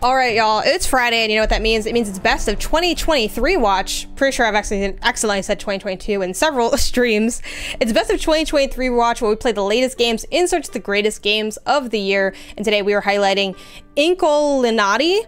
All right, y'all. It's Friday, and you know what that means? It means it's best of 2023 watch. Pretty sure I've actually accidentally said 2022 in several streams. It's best of 2023 watch where we play the latest games in search of the greatest games of the year. And today we are highlighting Inkulinati,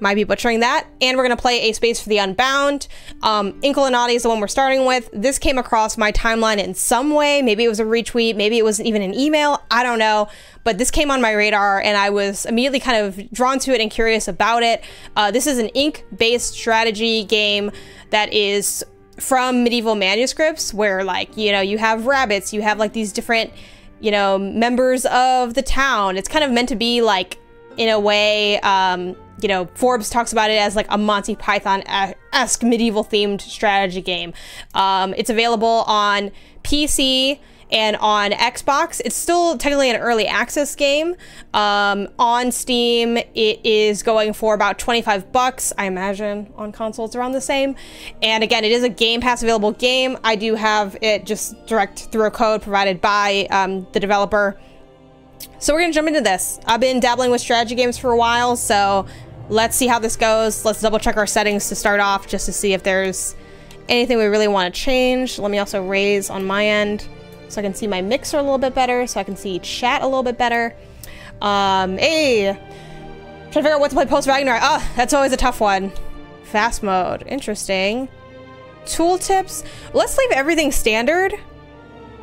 might be butchering that. And we're going to play A Space for the Unbound. Um, Inkulinati is the one we're starting with. This came across my timeline in some way. Maybe it was a retweet. Maybe it wasn't even an email. I don't know. But this came on my radar and I was immediately kind of drawn to it and curious about it. Uh, this is an ink-based strategy game that is from medieval manuscripts where like, you know, you have rabbits, you have like these different, you know, members of the town. It's kind of meant to be like, in a way, um, you know, Forbes talks about it as like a Monty Python-esque medieval themed strategy game. Um, it's available on PC and on Xbox. It's still technically an early access game. Um, on Steam, it is going for about 25 bucks. I imagine on consoles around the same. And again, it is a Game Pass available game. I do have it just direct through a code provided by um, the developer. So we're gonna jump into this. I've been dabbling with strategy games for a while, so let's see how this goes. Let's double check our settings to start off just to see if there's anything we really want to change. Let me also raise on my end so I can see my mixer a little bit better, so I can see chat a little bit better. Um, hey! Trying to figure out what to play post-Ragnarok. Oh, that's always a tough one. Fast mode. Interesting. Tooltips. Let's leave everything standard.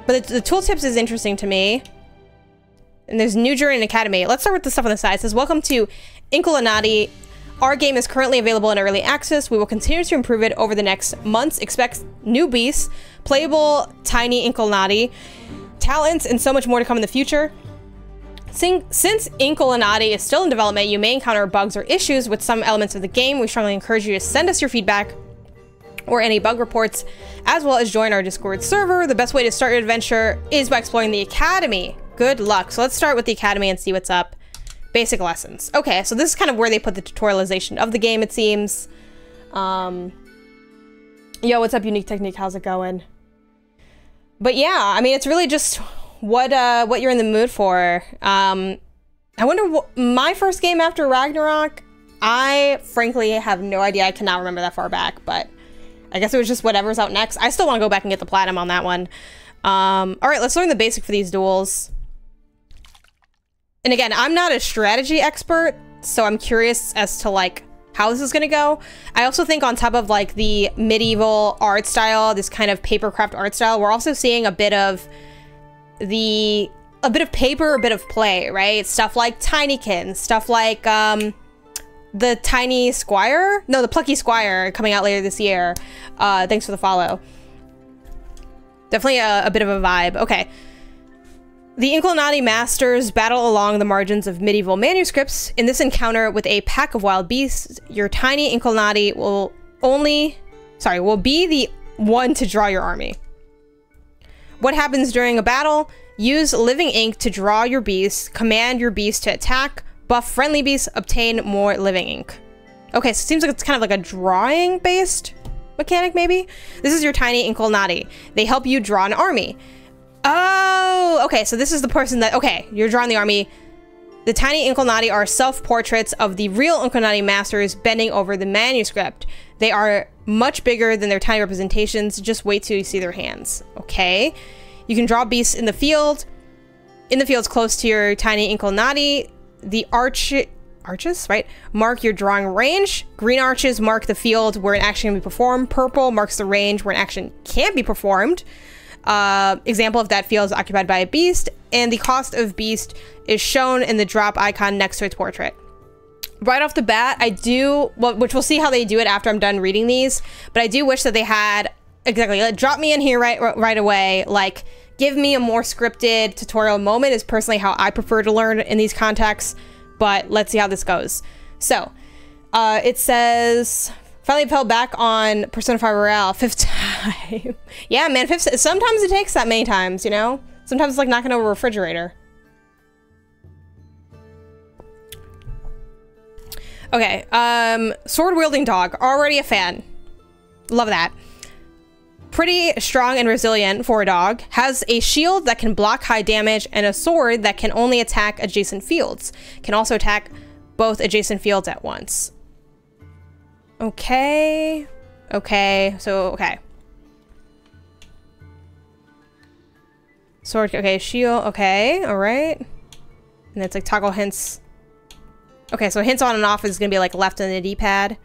But the, the tooltips is interesting to me. And there's New Journey Academy. Let's start with the stuff on the side. It says, Welcome to Inkulinati. Our game is currently available in early access. We will continue to improve it over the next months. Expect new beasts, playable tiny Inkulinati, talents, and so much more to come in the future. Since Inkulinati is still in development, you may encounter bugs or issues with some elements of the game. We strongly encourage you to send us your feedback or any bug reports, as well as join our Discord server. The best way to start your adventure is by exploring the Academy. Good luck. So let's start with the Academy and see what's up. Basic lessons. Okay, so this is kind of where they put the tutorialization of the game, it seems. Um, yo, what's up, Unique Technique? How's it going? But yeah, I mean, it's really just what uh, what you're in the mood for. Um, I wonder what my first game after Ragnarok. I frankly have no idea. I cannot remember that far back, but I guess it was just whatever's out next. I still want to go back and get the platinum on that one. Um, all right, let's learn the basic for these duels. And again, I'm not a strategy expert, so I'm curious as to like how this is gonna go. I also think on top of like the medieval art style, this kind of papercraft art style, we're also seeing a bit of the a bit of paper, a bit of play, right? Stuff like Tinykin, stuff like um the Tiny Squire? No, the Plucky Squire coming out later this year. Uh, thanks for the follow. Definitely a, a bit of a vibe. Okay. The Inkulinati masters battle along the margins of medieval manuscripts. In this encounter with a pack of wild beasts, your tiny Inkulinati will only, sorry, will be the one to draw your army. What happens during a battle? Use living ink to draw your beasts, command your beast to attack, buff friendly beasts, obtain more living ink. Okay, so it seems like it's kind of like a drawing based mechanic maybe? This is your tiny Inkulinati. They help you draw an army. Oh, okay. So this is the person that, okay, you're drawing the army. The tiny Inkulinati are self-portraits of the real Inkulinati masters bending over the manuscript. They are much bigger than their tiny representations. Just wait till you see their hands. Okay. You can draw beasts in the field. In the fields close to your tiny Inkulinati. The arch arches, right? Mark your drawing range. Green arches mark the field where an action can be performed. Purple marks the range where an action can't be performed. Uh, example of that field is occupied by a beast, and the cost of beast is shown in the drop icon next to its portrait. Right off the bat, I do, well, which we'll see how they do it after I'm done reading these, but I do wish that they had, exactly, like, drop me in here right, right away, like, give me a more scripted tutorial moment is personally how I prefer to learn in these contexts, but let's see how this goes. So, uh, it says, Finally fell back on Persona 5 Royal, fifth time. yeah, man, fifth, sometimes it takes that many times, you know? Sometimes it's like knocking over a refrigerator. Okay, um, sword-wielding dog, already a fan. Love that. Pretty strong and resilient for a dog. Has a shield that can block high damage and a sword that can only attack adjacent fields. Can also attack both adjacent fields at once. Okay. Okay. So, okay. Sword, okay, shield, okay, alright. And it's like toggle hints. Okay, so hints on and off is gonna be like left on the D-pad.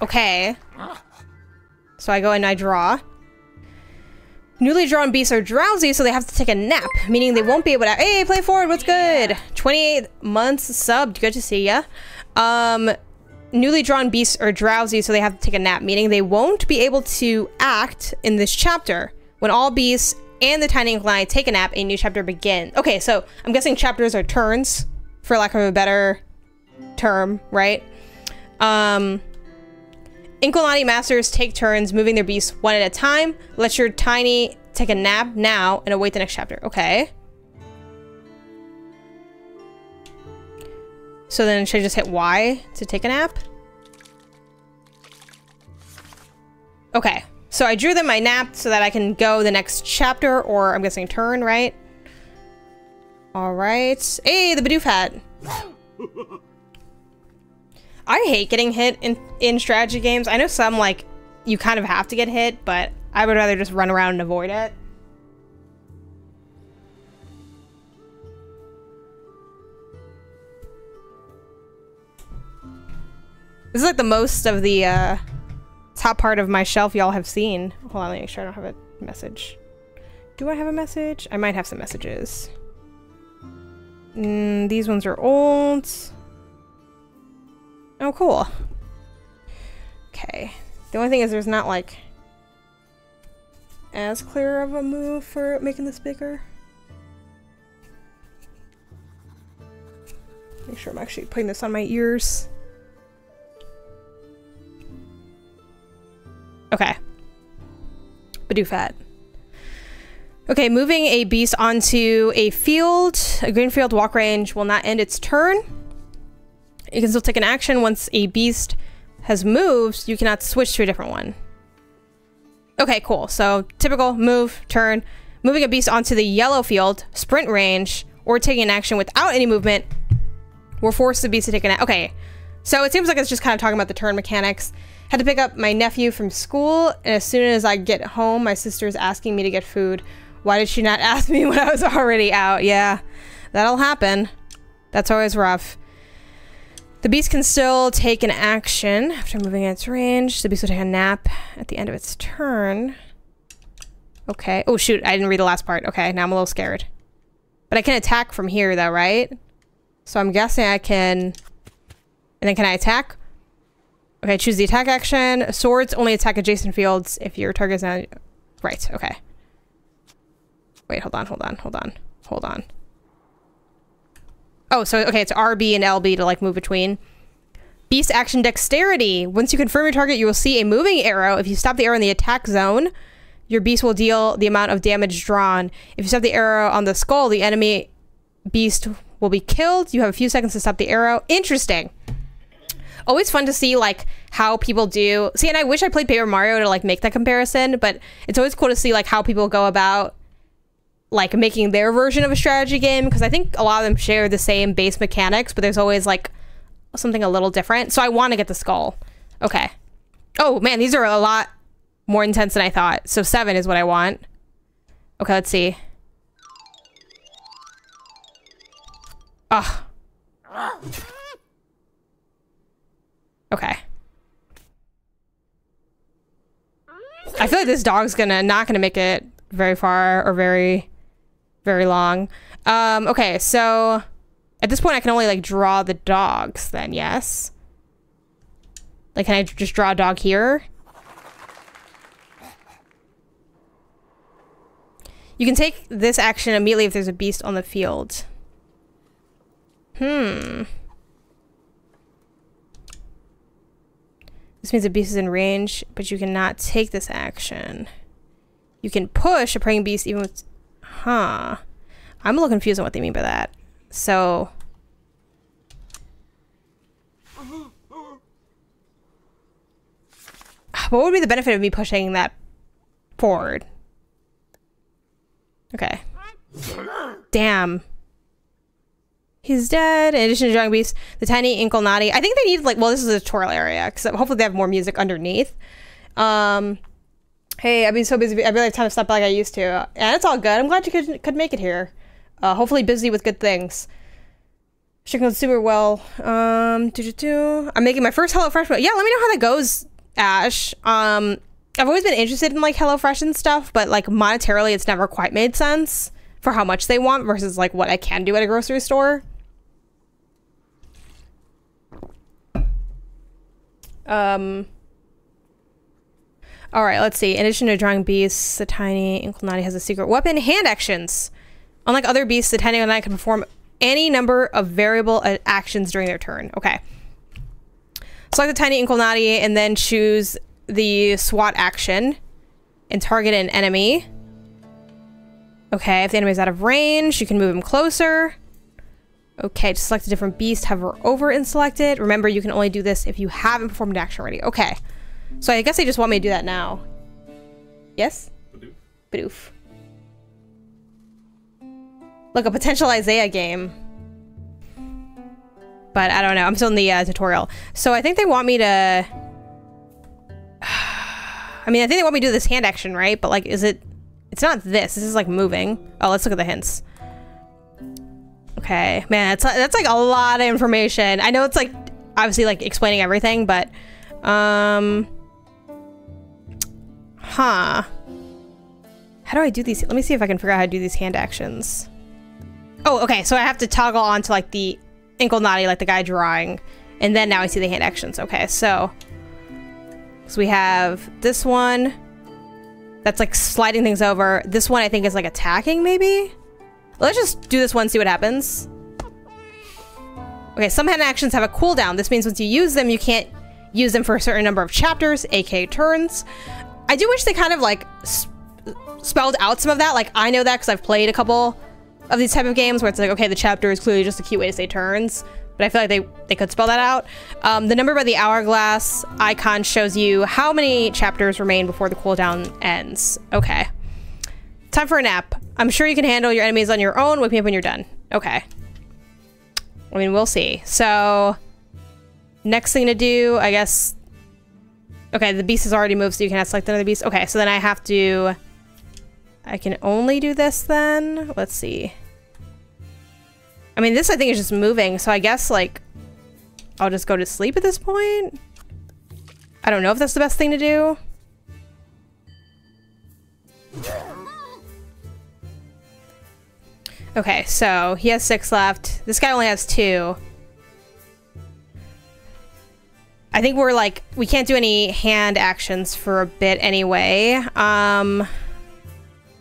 Okay. So I go and I draw. Newly drawn beasts are drowsy, so they have to take a nap, meaning they won't be able to- Hey, play forward, what's good? 28 months subbed, good to see ya. Um, newly drawn beasts are drowsy, so they have to take a nap, meaning they won't be able to act in this chapter. When all beasts and the tiny line take a nap, a new chapter begins. Okay, so I'm guessing chapters are turns, for lack of a better term, right? Um, Inkulinati masters take turns moving their beasts one at a time. Let your tiny take a nap now and await the next chapter. Okay. So then should I just hit Y to take a nap? Okay. So I drew them my nap so that I can go the next chapter or I'm guessing turn, right? All right. Hey, the Bidoof hat. I hate getting hit in, in strategy games. I know some, like, you kind of have to get hit, but I would rather just run around and avoid it. This is like the most of the uh, top part of my shelf y'all have seen. Hold on, let me make sure I don't have a message. Do I have a message? I might have some messages. Mm, these ones are old. Oh, cool. Okay. The only thing is there's not like as clear of a move for making this bigger. Make sure I'm actually putting this on my ears. Okay. Bidoof hat. Okay, moving a beast onto a field, a green field walk range will not end its turn. You can still take an action once a beast has moved, you cannot switch to a different one. Okay, cool. So typical move, turn, moving a beast onto the yellow field, sprint range, or taking an action without any movement, will force the beast to take an Okay, so it seems like it's just kind of talking about the turn mechanics. Had to pick up my nephew from school, and as soon as I get home, my sister's asking me to get food. Why did she not ask me when I was already out? Yeah, that'll happen. That's always rough. The beast can still take an action after moving its range. The beast will take a nap at the end of its turn. Okay. Oh, shoot. I didn't read the last part. Okay, now I'm a little scared. But I can attack from here, though, right? So I'm guessing I can... And then can I attack? Okay, choose the attack action. Swords only attack adjacent fields if your target is not... Right, okay. Wait, hold on, hold on, hold on, hold on. Oh, so okay, it's RB and LB to like move between. Beast action dexterity. Once you confirm your target, you will see a moving arrow. If you stop the arrow in the attack zone, your beast will deal the amount of damage drawn. If you stop the arrow on the skull, the enemy beast will be killed. You have a few seconds to stop the arrow. Interesting. Always fun to see like how people do. See, and I wish I played Paper Mario to like make that comparison, but it's always cool to see like how people go about like making their version of a strategy game because I think a lot of them share the same base mechanics, but there's always like something a little different. So I want to get the skull. Okay. Oh man, these are a lot more intense than I thought. So seven is what I want. Okay, let's see. Ugh. Okay. I feel like this dog's gonna not gonna make it very far or very very long. Um, okay, so at this point I can only like draw the dogs then, yes? Like can I just draw a dog here? You can take this action immediately if there's a beast on the field. Hmm. This means a beast is in range, but you cannot take this action. You can push a praying beast even with Huh. I'm a little confused on what they mean by that. So... What would be the benefit of me pushing that forward? Okay. Damn. He's dead. In addition to Giant Beast, the tiny Inkulinati. I think they need like well, this is a tutorial area because hopefully they have more music underneath. Um, hey, I've been so busy. I really have time to stop like I used to, and it's all good. I'm glad you could could make it here. Uh, hopefully busy with good things. She goes super well. Um, doo -doo -doo. I'm making my first HelloFresh. Yeah, let me know how that goes, Ash. Um, I've always been interested in like HelloFresh and stuff, but like monetarily, it's never quite made sense for how much they want versus like what I can do at a grocery store. Um. All right, let's see. In addition to drawing beasts, the tiny Inkulinati has a secret weapon: hand actions. Unlike other beasts, the tiny Inkulinati can perform any number of variable uh, actions during their turn. Okay. Select the tiny Inkulinati and then choose the SWAT action and target an enemy. Okay, if the enemy is out of range, you can move him closer. Okay, to select a different beast, hover over and select it. Remember, you can only do this if you haven't performed an action already. Okay. So I guess they just want me to do that now. Yes? Bidoof. Look, a potential Isaiah game. But I don't know. I'm still in the uh, tutorial. So I think they want me to... I mean, I think they want me to do this hand action, right? But like, is it... It's not this. This is like moving. Oh, let's look at the hints. Okay. Man, that's, that's like a lot of information. I know it's like, obviously like explaining everything, but... Um... Huh. How do I do these? Let me see if I can figure out how to do these hand actions. Oh, okay. So I have to toggle onto like the Inkulinati, like the guy drawing. And then now I see the hand actions. Okay, so... So we have this one. That's like sliding things over. This one I think is like attacking maybe? Let's just do this one, see what happens. Okay, some hand actions have a cooldown. This means once you use them, you can't use them for a certain number of chapters, aka turns. I do wish they kind of like spelled out some of that. Like I know that because I've played a couple of these type of games where it's like, okay, the chapter is clearly just a cute way to say turns, but I feel like they, they could spell that out. Um, the number by the hourglass icon shows you how many chapters remain before the cooldown ends. Okay. Time for a nap. I'm sure you can handle your enemies on your own. Wake me up when you're done. Okay. I mean, we'll see. So, next thing to do, I guess... Okay, the beast has already moved, so you can select another beast. Okay, so then I have to... I can only do this then? Let's see. I mean, this I think is just moving, so I guess, like, I'll just go to sleep at this point? I don't know if that's the best thing to do. Okay, so he has six left. This guy only has two. I think we're like, we can't do any hand actions for a bit anyway. Um...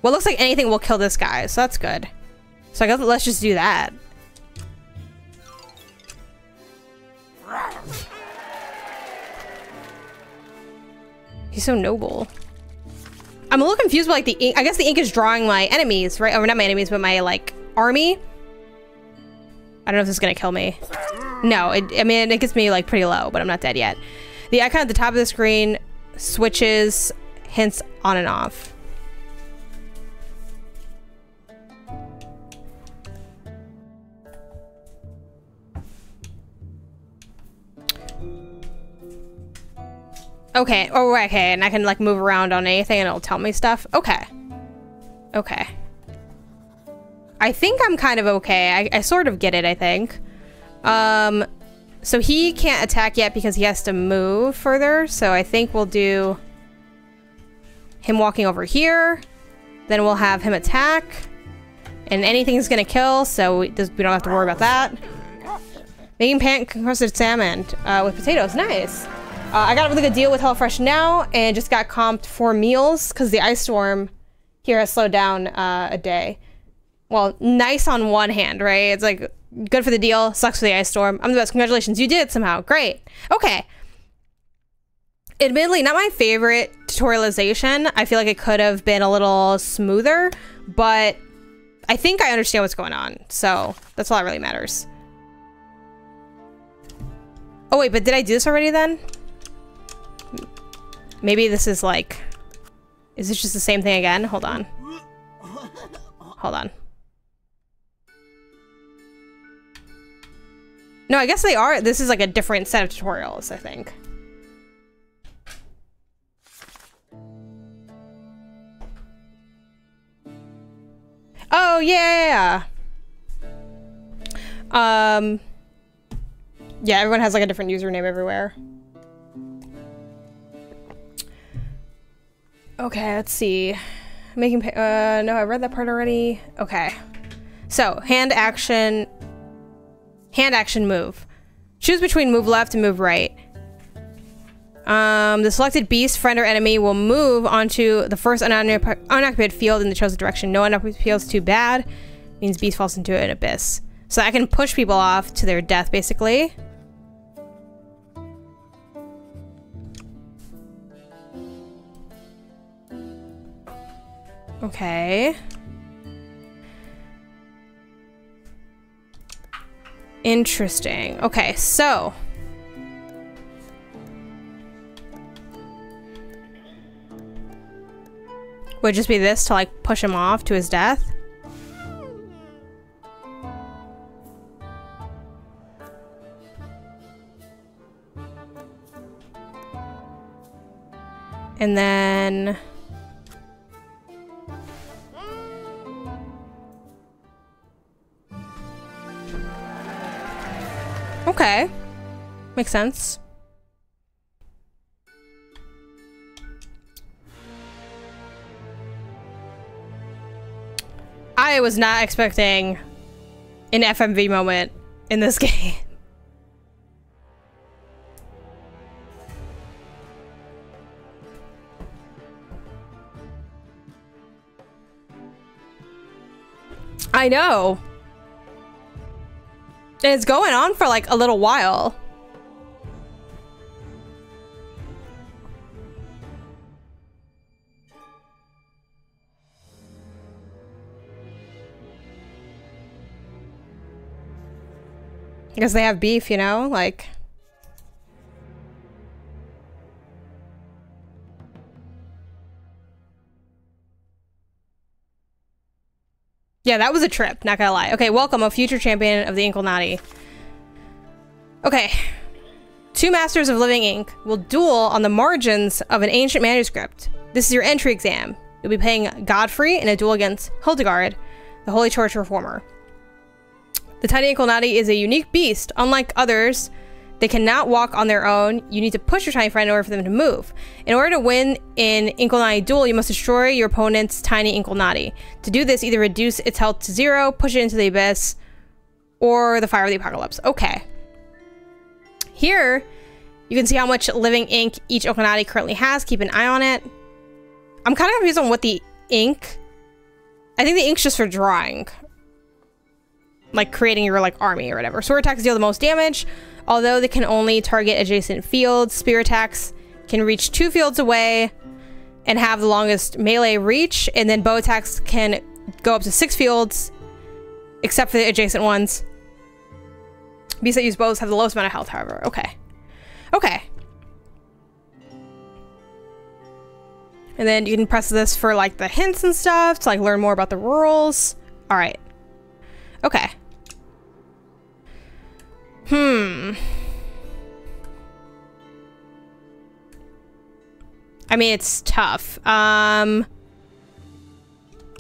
Well, looks like anything will kill this guy, so that's good. So I guess let's just do that. He's so noble. I'm a little confused with like the ink. I guess the ink is drawing my enemies, right? Or not my enemies, but my like army. I don't know if this is gonna kill me. No, it, I mean, it gets me like pretty low, but I'm not dead yet. The icon at the top of the screen switches hints on and off. Okay. Oh, okay. And I can like move around on anything and it'll tell me stuff. Okay. Okay. I think I'm kind of okay. I, I sort of get it, I think. Um, so he can't attack yet because he has to move further. So I think we'll do him walking over here. Then we'll have him attack. And anything's gonna kill, so we, don't have to worry about that. Making pan crusted salmon uh, with potatoes. Nice. Uh, I got a really good deal with HelloFresh now and just got comped for meals because the ice storm here has slowed down uh, a day. Well, nice on one hand, right? It's like good for the deal, sucks for the ice storm. I'm the best. Congratulations, you did it somehow. Great. Okay. Admittedly, not my favorite tutorialization. I feel like it could have been a little smoother, but I think I understand what's going on. So that's all that really matters. Oh wait, but did I do this already then? Maybe this is like... Is this just the same thing again? Hold on. Hold on. No, I guess they are. This is like a different set of tutorials, I think. Oh, yeah, Um, yeah, everyone has like a different username everywhere. Okay, let's see. Making, uh, no, I read that part already. Okay. So, hand action, hand action move. Choose between move left and move right. Um, the selected beast, friend, or enemy will move onto the first unoccupied field in the chosen direction. No unoccupied field is too bad. Means beast falls into an abyss. So I can push people off to their death, basically. Okay. Interesting. Okay, so... Would just be this to like push him off to his death? And then... Okay. Makes sense. I was not expecting an FMV moment in this game. I know. It's going on for like a little while. Because they have beef, you know? Like... Yeah, that was a trip, not gonna lie. Okay, welcome, a future champion of the Inkulinati. Okay. Two Masters of Living Ink will duel on the margins of an ancient manuscript. This is your entry exam. You'll be playing Godfrey in a duel against Hildegard, the Holy Church Reformer. The tiny Inkulinati is a unique beast. Unlike others, they cannot walk on their own. You need to push your tiny friend in order for them to move. In order to win in Inkulinati Duel, you must destroy your opponent's tiny Inkulinati. To do this, either reduce its health to zero, push it into the abyss, or the fire of the apocalypse. Okay. Here, you can see how much living ink each Inkulinati currently has. Keep an eye on it. I'm kind of confused on what the ink... I think the ink's just for drawing. Like creating your like army or whatever. Sword attacks deal the most damage. Although they can only target adjacent fields, spear attacks can reach two fields away and have the longest melee reach, and then bow attacks can go up to six fields, except for the adjacent ones. Beasts that use bows have the lowest amount of health, however. Okay. Okay. And then you can press this for like the hints and stuff to like learn more about the rules. All right. Okay. Hmm. I mean, it's tough. Um,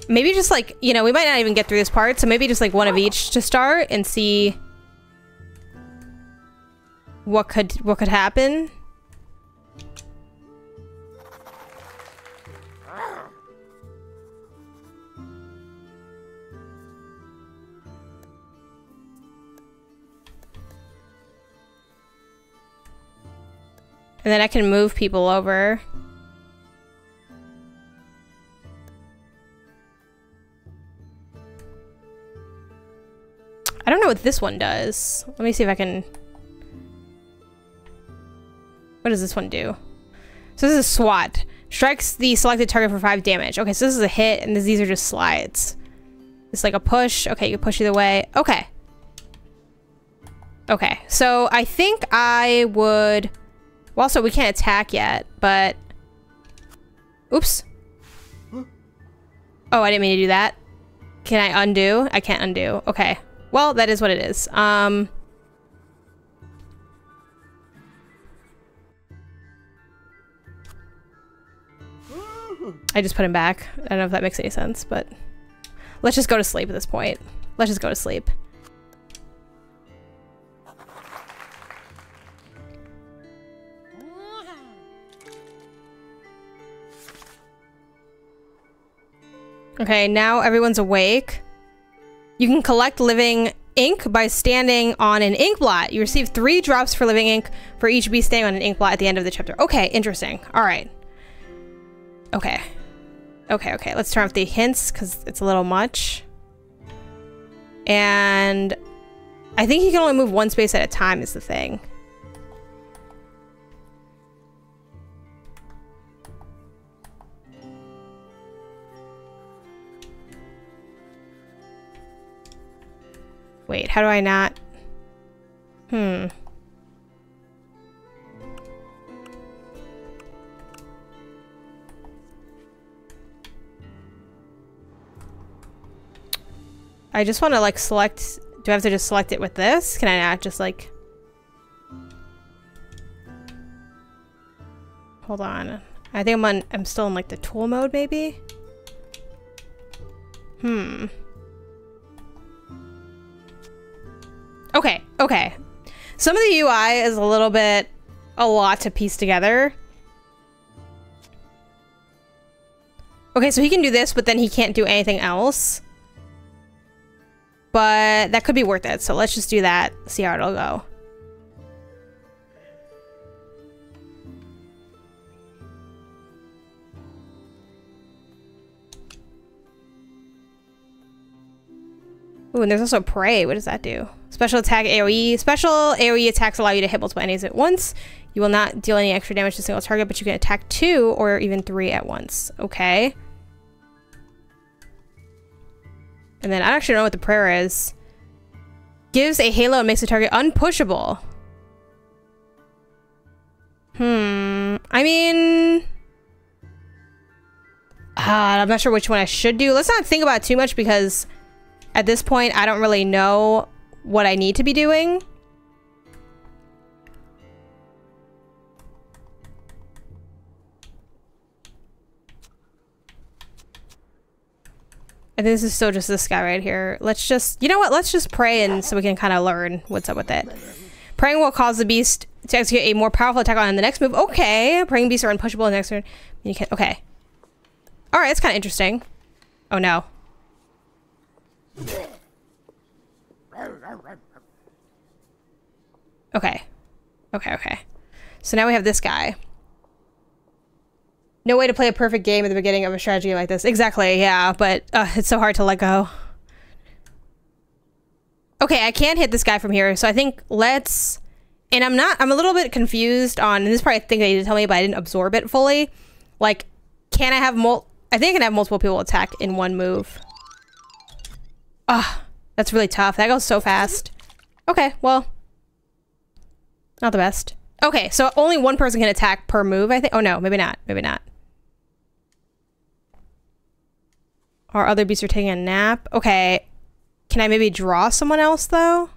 maybe just like, you know, we might not even get through this part, so maybe just like one of each to start and see what could what could happen. And then I can move people over. I don't know what this one does. Let me see if I can... What does this one do? So this is a SWAT. Strikes the selected target for 5 damage. Okay, so this is a hit, and these are just slides. It's like a push. Okay, you push either way. Okay. Okay, so I think I would... Well, also, we can't attack yet, but... Oops. Oh, I didn't mean to do that. Can I undo? I can't undo. Okay. Well, that is what it is. Um... I just put him back. I don't know if that makes any sense, but... Let's just go to sleep at this point. Let's just go to sleep. Okay, now everyone's awake. You can collect living ink by standing on an ink blot. You receive three drops for living ink for each bee staying on an ink blot at the end of the chapter. Okay, interesting. All right. Okay. Okay, okay. Let's turn off the hints because it's a little much. And I think he can only move one space at a time is the thing. Wait, how do I not? Hmm. I just want to like select, do I have to just select it with this? Can I not just like... Hold on. I think I'm on, I'm still in like the tool mode maybe? Hmm. Okay, okay. Some of the UI is a little bit a lot to piece together. Okay, so he can do this, but then he can't do anything else. But that could be worth it, so let's just do that, see how it'll go. Ooh, and there's also Pray. What does that do? Special attack AoE. Special AoE attacks allow you to hit multiple enemies at once. You will not deal any extra damage to a single target, but you can attack two or even three at once. Okay. And then I actually don't know what the prayer is. Gives a halo and makes the target unpushable. Hmm. I mean... Uh, I'm not sure which one I should do. Let's not think about too much because at this point I don't really know what I need to be doing. I think this is still just this guy right here. Let's just, you know what? Let's just pray and so we can kind of learn what's up with it. Praying will cause the beast to execute a more powerful attack on the next move. Okay. Praying beasts are unpushable in the next turn. You can, okay. All right. That's kind of interesting. Oh no. Okay. Okay, okay. So now we have this guy. No way to play a perfect game at the beginning of a strategy like this. Exactly, yeah, but uh, it's so hard to let go. Okay, I can't hit this guy from here, so I think let's... And I'm not... I'm a little bit confused on... And this is probably a thing they need to tell me, but I didn't absorb it fully. Like, can I have mul... I think I can have multiple people attack in one move. Ah, that's really tough. That goes so fast. Okay, well... Not the best. Okay, so only one person can attack per move, I think. Oh no, maybe not. Maybe not. Our other beasts are taking a nap. Okay. Can I maybe draw someone else, though?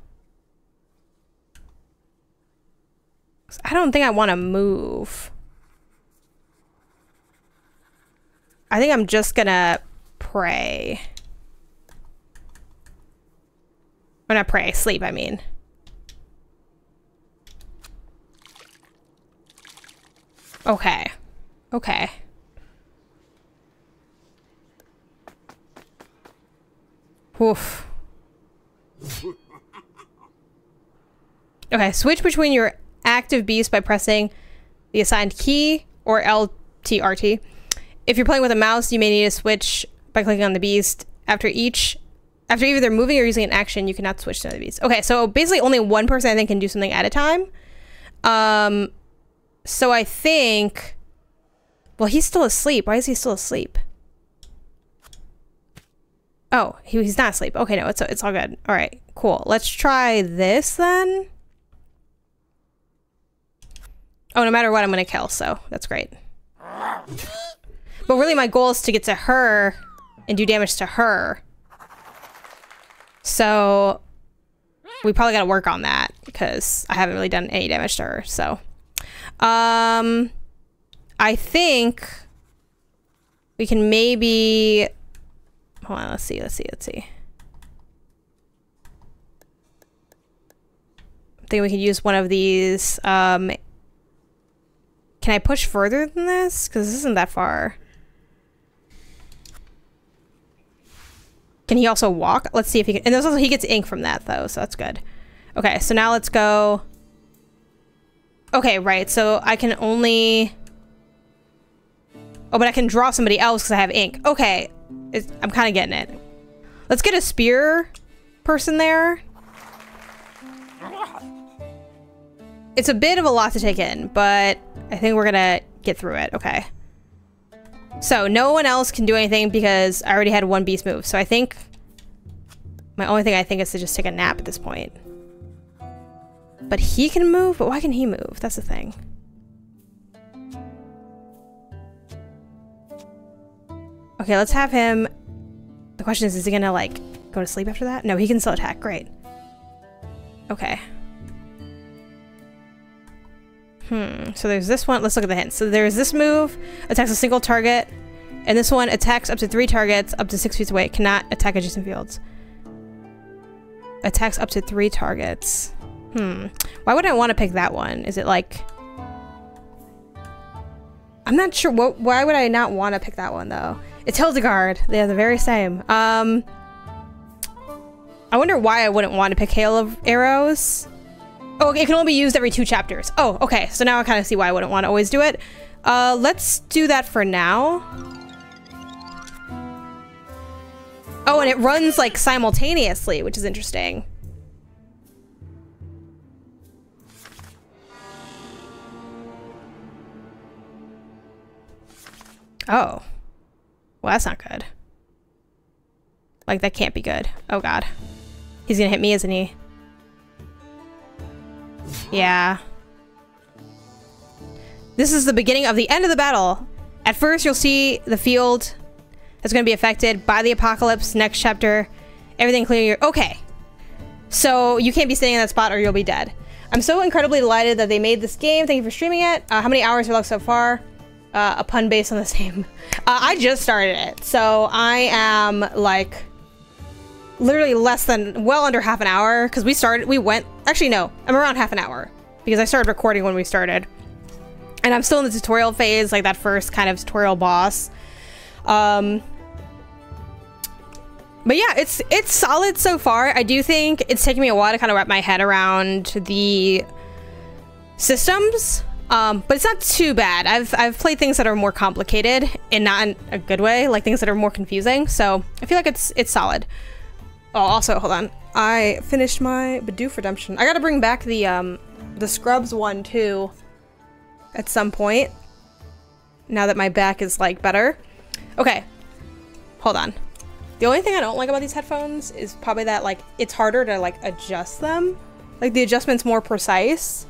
I don't think I want to move. I think I'm just gonna pray. Or not pray, sleep, I mean. Okay. Okay. Oof. Okay, switch between your active beast by pressing the assigned key or LTRT. If you're playing with a mouse, you may need to switch by clicking on the beast. After each, after either they're moving or using an action, you cannot switch to the beast. Okay, so basically only one person I think can do something at a time. Um, so I think... Well, he's still asleep. Why is he still asleep? Oh, he, he's not asleep. Okay, no, it's, it's all good. All right, cool. Let's try this then. Oh, no matter what, I'm going to kill, so that's great. But really, my goal is to get to her and do damage to her. So, we probably got to work on that because I haven't really done any damage to her, so... Um, I think we can maybe hold on, let's see, let's see, let's see. I think we could use one of these. Um, can I push further than this? Because this isn't that far. Can he also walk? Let's see if he can. And also he gets ink from that though, so that's good. Okay, so now let's go. Okay, right. So I can only. Oh, but I can draw somebody else because I have ink. Okay, it's... I'm kind of getting it. Let's get a spear person there. It's a bit of a lot to take in, but I think we're gonna get through it. Okay. So no one else can do anything because I already had one beast move. So I think my only thing I think is to just take a nap at this point. But he can move? But why can he move? That's the thing. Okay, let's have him... The question is, is he gonna, like, go to sleep after that? No, he can still attack. Great. Okay. Hmm, so there's this one. Let's look at the hints. So there's this move, attacks a single target, and this one attacks up to three targets up to six feet away. Cannot attack adjacent fields. Attacks up to three targets. Hmm. Why would I want to pick that one? Is it like... I'm not sure. What, why would I not want to pick that one, though? It's Hildegard. They're the very same. Um, I wonder why I wouldn't want to pick Hail of Arrows. Oh, it can only be used every two chapters. Oh, okay. So now I kind of see why I wouldn't want to always do it. Uh, let's do that for now. Oh, and it runs like simultaneously, which is interesting. Oh. Well, that's not good. Like, that can't be good. Oh, God. He's gonna hit me, isn't he? Yeah. This is the beginning of the end of the battle. At first, you'll see the field that's going to be affected by the apocalypse. Next chapter, everything clear. Okay. So you can't be sitting in that spot or you'll be dead. I'm so incredibly delighted that they made this game. Thank you for streaming it. Uh, how many hours are left so far? Uh, a pun based on the same. Uh, I just started it, so I am like literally less than well under half an hour because we started. We went actually no, I'm around half an hour because I started recording when we started, and I'm still in the tutorial phase, like that first kind of tutorial boss. Um, but yeah, it's it's solid so far. I do think it's taking me a while to kind of wrap my head around the systems. Um, but it's not too bad. I've I've played things that are more complicated and not in a good way, like things that are more confusing. So I feel like it's it's solid. Oh, also hold on. I finished my Bidoof Redemption. I gotta bring back the um the Scrubs one too at some point. Now that my back is like better. Okay. Hold on. The only thing I don't like about these headphones is probably that like it's harder to like adjust them. Like the adjustment's more precise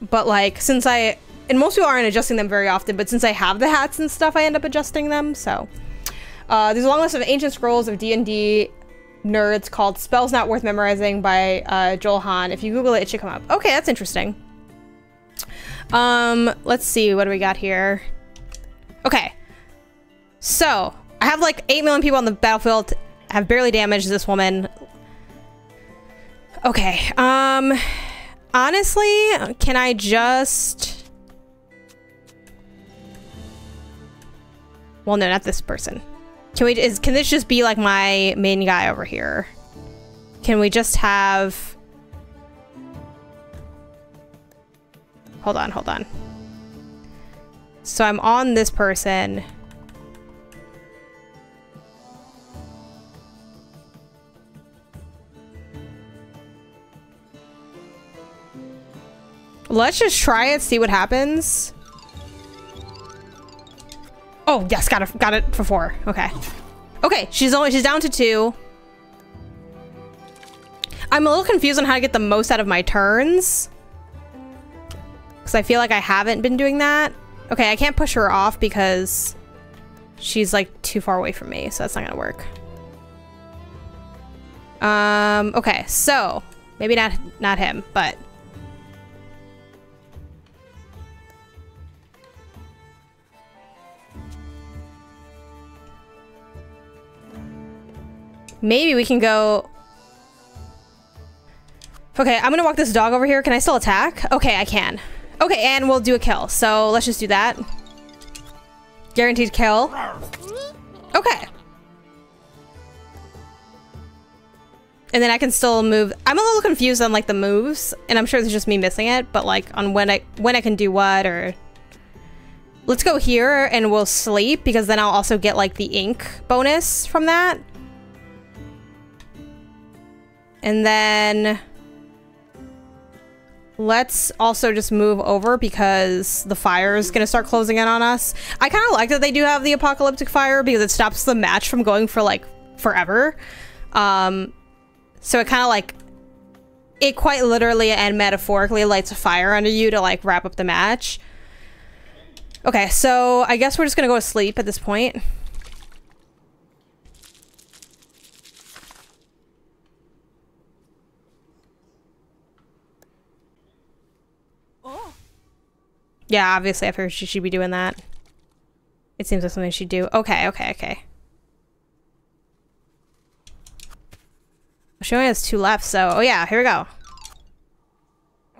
but like since I and most people aren't adjusting them very often, but since I have the hats and stuff, I end up adjusting them. So uh, there's a long list of ancient scrolls of D&D nerds called "Spells Not Worth Memorizing" by uh, Joel Hahn. If you Google it, it should come up. Okay, that's interesting. Um, let's see, what do we got here? Okay, so I have like eight million people on the battlefield. Have barely damaged this woman. Okay, um. Honestly, can I just... Well, no, not this person. Can we, is, can this just be like my main guy over here? Can we just have... Hold on, hold on. So I'm on this person. Let's just try it, see what happens. Oh, yes, got it, got it for four. Okay. Okay, she's only, she's down to two. I'm a little confused on how to get the most out of my turns. Because I feel like I haven't been doing that. Okay, I can't push her off because she's like too far away from me, so that's not gonna work. Um, okay, so maybe not not him, but maybe we can go... Okay, I'm gonna walk this dog over here. Can I still attack? Okay, I can. Okay, and we'll do a kill. So let's just do that. Guaranteed kill. Okay. And then I can still move. I'm a little confused on like the moves, and I'm sure it's just me missing it, but like on when I when I can do what or Let's go here and we'll sleep because then I'll also get like the ink bonus from that. And then let's also just move over because the fire is going to start closing in on us. I kind of like that they do have the apocalyptic fire because it stops the match from going for like forever. Um, so it kind of like, it quite literally and metaphorically lights a fire under you to like wrap up the match. Okay, so I guess we're just gonna go to sleep at this point. Oh. Yeah, obviously I figured she should be doing that. It seems like something she'd do. Okay, okay, okay. She only has two left, so... Oh yeah, here we go.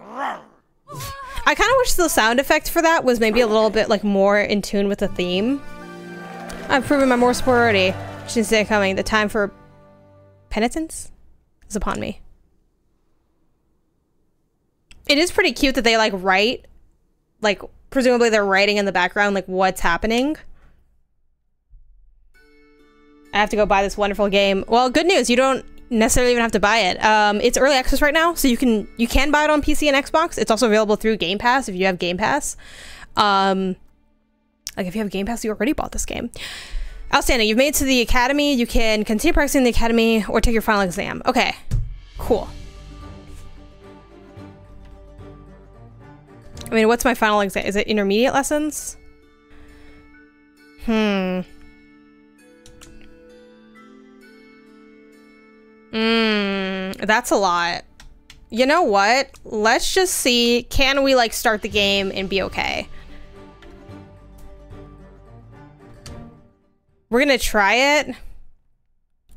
I kind of wish the sound effect for that was maybe a little bit like more in tune with the theme. I've proven my more superiority. She's say coming. The time for penitence is upon me. It is pretty cute that they like write, like presumably they're writing in the background like what's happening. I have to go buy this wonderful game. Well, good news. You don't necessarily even have to buy it. Um, it's early access right now, so you can you can buy it on PC and Xbox. It's also available through Game Pass if you have Game Pass. Um, like if you have Game Pass, you already bought this game. Outstanding. You've made to the academy. You can continue practicing the academy or take your final exam. Okay, cool. I mean, what's my final exam? Is it intermediate lessons? Hmm. Mmm, that's a lot. You know what? Let's just see, can we like start the game and be okay? We're gonna try it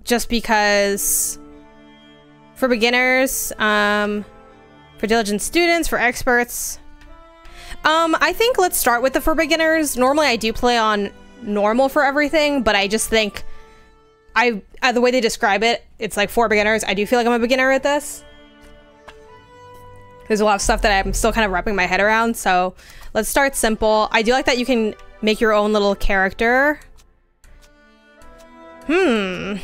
just because for beginners, um, for diligent students, for experts. Um, I think let's start with the for beginners. Normally I do play on normal for everything, but I just think I uh, the way they describe it, it's like for beginners. I do feel like I'm a beginner at this. There's a lot of stuff that I'm still kind of wrapping my head around, so let's start simple. I do like that you can make your own little character. Hmm.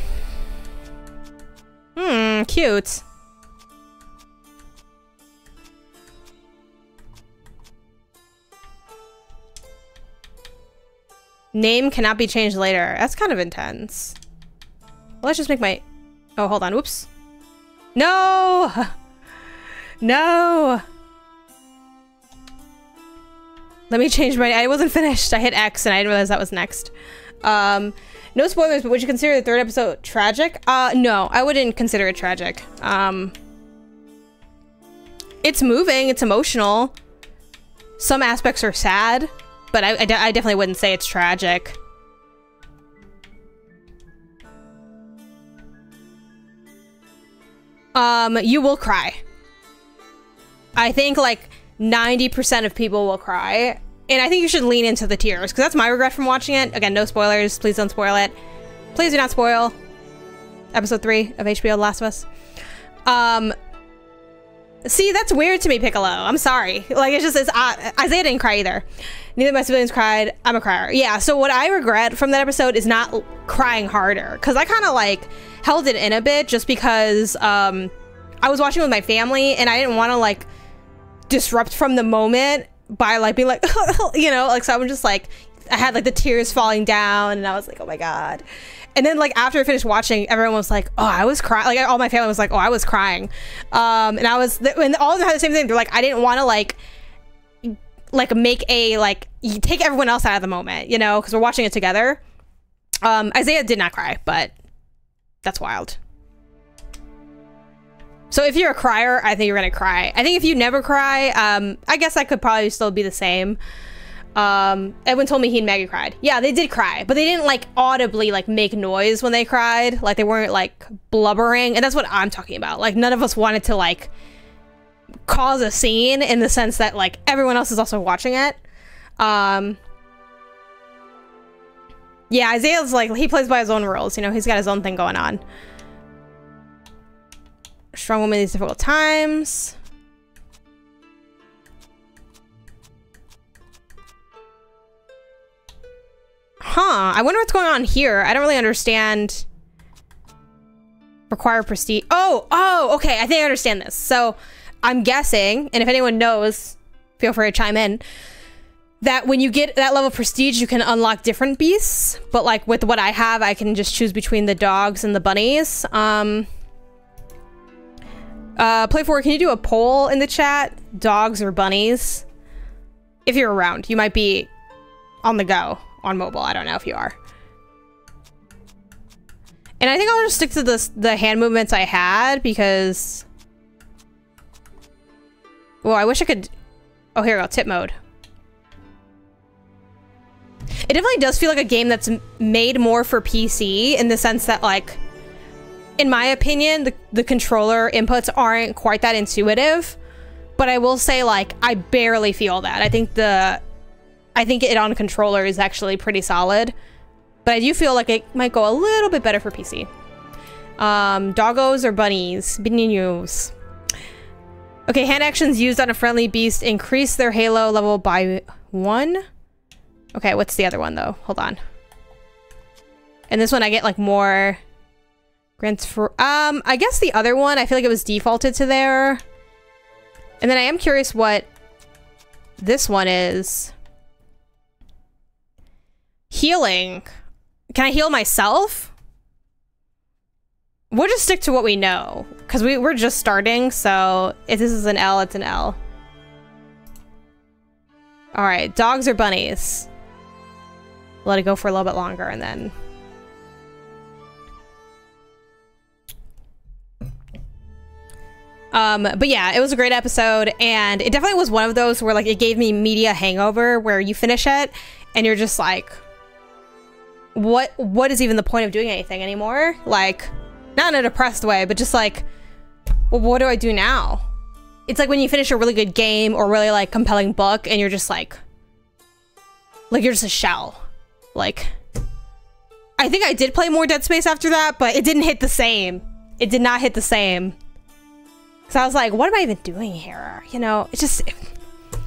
Hmm, cute. Name cannot be changed later. That's kind of intense. Let's just make my... Oh, hold on. Whoops. No! No! Let me change my... I wasn't finished. I hit X and I didn't realize that was next. Um, no spoilers, but would you consider the third episode tragic? Uh, no. I wouldn't consider it tragic. Um, it's moving. It's emotional. Some aspects are sad, but I, I, de I definitely wouldn't say it's tragic. um, you will cry. I think like 90% of people will cry. And I think you should lean into the tears because that's my regret from watching it. Again, no spoilers. Please don't spoil it. Please do not spoil episode three of HBO The Last of Us. Um, see, that's weird to me, Piccolo. I'm sorry. Like, it's just, it's, uh, Isaiah didn't cry either. Neither of my siblings cried. I'm a crier. Yeah, so what I regret from that episode is not crying harder because I kind of like held it in a bit just because um, I was watching with my family and I didn't want to like disrupt from the moment by like being like, you know, like so I'm just like, I had like the tears falling down and I was like, oh my God. And then like after I finished watching, everyone was like, oh, I was crying. Like all my family was like, oh, I was crying. Um, and I was, and all of them had the same thing. They're like, I didn't want to like, like make a, like, take everyone else out of the moment, you know, because we're watching it together. Um, Isaiah did not cry, but that's wild. So if you're a crier, I think you're gonna cry. I think if you never cry, um, I guess I could probably still be the same. Um, Edwin told me he and Maggie cried. Yeah, they did cry, but they didn't like audibly like make noise when they cried. Like they weren't like blubbering, and that's what I'm talking about. Like none of us wanted to like cause a scene in the sense that like everyone else is also watching it. Um, yeah, Isaiah's like he plays by his own rules. You know, he's got his own thing going on. Strong woman in these difficult times. Huh. I wonder what's going on here. I don't really understand. Require prestige. Oh, oh, okay. I think I understand this. So I'm guessing, and if anyone knows, feel free to chime in, that when you get that level of prestige, you can unlock different beasts. But like with what I have, I can just choose between the dogs and the bunnies. Um, uh, Play for can you do a poll in the chat? Dogs or bunnies? If you're around, you might be on the go on mobile. I don't know if you are. And I think I'll just stick to the, the hand movements I had because... Well, I wish I could... Oh, here we go. Tip mode. It definitely does feel like a game that's made more for PC in the sense that, like, in my opinion, the, the controller inputs aren't quite that intuitive. But I will say, like, I barely feel that. I think the I think it on controller is actually pretty solid. But I do feel like it might go a little bit better for PC. Um, doggos or bunnies? Bininos. Okay, hand actions used on a friendly beast increase their halo level by one. Okay, what's the other one though? Hold on. And this one I get like more grants for um I guess the other one I feel like it was defaulted to there. And then I am curious what this one is. Healing. Can I heal myself? We'll just stick to what we know. Because we, we're just starting, so if this is an L, it's an L. Alright, dogs or bunnies? Let it go for a little bit longer and then... Um, but yeah, it was a great episode, and it definitely was one of those where like it gave me media hangover, where you finish it and you're just like, what what is even the point of doing anything anymore? Like, not in a depressed way, but just like, well, what do I do now? It's like when you finish a really good game or really like compelling book and you're just like, like you're just a shell. Like, I think I did play more Dead Space after that, but it didn't hit the same. It did not hit the same. So I was like, what am I even doing here? You know, it's just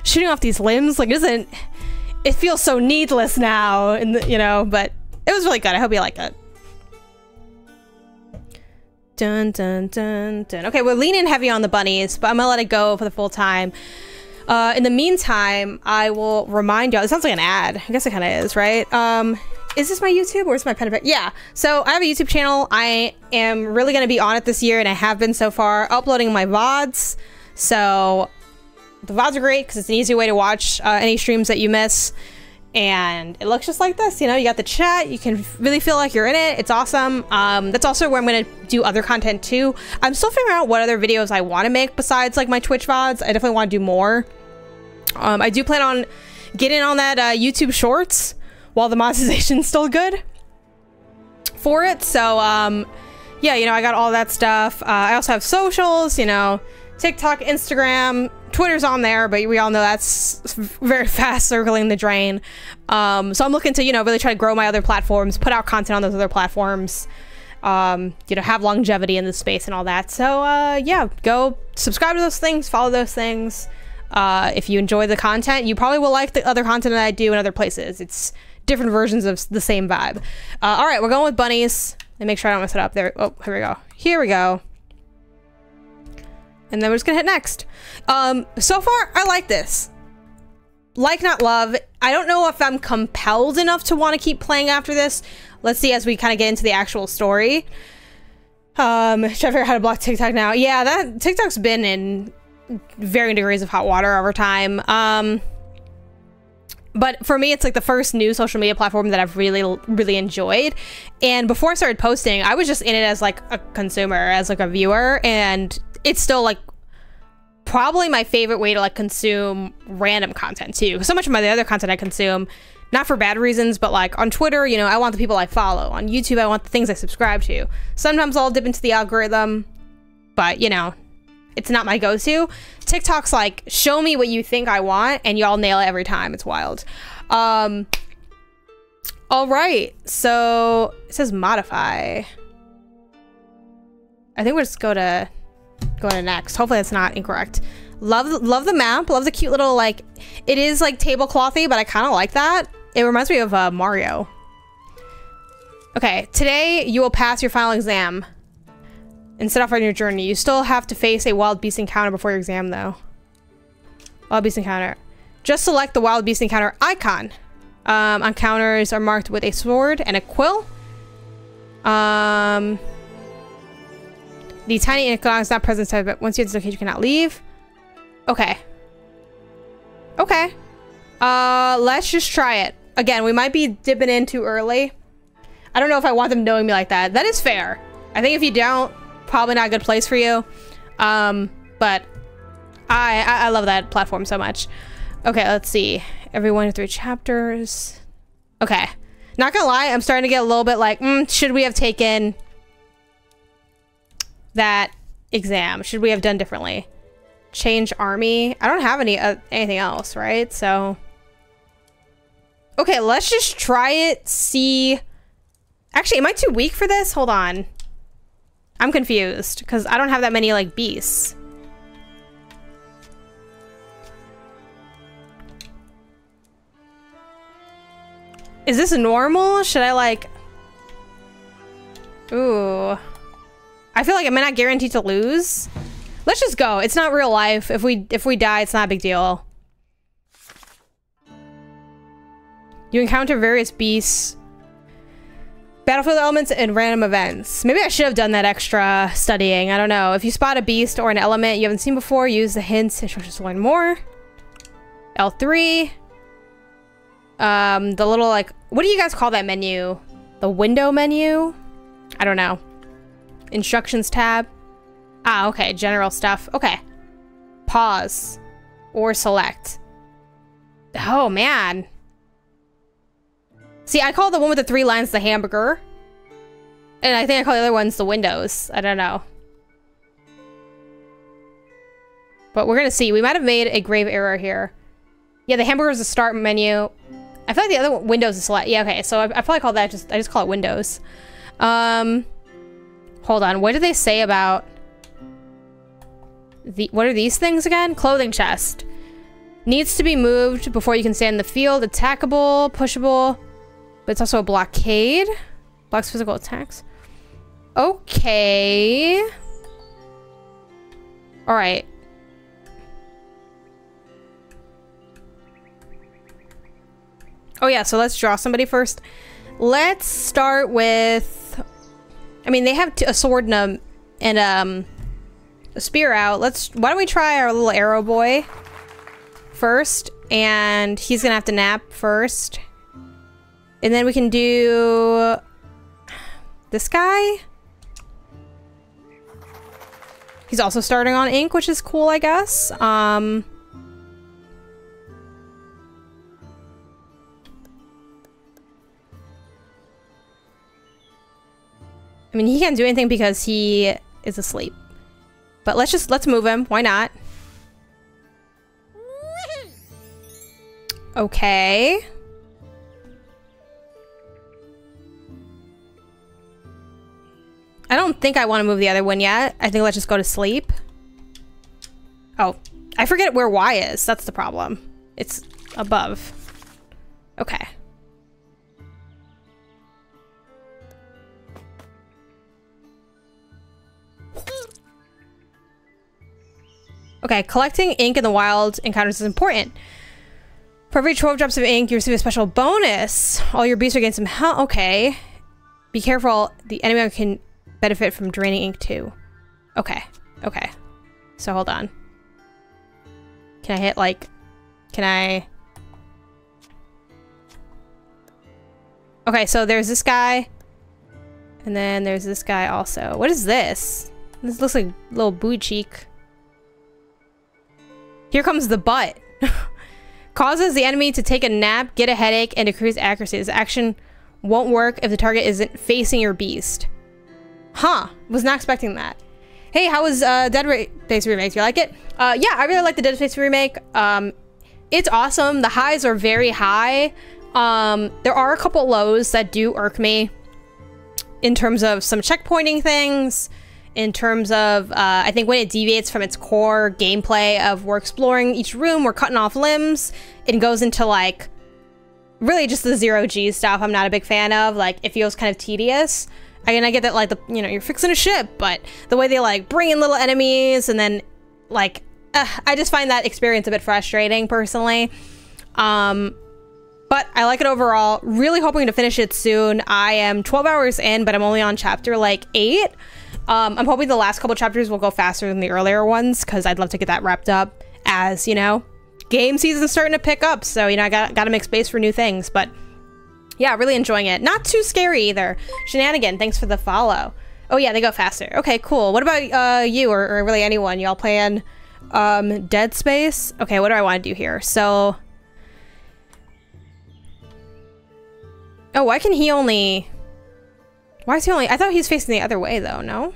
shooting off these limbs. Like, isn't it feels so needless now? And you know, but it was really good. I hope you like it. Dun, dun, dun, dun. Okay, we're leaning heavy on the bunnies, but I'm gonna let it go for the full time. Uh, in the meantime, I will remind y'all. It sounds like an ad. I guess it kind of is, right? Um, is this my YouTube or is my pen and Yeah. So I have a YouTube channel. I am really going to be on it this year, and I have been so far, uploading my VODs. So the VODs are great because it's an easy way to watch uh, any streams that you miss and it looks just like this you know you got the chat you can really feel like you're in it it's awesome. Um, that's also where i'm gonna do other content too. I'm still figuring out what other videos i want to make besides like my twitch vods i definitely want to do more. Um, i do plan on getting on that uh, youtube shorts while the monetization's still good for it so um, yeah you know i got all that stuff. Uh, i also have socials you know tiktok instagram Twitter's on there, but we all know that's very fast circling the drain. Um, so I'm looking to, you know, really try to grow my other platforms, put out content on those other platforms, um, you know, have longevity in the space and all that. So, uh, yeah, go subscribe to those things, follow those things. Uh, if you enjoy the content, you probably will like the other content that I do in other places. It's different versions of the same vibe. Uh, all right, we're going with bunnies. Let me make sure I don't mess it up there. Oh, here we go. Here we go. And then we're just gonna hit next. Um, so far, I like this. Like not love. I don't know if I'm compelled enough to want to keep playing after this. Let's see as we kind of get into the actual story. Um, should I figure out how to block TikTok now? Yeah, that TikTok's been in varying degrees of hot water over time. Um, but for me, it's like the first new social media platform that I've really, really enjoyed. And before I started posting, I was just in it as like a consumer, as like a viewer, and it's still like probably my favorite way to like consume random content too. So much of my the other content I consume, not for bad reasons, but like on Twitter, you know, I want the people I follow. On YouTube, I want the things I subscribe to. Sometimes I'll dip into the algorithm, but you know, it's not my go-to. TikTok's like, show me what you think I want, and y'all nail it every time. It's wild. Um, all right, so it says modify. I think we'll just go to go to next. Hopefully that's not incorrect. Love love the map. Love the cute little like. It is like tableclothy, but I kind of like that. It reminds me of uh, Mario. Okay, today you will pass your final exam and set off on your journey. You still have to face a wild beast encounter before your exam, though. Wild beast encounter. Just select the wild beast encounter icon. Um, encounters are marked with a sword and a quill. Um, the tiny icon is not present, but once you hit this location, you cannot leave. Okay. Okay. Uh, let's just try it. Again, we might be dipping in too early. I don't know if I want them knowing me like that. That is fair. I think if you don't, probably not a good place for you. Um, but I, I, I love that platform so much. Okay, let's see. Every one of three chapters. Okay. Not gonna lie, I'm starting to get a little bit like, mm, should we have taken that exam? Should we have done differently? Change army. I don't have any uh, anything else, right? So, okay, let's just try it. See. Actually, am I too weak for this? Hold on. I'm confused because I don't have that many like beasts. Is this normal? Should I like... Ooh. I feel like I'm not guaranteed to lose. Let's just go. It's not real life. If we if we die, it's not a big deal. You encounter various beasts Battlefield elements and random events. Maybe I should have done that extra studying. I don't know. If you spot a beast or an element you haven't seen before, use the hints just learn more. L3. Um, the little, like, what do you guys call that menu? The window menu? I don't know. Instructions tab. Ah, okay. General stuff. Okay. Pause. Or select. Oh, man. See, I call the one with the three lines the hamburger. And I think I call the other ones the windows. I don't know. But we're gonna see. We might have made a grave error here. Yeah, the hamburger is the start menu. I feel like the other one, windows is select. Yeah, okay. So I, I probably call that just, I just call it windows. Um, hold on. What do they say about the, what are these things again? Clothing chest. Needs to be moved before you can stand in the field. Attackable, pushable. But it's also a blockade. Blocks physical attacks. Okay. Alright. Oh yeah, so let's draw somebody first. Let's start with... I mean, they have a sword and a, and um, a spear out. Let's... Why don't we try our little arrow boy first? And he's gonna have to nap first. And then we can do this guy. He's also starting on ink, which is cool, I guess. Um, I mean, he can't do anything because he is asleep. But let's just, let's move him. Why not? Okay. I don't think I want to move the other one yet. I think let's just go to sleep. Oh, I forget where Y is. That's the problem. It's above. Okay. Okay, collecting ink in the wild encounters is important. For every 12 drops of ink, you receive a special bonus. All your beasts are getting some health. Okay. Be careful. The enemy can benefit from draining ink too. Okay. Okay. So hold on. Can I hit like... Can I... Okay, so there's this guy. And then there's this guy also. What is this? This looks like a little booty cheek. Here comes the butt. Causes the enemy to take a nap, get a headache, and decrease accuracy. This action won't work if the target isn't facing your beast. Huh. Was not expecting that. Hey, how was uh, Dead Space Remake? Do you like it? Uh, yeah, I really like the Dead Space Remake. Um, it's awesome. The highs are very high. Um, there are a couple lows that do irk me in terms of some checkpointing things, in terms of, uh, I think when it deviates from its core gameplay of we're exploring each room, we're cutting off limbs, it goes into like really just the zero G stuff I'm not a big fan of. Like, it feels kind of tedious. I mean, I get that, like, the, you know, you're fixing a ship, but the way they, like, bring in little enemies and then, like, uh, I just find that experience a bit frustrating, personally. Um, but I like it overall. Really hoping to finish it soon. I am 12 hours in, but I'm only on chapter, like, 8. Um, I'm hoping the last couple chapters will go faster than the earlier ones, because I'd love to get that wrapped up as, you know, game season's starting to pick up, so, you know, I got, got to make space for new things, but yeah, really enjoying it. Not too scary either. Shenanigan, thanks for the follow. Oh yeah, they go faster. Okay, cool. What about uh, you or, or really anyone? Y'all playing um, Dead Space? Okay, what do I want to do here? So... Oh, why can he only... Why is he only... I thought he's facing the other way, though, no?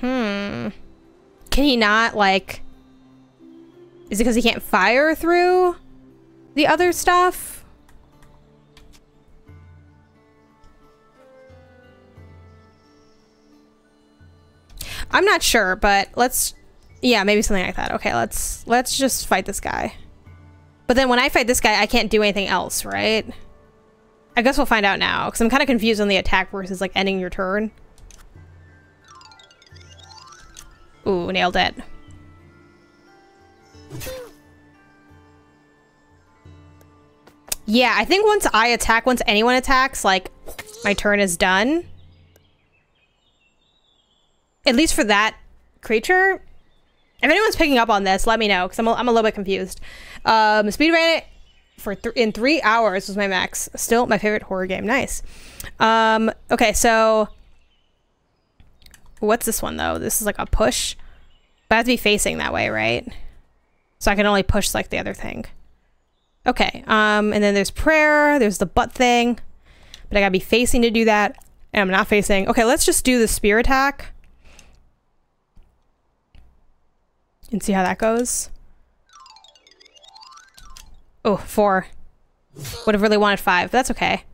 Hmm. Can he not, like... Is it because he can't fire through? The other stuff? I'm not sure, but let's yeah, maybe something like that. Okay, let's let's just fight this guy. But then when I fight this guy, I can't do anything else, right? I guess we'll find out now, because I'm kind of confused on the attack versus, like, ending your turn. Ooh, nailed it. Yeah, I think once I attack, once anyone attacks, like, my turn is done. At least for that creature. If anyone's picking up on this, let me know, because I'm, a, I'm a little bit confused. Um, speed ran it for th in three hours was my max. Still my favorite horror game. Nice. Um, okay, so... What's this one, though? This is like a push. But I have to be facing that way, right? So I can only push, like, the other thing. Okay, um, and then there's prayer, there's the butt thing, but I gotta be facing to do that, and I'm not facing. Okay, let's just do the spear attack. And see how that goes. Oh, four. Would have really wanted five, but that's okay.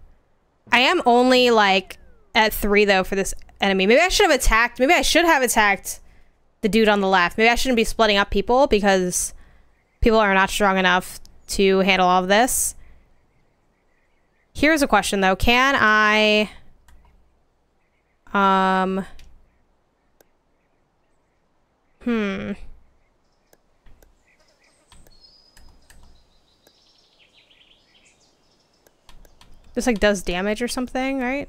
I am only, like, at three, though, for this enemy. Maybe I should have attacked, maybe I should have attacked the dude on the left. Maybe I shouldn't be splitting up people, because people are not strong enough to handle all of this. Here's a question though. Can I um Hmm. This like does damage or something, right?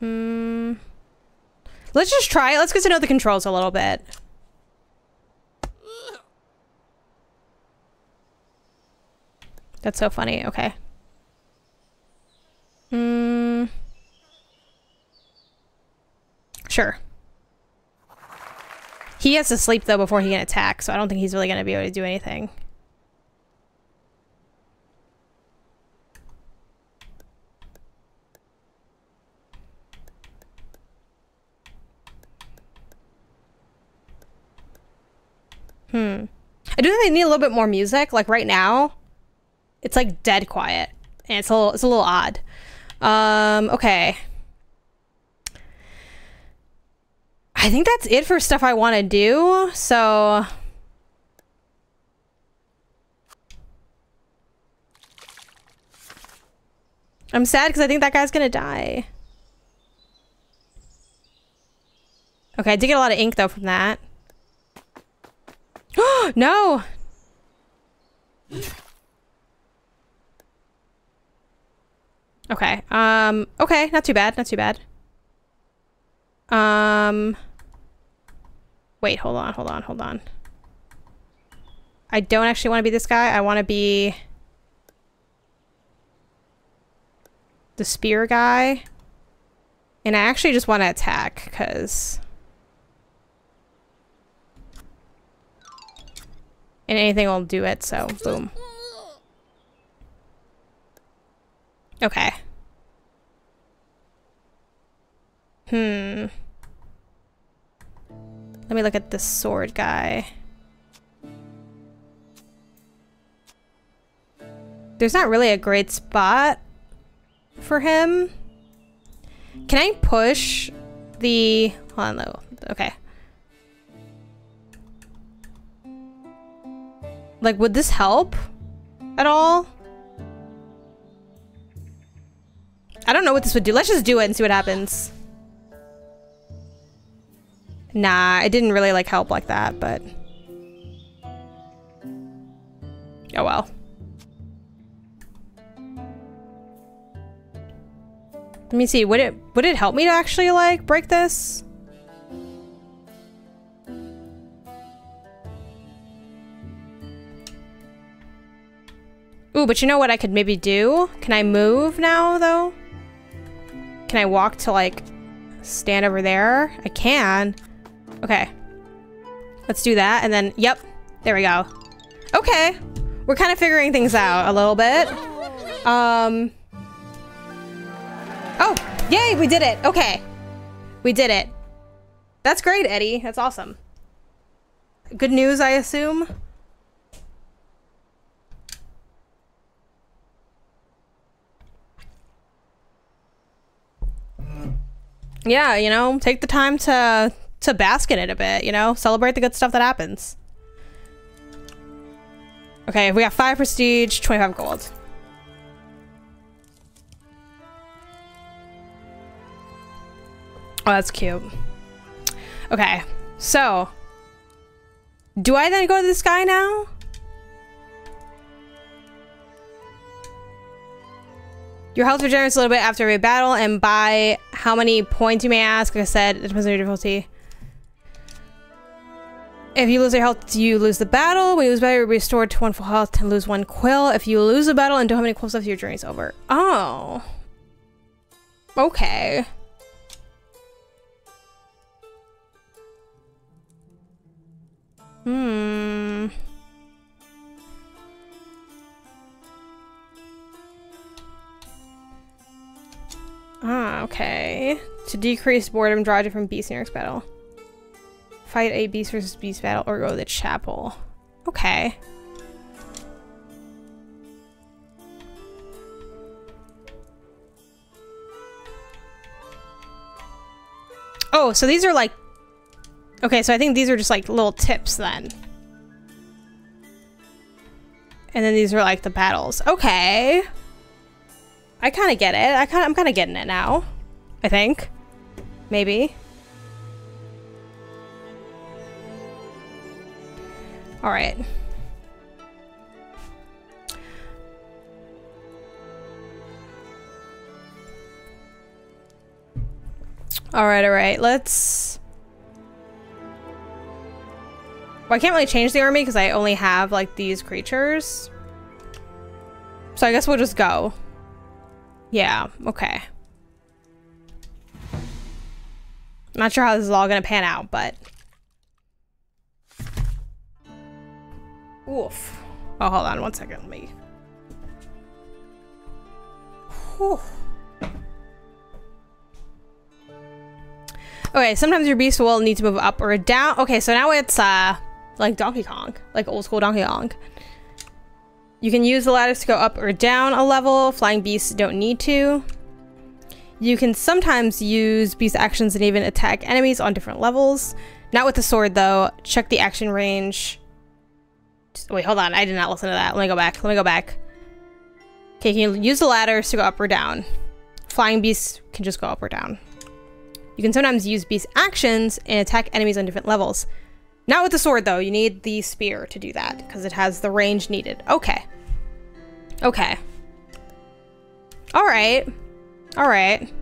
Hmm. Let's just try it. Let's get to know the controls a little bit. That's so funny. Okay. Hmm. Sure. He has to sleep, though, before he can attack, so I don't think he's really going to be able to do anything. Hmm. I do think they need a little bit more music. Like right now, it's like dead quiet. And it's a little, it's a little odd. Um, okay. I think that's it for stuff I want to do. So I'm sad because I think that guy's gonna die. Okay, I did get a lot of ink though from that. Oh no! Okay. Um, okay, not too bad, not too bad. Um, wait, hold on, hold on, hold on. I don't actually want to be this guy. I want to be the spear guy. And I actually just want to attack, because... And anything will do it, so boom. Okay. Hmm. Let me look at this sword guy. There's not really a great spot for him. Can I push the... Hold on, though. Okay. Like, would this help at all? I don't know what this would do. Let's just do it and see what happens. Nah, it didn't really, like, help like that, but... Oh well. Let me see, would it would it help me to actually like break this? Ooh, but you know what I could maybe do? Can I move now though? Can I walk to like stand over there? I can. Okay. Let's do that and then, yep, there we go. Okay, we're kind of figuring things out a little bit. Um, Oh, yay, we did it. Okay. We did it. That's great, Eddie. That's awesome. Good news, I assume? Yeah, you know, take the time to to bask in it a bit, you know? Celebrate the good stuff that happens. Okay, we got 5 prestige, 25 gold. Oh, that's cute. Okay, so do I then go to this guy now? Your health regenerates a little bit after every battle, and by how many points you may ask. Like I said, it depends on your difficulty. If you lose your health, you lose the battle. When you lose battle, you restore to one full health and lose one quill. If you lose a battle and don't have any quills left, your journey's over. Oh. Okay. Hmm. Ah, okay. To decrease boredom, draw a different beast in your next battle. Fight a beast versus beast battle or go to the chapel. Okay. Oh, so these are like Okay, so I think these are just like little tips then. And then these are like the battles. Okay. I kind of get it. I kind I'm kind of getting it now. I think. Maybe. All right. All right, all right. Let's well, I can't really change the army because I only have like these creatures. So I guess we'll just go. Yeah, okay. Not sure how this is all gonna pan out, but... Oof. Oh, hold on one second, let me... Whew. Okay, sometimes your beast will need to move up or down. Okay, so now it's, uh like Donkey Kong, like old school Donkey Kong. You can use the ladders to go up or down a level. Flying beasts don't need to. You can sometimes use beast actions and even attack enemies on different levels. Not with the sword though. Check the action range. Wait, hold on. I did not listen to that. Let me go back. Let me go back. Okay, you can use the ladders to go up or down? Flying beasts can just go up or down. You can sometimes use beast actions and attack enemies on different levels. Not with the sword, though. You need the spear to do that, because it has the range needed. Okay. Okay. Alright. Alright.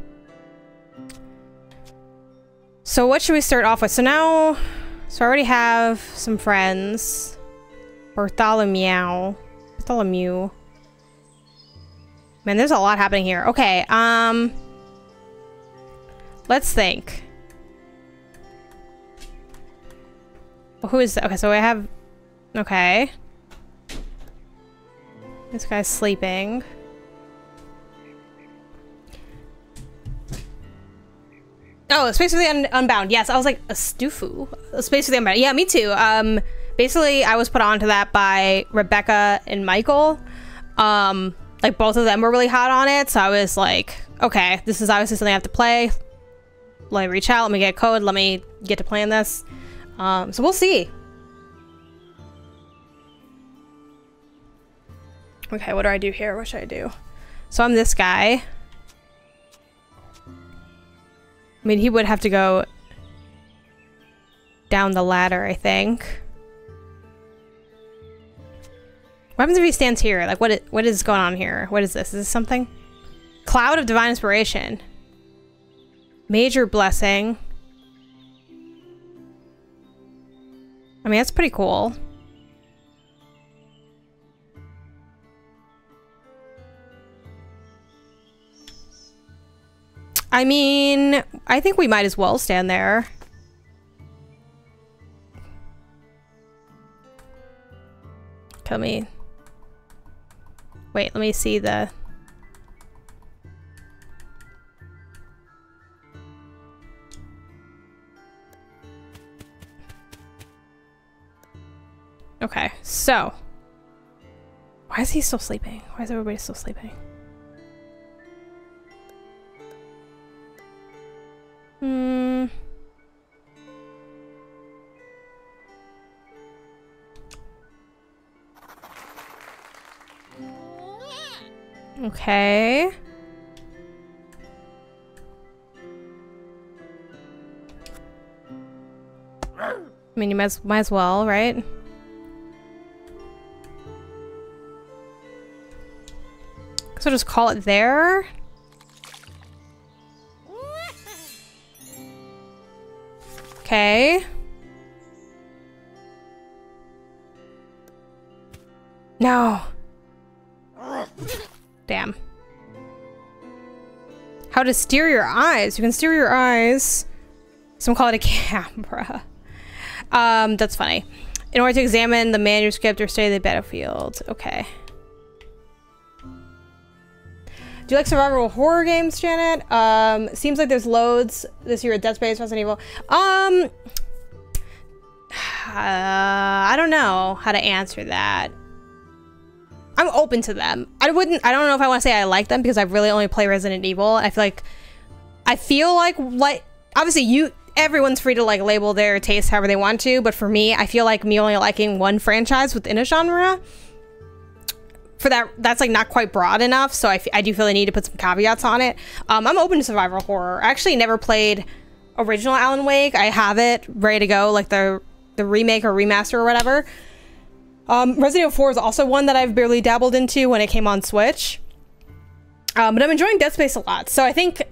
So what should we start off with? So now... So I already have some friends. Bartholomew. Bartholomew. Man, there's a lot happening here. Okay, um... Let's think. Who is... Okay, so I have Okay. This guy's sleeping. Oh, Space for the Un Unbound. Yes, I was like, a Stufu. Space for the Unbound. Yeah, me too. Um, basically, I was put onto that by Rebecca and Michael. Um, like, both of them were really hot on it, so I was like, okay, this is obviously something I have to play. Let me reach out, let me get code, let me get to playing this. Um, so we'll see. Okay, what do I do here? What should I do? So I'm this guy. I mean, he would have to go down the ladder, I think. What happens if he stands here? Like, what is, what is going on here? What is this? Is this something? Cloud of Divine Inspiration. Major Blessing. I mean, that's pretty cool. I mean, I think we might as well stand there. Let me... Wait, let me see the... Okay, so... Why is he still sleeping? Why is everybody still sleeping? Hmm. Okay. I mean, you might, might as well, right? So just call it there? Okay. No. Damn. How to steer your eyes. You can steer your eyes. Some call it a camera. Um, that's funny. In order to examine the manuscript or study the battlefield. Okay. Do you like survival horror games, Janet? Um, seems like there's loads this year at Dead Space, Resident Evil. Um, uh, I don't know how to answer that. I'm open to them. I wouldn't, I don't know if I want to say I like them because I really only play Resident Evil. I feel like, I feel like, like, obviously you, everyone's free to like label their taste however they want to, but for me, I feel like me only liking one franchise within a genre for that that's like not quite broad enough so I, I do feel I need to put some caveats on it. Um, i'm open to survival horror. I actually never played original alan wake. I have it ready to go like the the remake or remaster or whatever. Um, resident evil 4 is also one that i've barely dabbled into when it came on switch. Um, but i'm enjoying dead space a lot so i think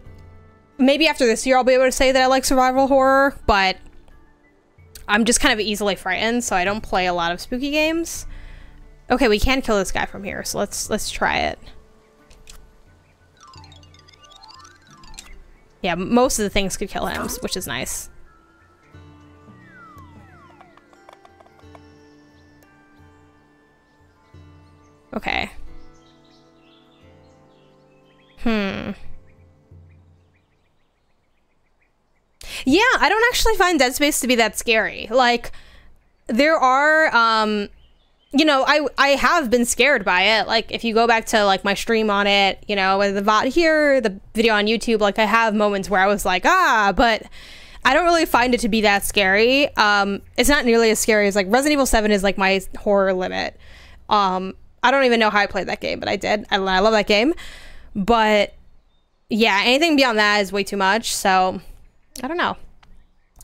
maybe after this year i'll be able to say that i like survival horror but i'm just kind of easily frightened so i don't play a lot of spooky games Okay, we can kill this guy from here, so let's let's try it. Yeah, most of the things could kill him, which is nice. Okay. Hmm. Yeah, I don't actually find Dead Space to be that scary. Like, there are, um, you know, I I have been scared by it. Like if you go back to like my stream on it, you know, with the VOD here, the video on YouTube, like I have moments where I was like, ah, but I don't really find it to be that scary. Um, it's not nearly as scary as like Resident Evil 7 is like my horror limit. Um, I don't even know how I played that game, but I did. I, I love that game. But yeah, anything beyond that is way too much. So I don't know.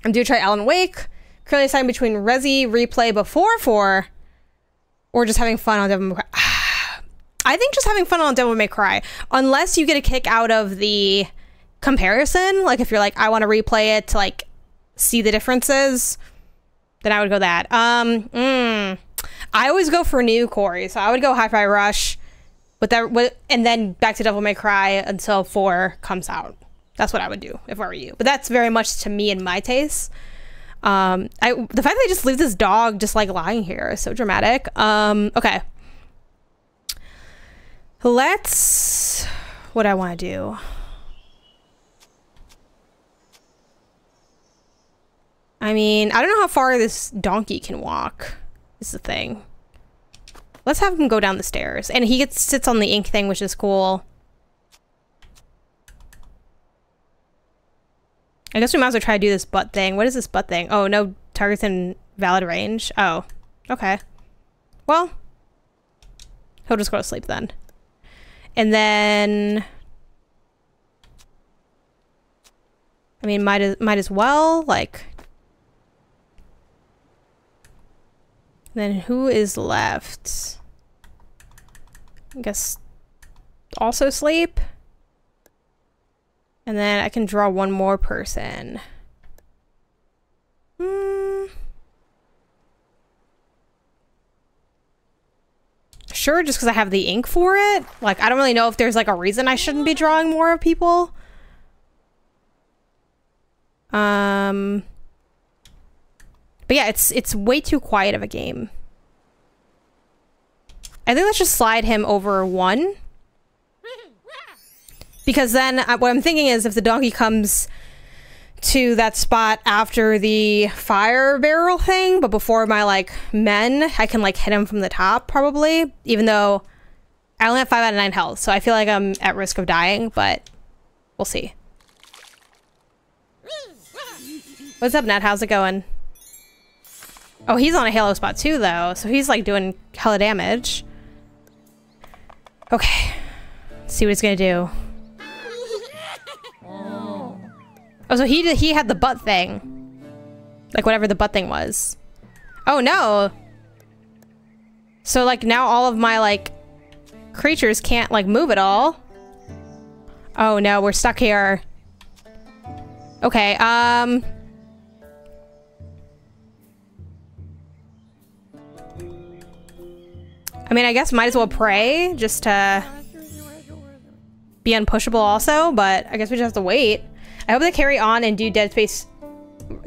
I'm due to try Alan Wake. Currently deciding between Resi Replay before 4 or just having fun on Devil May Cry. I think just having fun on Devil May Cry, unless you get a kick out of the comparison. Like if you're like, I want to replay it to like see the differences, then I would go that. Um, mm, I always go for new Corey, so I would go Hi-Fi Rush, with that, with, and then back to Devil May Cry until four comes out. That's what I would do if I were you. But that's very much to me and my taste. Um, I the fact that they just leave this dog just like lying here is so dramatic. Um, okay. Let's what I want to do. I mean, I don't know how far this donkey can walk. Is the thing. Let's have him go down the stairs, and he gets sits on the ink thing, which is cool. I guess we might as well try to do this butt thing. What is this butt thing? Oh, no targets in valid range. Oh, okay. Well, he'll just go to sleep then. And then... I mean, might as, might as well, like... Then who is left? I guess also sleep? And then I can draw one more person. Hmm. Sure, just because I have the ink for it. Like, I don't really know if there's like a reason I shouldn't be drawing more of people. Um. But yeah, it's it's way too quiet of a game. I think let's just slide him over one. Because then uh, what I'm thinking is if the donkey comes to that spot after the fire barrel thing, but before my like men, I can like hit him from the top probably, even though I only have five out of nine health, so I feel like I'm at risk of dying, but we'll see. What's up, Ned? How's it going? Oh, he's on a halo spot too, though, so he's like doing hella damage. Okay. Let's see what he's gonna do. Oh, so he he had the butt thing. Like whatever the butt thing was. Oh no. So like now all of my like creatures can't like move at all. Oh no, we're stuck here. Okay, um I mean, I guess might as well pray just to be unpushable also, but I guess we just have to wait. I hope they carry on and do Dead Space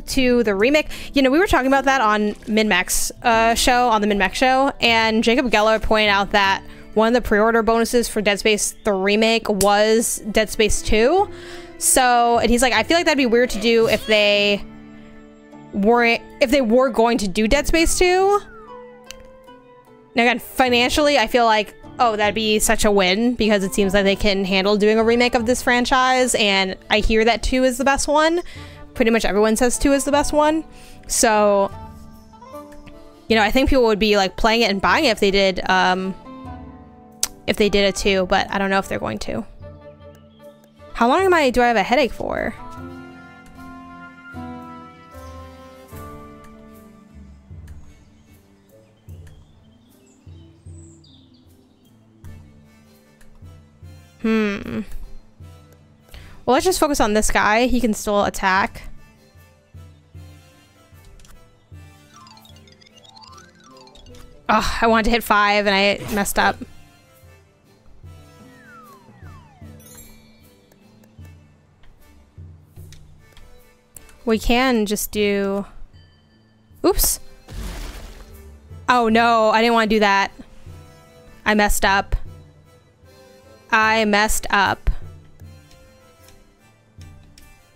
2 the remake. You know, we were talking about that on MinnMax uh, show, on the MinnMax show, and Jacob Geller pointed out that one of the pre-order bonuses for Dead Space the remake was Dead Space 2. So, and he's like, I feel like that'd be weird to do if they weren't, if they were going to do Dead Space 2. Now again, financially, I feel like oh, that'd be such a win because it seems like they can handle doing a remake of this franchise. And I hear that 2 is the best one. Pretty much everyone says 2 is the best one. So, you know, I think people would be like playing it and buying it if they did, um, if they did a 2, but I don't know if they're going to. How long am I, do I have a headache for? Hmm. Well, let's just focus on this guy. He can still attack. Oh, I wanted to hit five and I messed up. We can just do... Oops. Oh no, I didn't want to do that. I messed up. I messed up.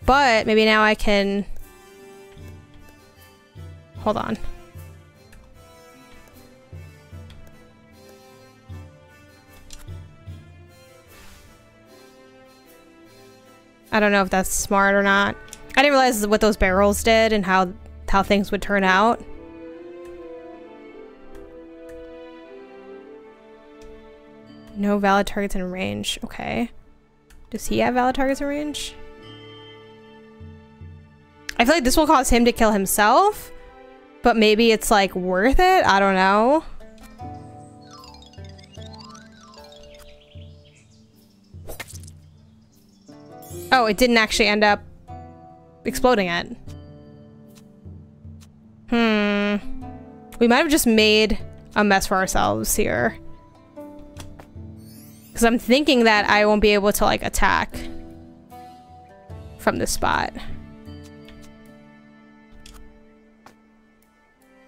But maybe now I can... Hold on. I don't know if that's smart or not. I didn't realize what those barrels did and how how things would turn out. No valid targets in range. Okay. Does he have valid targets in range? I feel like this will cause him to kill himself, but maybe it's like worth it? I don't know. Oh, it didn't actually end up exploding it. Hmm. We might have just made a mess for ourselves here. Because I'm thinking that I won't be able to, like, attack from this spot.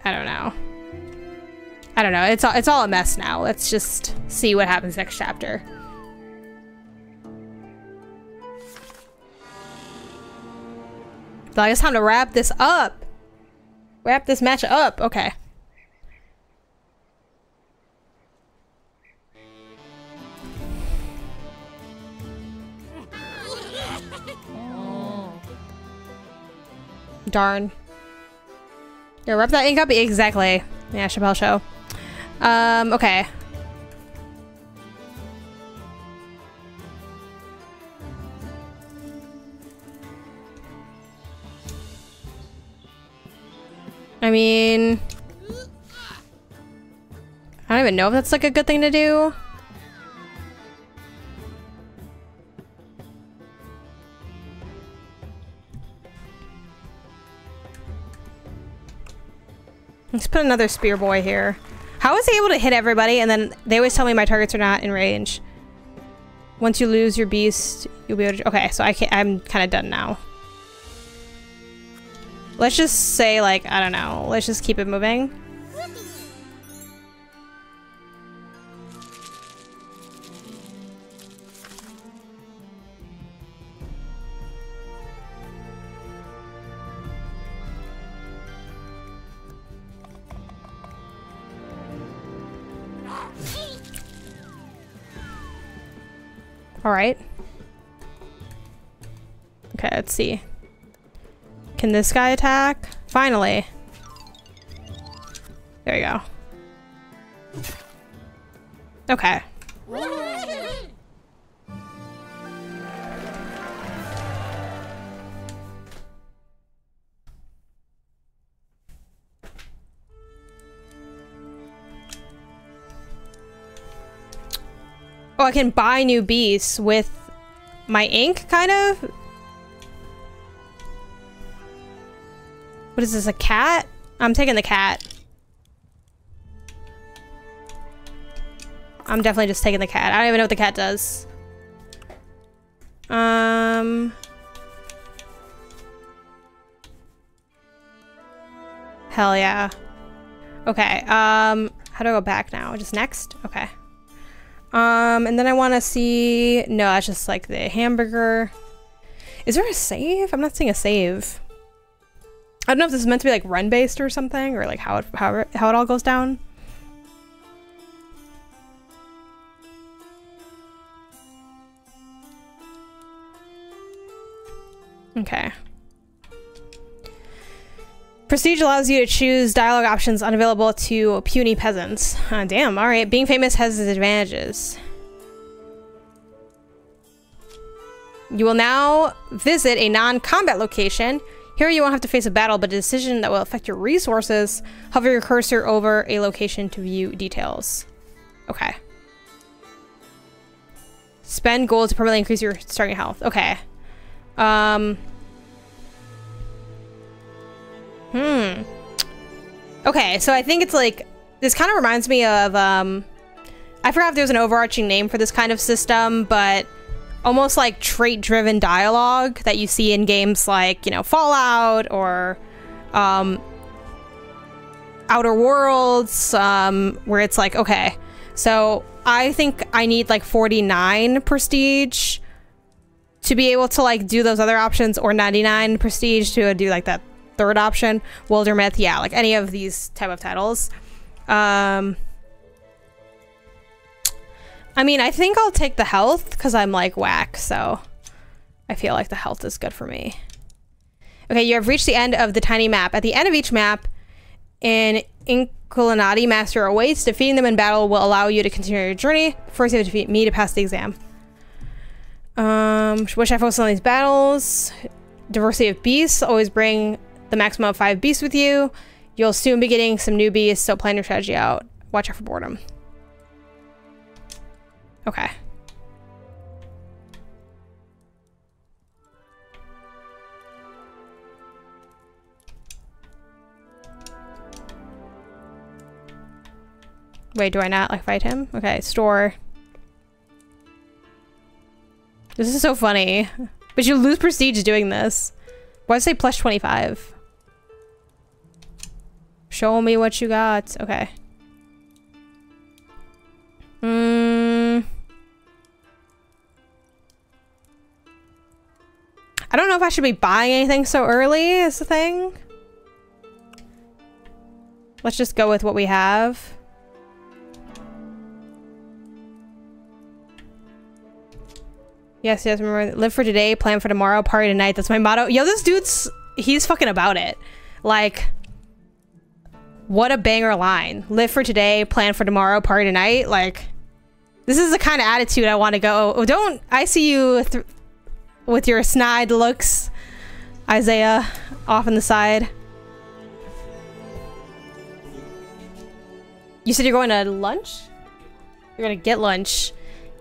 I don't know. I don't know. It's all, it's all a mess now. Let's just see what happens next chapter. So I guess time to wrap this up. Wrap this match up. Okay. Darn. Yeah, wrap that ink up? Exactly. Yeah, Chappelle show. Um, okay. I mean... I don't even know if that's like a good thing to do. Let's put another spear boy here. How is he able to hit everybody and then they always tell me my targets are not in range? Once you lose your beast, you'll be able to- okay, so I can't- I'm kind of done now. Let's just say like, I don't know, let's just keep it moving. All right. Okay, let's see. Can this guy attack? Finally. There you go. Okay. Oh, I can buy new beasts with my ink, kind of? What is this, a cat? I'm taking the cat. I'm definitely just taking the cat. I don't even know what the cat does. Um... Hell yeah. Okay, um, how do I go back now? Just next? Okay. Um, and then I want to see... No, that's just like the hamburger. Is there a save? I'm not seeing a save. I don't know if this is meant to be like run-based or something, or like how it, how, it, how it all goes down. Okay. Prestige allows you to choose dialogue options unavailable to puny peasants. Uh, damn, alright. Being famous has its advantages. You will now visit a non-combat location. Here you won't have to face a battle, but a decision that will affect your resources. Hover your cursor over a location to view details. Okay. Spend gold to permanently increase your starting health. Okay. Um... Hmm. Okay, so I think it's like this kind of reminds me of um I forgot if there's an overarching name for this kind of system, but almost like trait-driven dialogue that you see in games like, you know, Fallout or um Outer Worlds, um, where it's like, okay, so I think I need like 49 prestige to be able to like do those other options or 99 prestige to do like that third option. Wildermyth, yeah, like any of these type of titles. Um, I mean, I think I'll take the health because I'm like whack, so I feel like the health is good for me. Okay, you have reached the end of the tiny map. At the end of each map, an Inkulinati master awaits. Defeating them in battle will allow you to continue your journey. First, you have to defeat me to pass the exam. Um, wish I focus on these battles. Diversity of beasts. Always bring the maximum of five beasts with you. You'll soon be getting some new beasts, so plan your strategy out. Watch out for boredom. Okay. Wait, do I not like fight him? Okay, store. This is so funny. But you lose prestige doing this. Why say plus 25? Show me what you got. Okay. Mm. I don't know if I should be buying anything so early is the thing. Let's just go with what we have. Yes, yes, remember, live for today, plan for tomorrow, party tonight. That's my motto. Yo, this dude's, he's fucking about it. Like, what a banger line. Live for today, plan for tomorrow, party tonight. Like, this is the kind of attitude I want to go. Oh, don't, I see you with your snide looks, Isaiah, off on the side. You said you're going to lunch? You're gonna get lunch.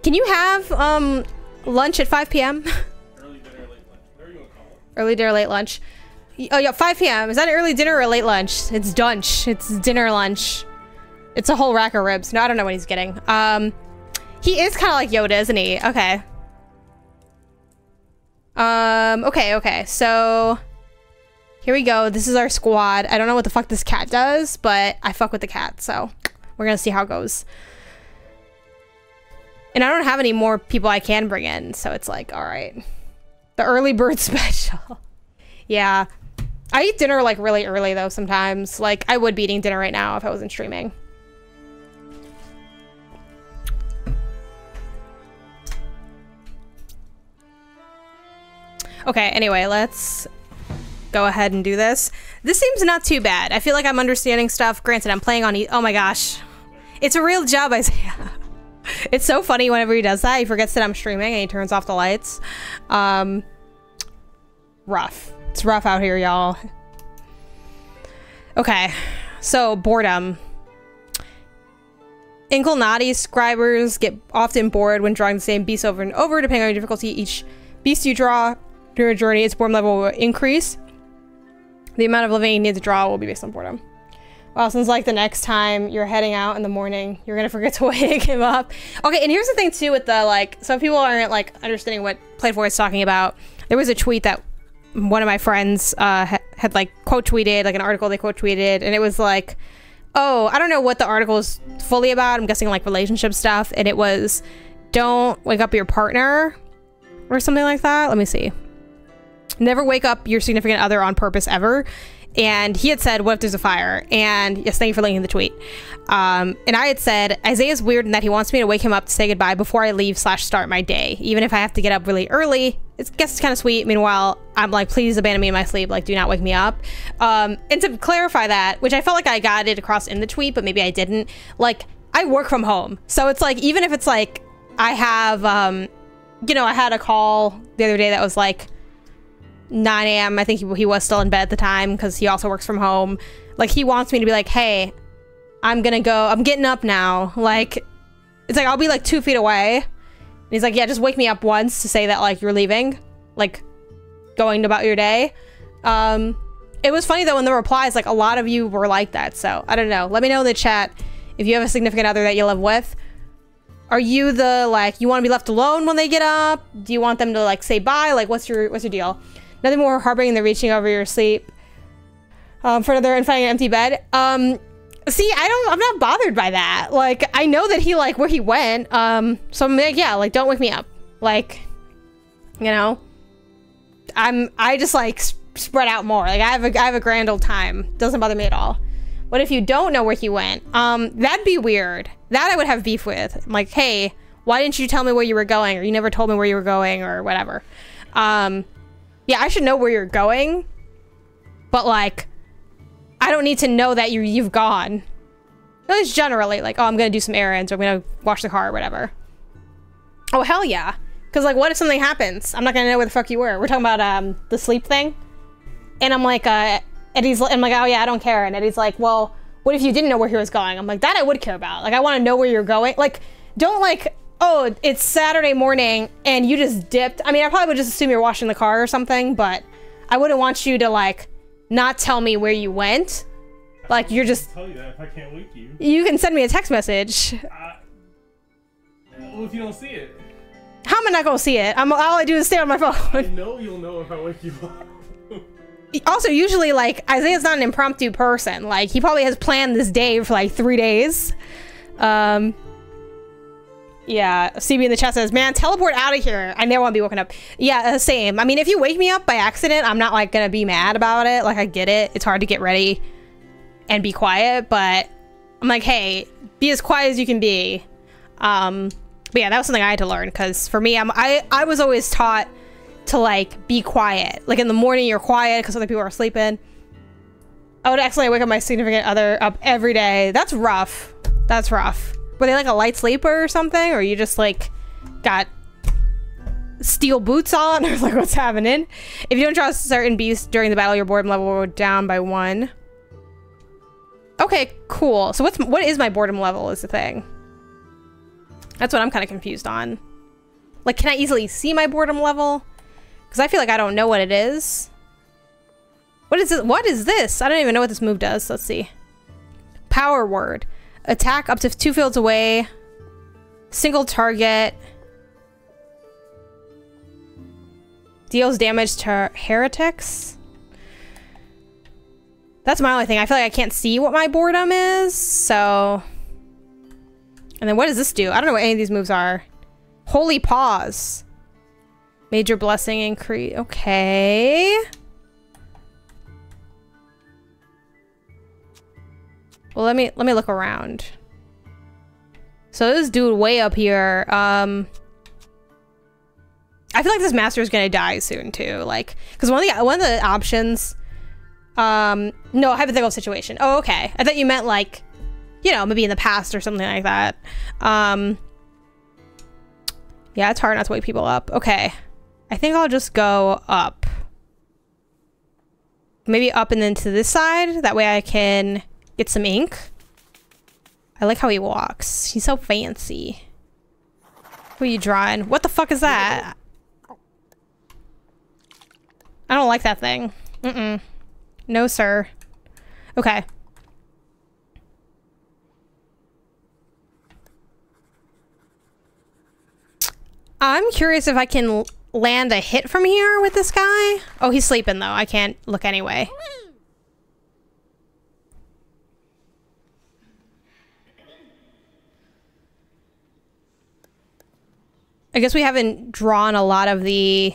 Can you have, um, lunch at 5 p.m. early dinner, late lunch. Whatever you want to call it. early dinner, late lunch. Oh yeah, 5 p.m. Is that early dinner or late lunch? It's dunch. It's dinner lunch. It's a whole rack of ribs. No, I don't know what he's getting. Um, he is kind of like Yoda, isn't he? Okay. Um, okay, okay. So here we go. This is our squad. I don't know what the fuck this cat does, but I fuck with the cat, so we're gonna see how it goes. And I don't have any more people I can bring in, so it's like, all right. The early bird special. yeah. I eat dinner like really early though sometimes. Like I would be eating dinner right now if I wasn't streaming. Okay, anyway, let's go ahead and do this. This seems not too bad. I feel like I'm understanding stuff. Granted, I'm playing on e Oh my gosh. It's a real job, Isaiah. it's so funny whenever he does that. He forgets that I'm streaming and he turns off the lights. Um, rough. It's rough out here, y'all. Okay, so boredom. Inkulinati scribers get often bored when drawing the same beast over and over, depending on your difficulty. Each beast you draw during a journey, its boredom level will increase. The amount of living you need to draw will be based on boredom. Well, since like the next time you're heading out in the morning, you're gonna forget to wake him up. Okay, and here's the thing too with the like, some people aren't like understanding what Played4 is talking about. There was a tweet that one of my friends uh, had, had like quote tweeted, like an article they quote tweeted, and it was like, oh, I don't know what the article is fully about. I'm guessing like relationship stuff, and it was, don't wake up your partner or something like that. Let me see. Never wake up your significant other on purpose ever and he had said, "What if there's a fire?" And yes, thank you for linking the tweet. Um, and I had said, Isaiah's weird in that he wants me to wake him up to say goodbye before I leave slash start my day, even if I have to get up really early. It's guess it's kind of sweet. Meanwhile, I'm like, please abandon me in my sleep. Like, do not wake me up. Um, and to clarify that, which I felt like I got it across in the tweet, but maybe I didn't. Like, I work from home, so it's like even if it's like I have, um, you know, I had a call the other day that was like 9 a.m. I think he, he was still in bed at the time because he also works from home. Like, he wants me to be like, hey, I'm gonna go. I'm getting up now. Like, it's like, I'll be like two feet away. And he's like, yeah, just wake me up once to say that, like, you're leaving. Like, going about your day. Um, it was funny, though, in the replies, like, a lot of you were like that. So, I don't know. Let me know in the chat if you have a significant other that you live with. Are you the, like, you want to be left alone when they get up? Do you want them to, like, say bye? Like, what's your, what's your deal? Nothing more harboring than reaching over your sleep um, for another and finding an empty bed. Um, see, I don't, I'm not bothered by that. Like, I know that he, like, where he went. Um, so I'm like, yeah, like, don't wake me up. Like, you know, I'm, I just, like, spread out more. Like, I have a, I have a grand old time. Doesn't bother me at all. What if you don't know where he went? Um, that'd be weird. That I would have beef with. I'm like, hey, why didn't you tell me where you were going? Or you never told me where you were going or whatever. Um, yeah, I should know where you're going. But like, I don't need to know that you you've gone. At least generally, like, oh, I'm gonna do some errands or I'm gonna wash the car or whatever. Oh hell yeah. Cause like what if something happens? I'm not gonna know where the fuck you were. We're talking about um the sleep thing. And I'm like, uh Eddie's I'm like, oh yeah, I don't care. And Eddie's like, well, what if you didn't know where he was going? I'm like, that I would care about. Like I wanna know where you're going. Like, don't like oh, it's Saturday morning and you just dipped. I mean, I probably would just assume you're washing the car or something, but I wouldn't want you to like not tell me where you went. Like you're just. Tell you that if I can't wake you. You can send me a text message. Uh, well, if you don't see it. How am I not gonna see it? I'm all I do is stay on my phone. I know you'll know if I wake you up. Also, usually, like, Isaiah's not an impromptu person. Like, he probably has planned this day for like three days. Um, yeah, CB in the chat says, man, teleport out of here. I never want to be woken up. Yeah, uh, same. I mean, if you wake me up by accident, I'm not, like, gonna be mad about it. Like, I get it. It's hard to get ready and be quiet, but I'm like, hey, be as quiet as you can be. Um, but yeah, that was something I had to learn, because for me, I'm, I, I was always taught to, like, be quiet. Like, in the morning, you're quiet because other people are sleeping. I would accidentally wake up my significant other up every day. That's rough. That's rough. Were they like a light sleeper or something? Or you just like got steel boots on? Or like what's happening? If you don't draw a certain beast during the battle, your boredom level will go down by one. Okay, cool. So what's what is my boredom level is the thing. That's what I'm kind of confused on. Like, can I easily see my boredom level? Because I feel like I don't know what it is. What is this? What is this? I don't even know what this move does. Let's see. Power word. Attack up to two fields away. Single target. Deals damage to heretics. That's my only thing. I feel like I can't see what my boredom is, so... And then what does this do? I don't know what any of these moves are. Holy Pause. Major Blessing increase. Okay. Well, let me let me look around. So this dude way up here, um I feel like this master is gonna die soon too. Like, because one of the one of the options, um, no hypothetical situation. Oh, okay. I thought you meant like, you know, maybe in the past or something like that. Um, yeah, it's hard not to wake people up. Okay, I think I'll just go up. Maybe up and then to this side. That way I can Get some ink. I like how he walks. He's so fancy. Who are you drawing? What the fuck is that? I don't like that thing. Mm-mm. No, sir. Okay. I'm curious if I can land a hit from here with this guy. Oh, he's sleeping though. I can't look anyway. I guess we haven't drawn a lot of the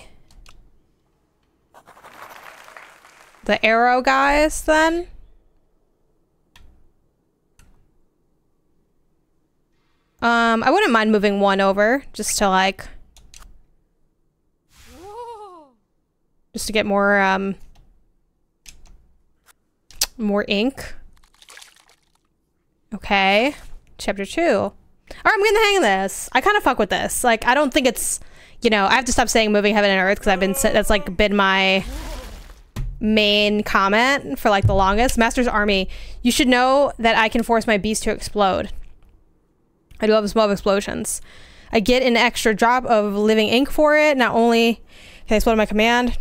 the arrow guys then. Um, I wouldn't mind moving one over just to like just to get more um more ink. Okay. Chapter 2. Right, I'm getting the hang of this. I kind of fuck with this. Like, I don't think it's, you know, I have to stop saying moving heaven and earth because I've been, that's like been my main comment for like the longest. Master's Army, you should know that I can force my beast to explode. I do love smell of explosions. I get an extra drop of living ink for it. Not only can I explode my command,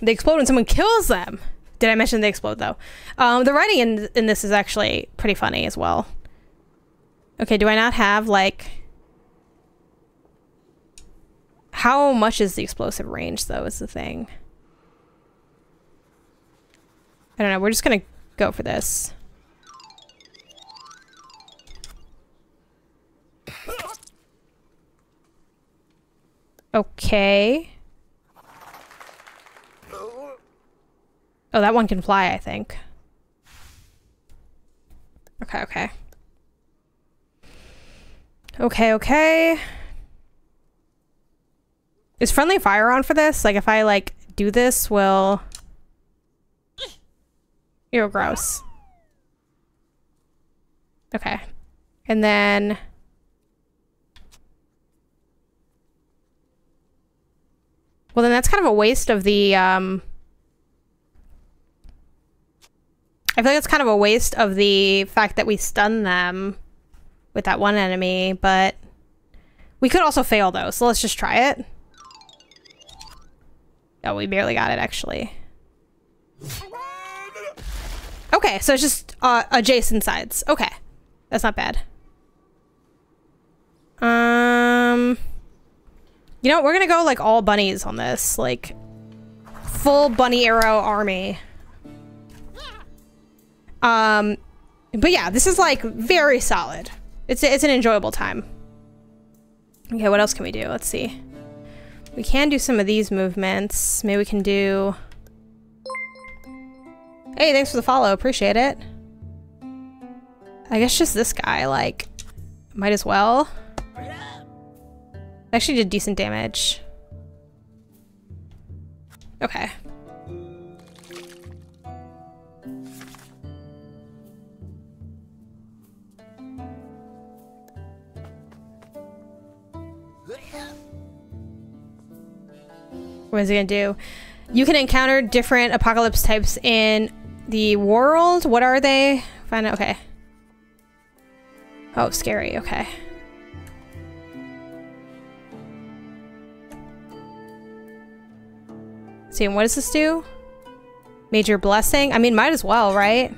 they explode when someone kills them. Did I mention they explode though? Um, the writing in, in this is actually pretty funny as well. Okay, do I not have, like... How much is the explosive range, though, is the thing. I don't know, we're just gonna go for this. Okay. Oh, that one can fly, I think. Okay, okay. Okay, okay. Is friendly fire on for this? Like, if I, like, do this, will... You're gross. Okay. And then... Well, then that's kind of a waste of the, um... I feel like it's kind of a waste of the fact that we stun them with that one enemy, but we could also fail though, so let's just try it. Oh, we barely got it actually. Okay, so it's just uh, adjacent sides. Okay, that's not bad. Um, you know, we're gonna go like all bunnies on this. Like, full bunny arrow army. Um, but yeah, this is like very solid. It's it's an enjoyable time. Okay, what else can we do? Let's see. We can do some of these movements. Maybe we can do. Hey, thanks for the follow. Appreciate it. I guess just this guy, like, might as well. Actually did decent damage. Okay. What is he gonna do? You can encounter different apocalypse types in the world. What are they? Find out. Okay. Oh, scary. Okay. See, and what does this do? Major blessing? I mean, might as well, right?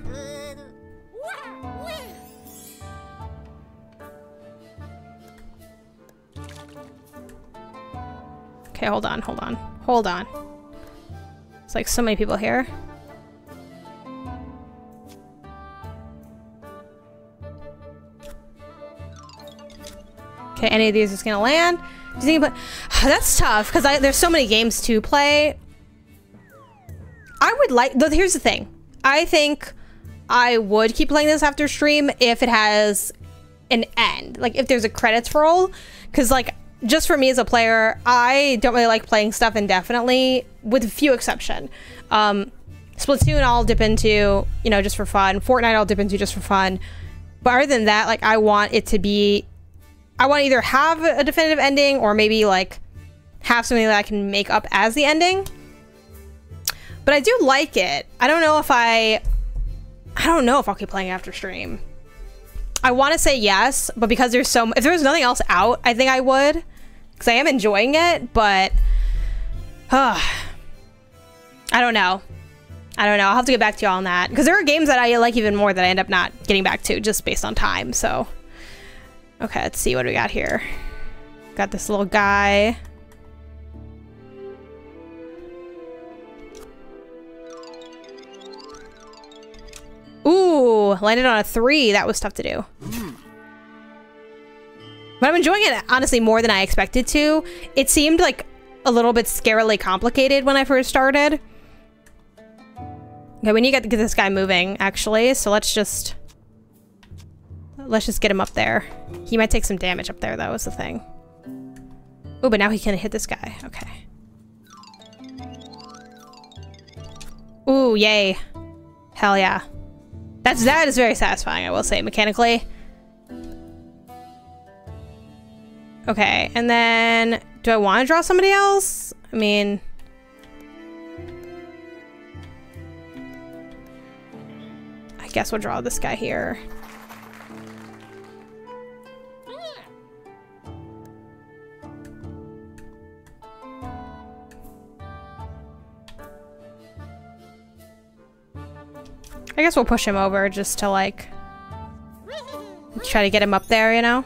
Okay, hold on, hold on, hold on. It's like so many people here. Okay, any of these is gonna land. Do you think about that's tough because there's so many games to play. I would like. Though here's the thing. I think I would keep playing this after stream if it has an end, like if there's a credits roll, because like just for me as a player, I don't really like playing stuff indefinitely, with a few exception. Um, Splatoon I'll dip into, you know, just for fun. Fortnite I'll dip into just for fun. But other than that, like I want it to be I want to either have a definitive ending or maybe like have something that I can make up as the ending. But I do like it. I don't know if I I don't know if I'll keep playing after stream. I want to say yes, but because there's so if there was nothing else out, I think I would cuz I am enjoying it, but uh, I don't know. I don't know. I'll have to get back to you on that because there are games that I like even more that I end up not getting back to just based on time. So Okay, let's see what we got here. Got this little guy. Ooh, landed on a three. That was tough to do. But I'm enjoying it, honestly, more than I expected to. It seemed like a little bit scarily complicated when I first started. Okay, we need to get this guy moving, actually. So let's just... Let's just get him up there. He might take some damage up there, though, is the thing. Oh, but now he can hit this guy. Okay. Ooh, yay. Hell yeah. That's, that is very satisfying, I will say, mechanically. Okay, and then... Do I want to draw somebody else? I mean... I guess we'll draw this guy here. I guess we'll push him over just to like try to get him up there, you know?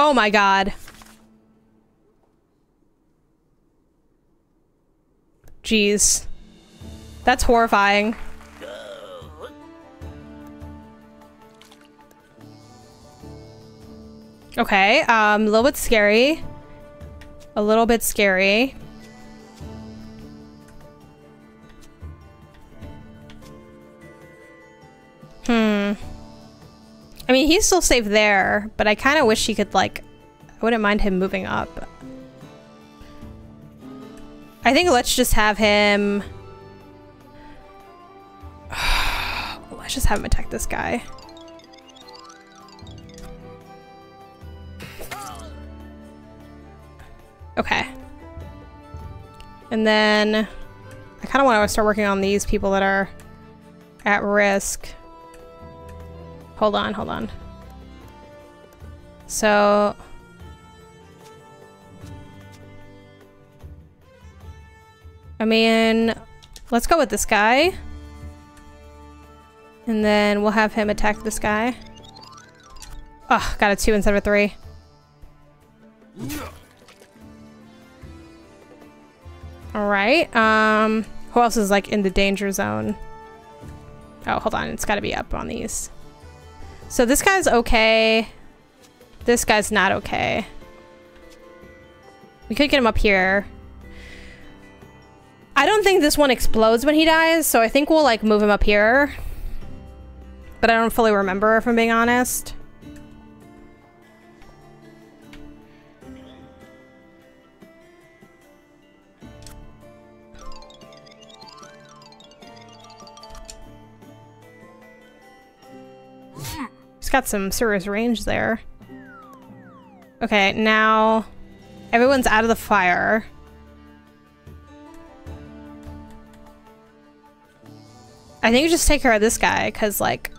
Oh my god. Jeez. That's horrifying. Okay, um, a little bit scary. A little bit scary. Hmm. I mean, he's still safe there, but I kind of wish he could, like... I wouldn't mind him moving up. I think let's just have him... let's just have him attack this guy. Okay. And then I kind of want to start working on these people that are at risk. Hold on, hold on. So... I mean, let's go with this guy. And then we'll have him attack this guy. Oh, got a two instead of a three. Alright, um, who else is like in the danger zone? Oh, hold on, it's gotta be up on these. So this guy's okay. This guy's not okay. We could get him up here. I don't think this one explodes when he dies, so I think we'll like move him up here. But I don't fully remember if I'm being honest. He's got some serious range there. Okay, now everyone's out of the fire. I think we just take care of this guy, because, like...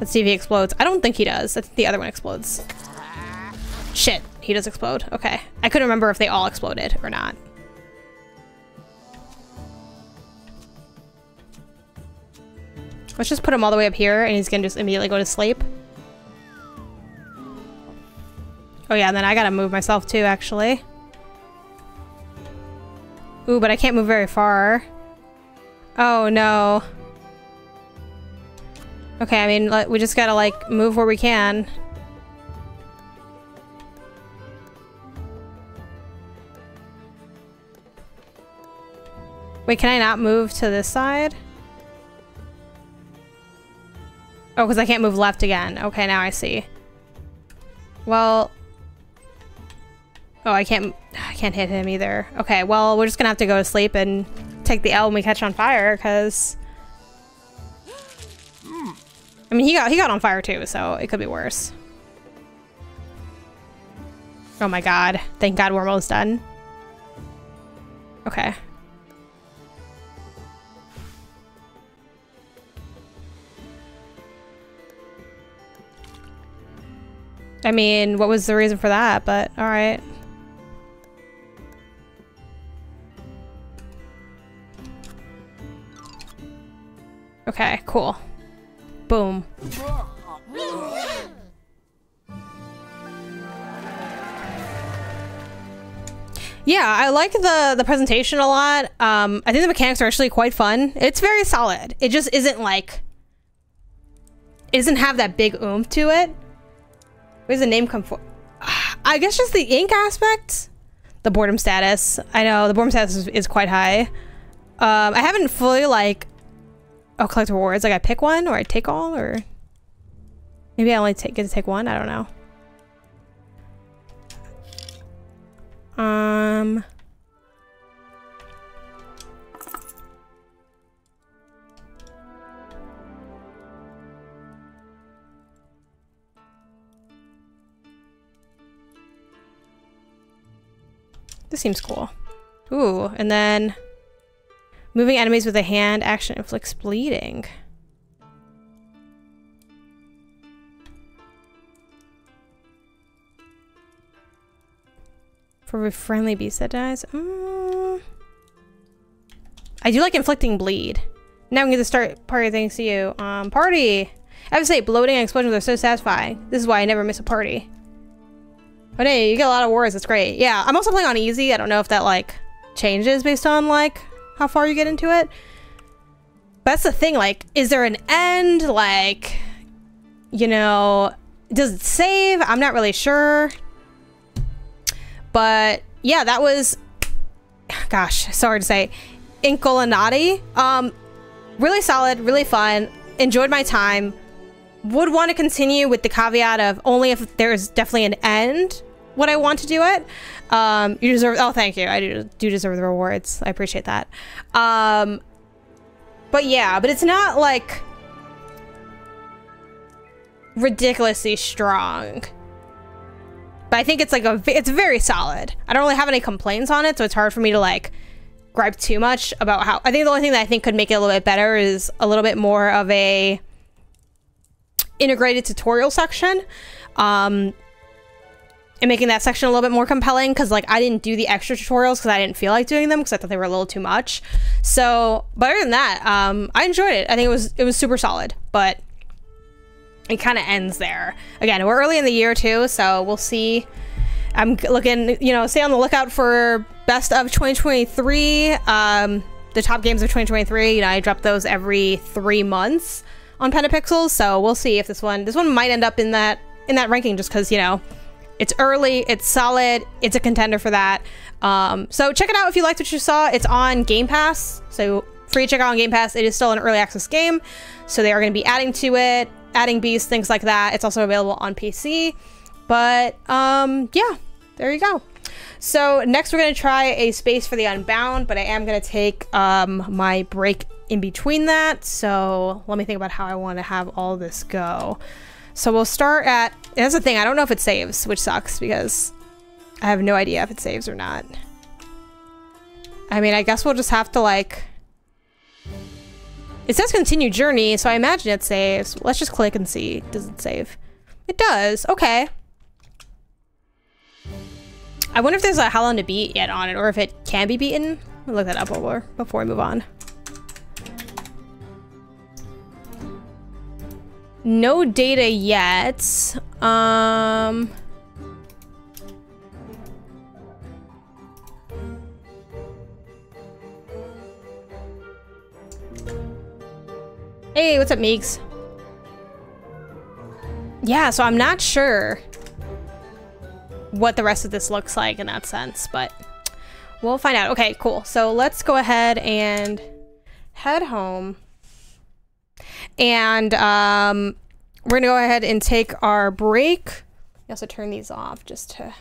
Let's see if he explodes. I don't think he does. I think the other one explodes. Shit, he does explode. Okay. I couldn't remember if they all exploded or not. Let's just put him all the way up here and he's gonna just immediately go to sleep. Oh yeah, and then I gotta move myself too, actually. Ooh, but I can't move very far. Oh no. Okay, I mean, we just gotta like move where we can. Wait, can I not move to this side? Oh, because I can't move left again. Okay, now I see. Well... Oh, I can't... I can't hit him either. Okay, well, we're just gonna have to go to sleep and take the L when we catch on fire, because... I mean, he got he got on fire too, so it could be worse. Oh my god. Thank god we're almost done. Okay. I mean, what was the reason for that? But alright. Okay, cool. Boom. Yeah, I like the the presentation a lot. Um, I think the mechanics are actually quite fun. It's very solid. It just isn't like it doesn't have that big oomph to it. Where's the name come from? I guess just the ink aspect. The boredom status. I know the boredom status is, is quite high. Um, I haven't fully like Oh, collect rewards. Like I pick one or I take all or maybe I only take, get to take one. I don't know. Um. This seems cool. Ooh, and then Moving enemies with a hand action inflicts bleeding. For a friendly beast that dies. Mm. I do like inflicting bleed. Now I'm going to start party thanks to you. Um, party! I have to say, bloating and explosions are so satisfying. This is why I never miss a party. But hey, you get a lot of words. It's great. Yeah, I'm also playing on easy. I don't know if that, like, changes based on, like, how far you get into it. That's the thing, like, is there an end? Like, you know, does it save? I'm not really sure. But yeah, that was, gosh, sorry to say, Inkulinati. Um, really solid, really fun. Enjoyed my time. Would want to continue with the caveat of only if there's definitely an end would I want to do it. Um, you deserve. Oh, thank you. I do, do deserve the rewards. I appreciate that. Um, but yeah, but it's not like ridiculously strong. But I think it's like a. It's very solid. I don't really have any complaints on it, so it's hard for me to like gripe too much about how. I think the only thing that I think could make it a little bit better is a little bit more of a integrated tutorial section. Um, and making that section a little bit more compelling because like I didn't do the extra tutorials because I didn't feel like doing them because I thought they were a little too much. So, but other than that, um, I enjoyed it. I think it was it was super solid, but it kind of ends there. Again, we're early in the year too, so we'll see. I'm looking, you know, stay on the lookout for best of 2023. Um, the top games of 2023. You know, I drop those every three months on Pentapixels, so we'll see if this one this one might end up in that in that ranking just because you know it's early, it's solid, it's a contender for that. Um, so check it out if you liked what you saw. It's on Game Pass, so free to check out on Game Pass. It is still an early access game, so they are going to be adding to it, adding beasts, things like that. It's also available on PC. But um, yeah, there you go. So next we're going to try a Space for the Unbound, but I am going to take um, my break in between that. So let me think about how I want to have all this go. So we'll start at, that's the thing, I don't know if it saves, which sucks because I have no idea if it saves or not. I mean, I guess we'll just have to like, it says continue journey, so I imagine it saves. Let's just click and see, does it save? It does, okay. I wonder if there's a how long to beat yet on it, or if it can be beaten. I'll look that up before, before we move on. No data yet. Um... Hey, what's up, Meeks? Yeah, so I'm not sure what the rest of this looks like in that sense, but we'll find out. Okay, cool. So let's go ahead and head home. And um, we're going to go ahead and take our break. We also turn these off just to...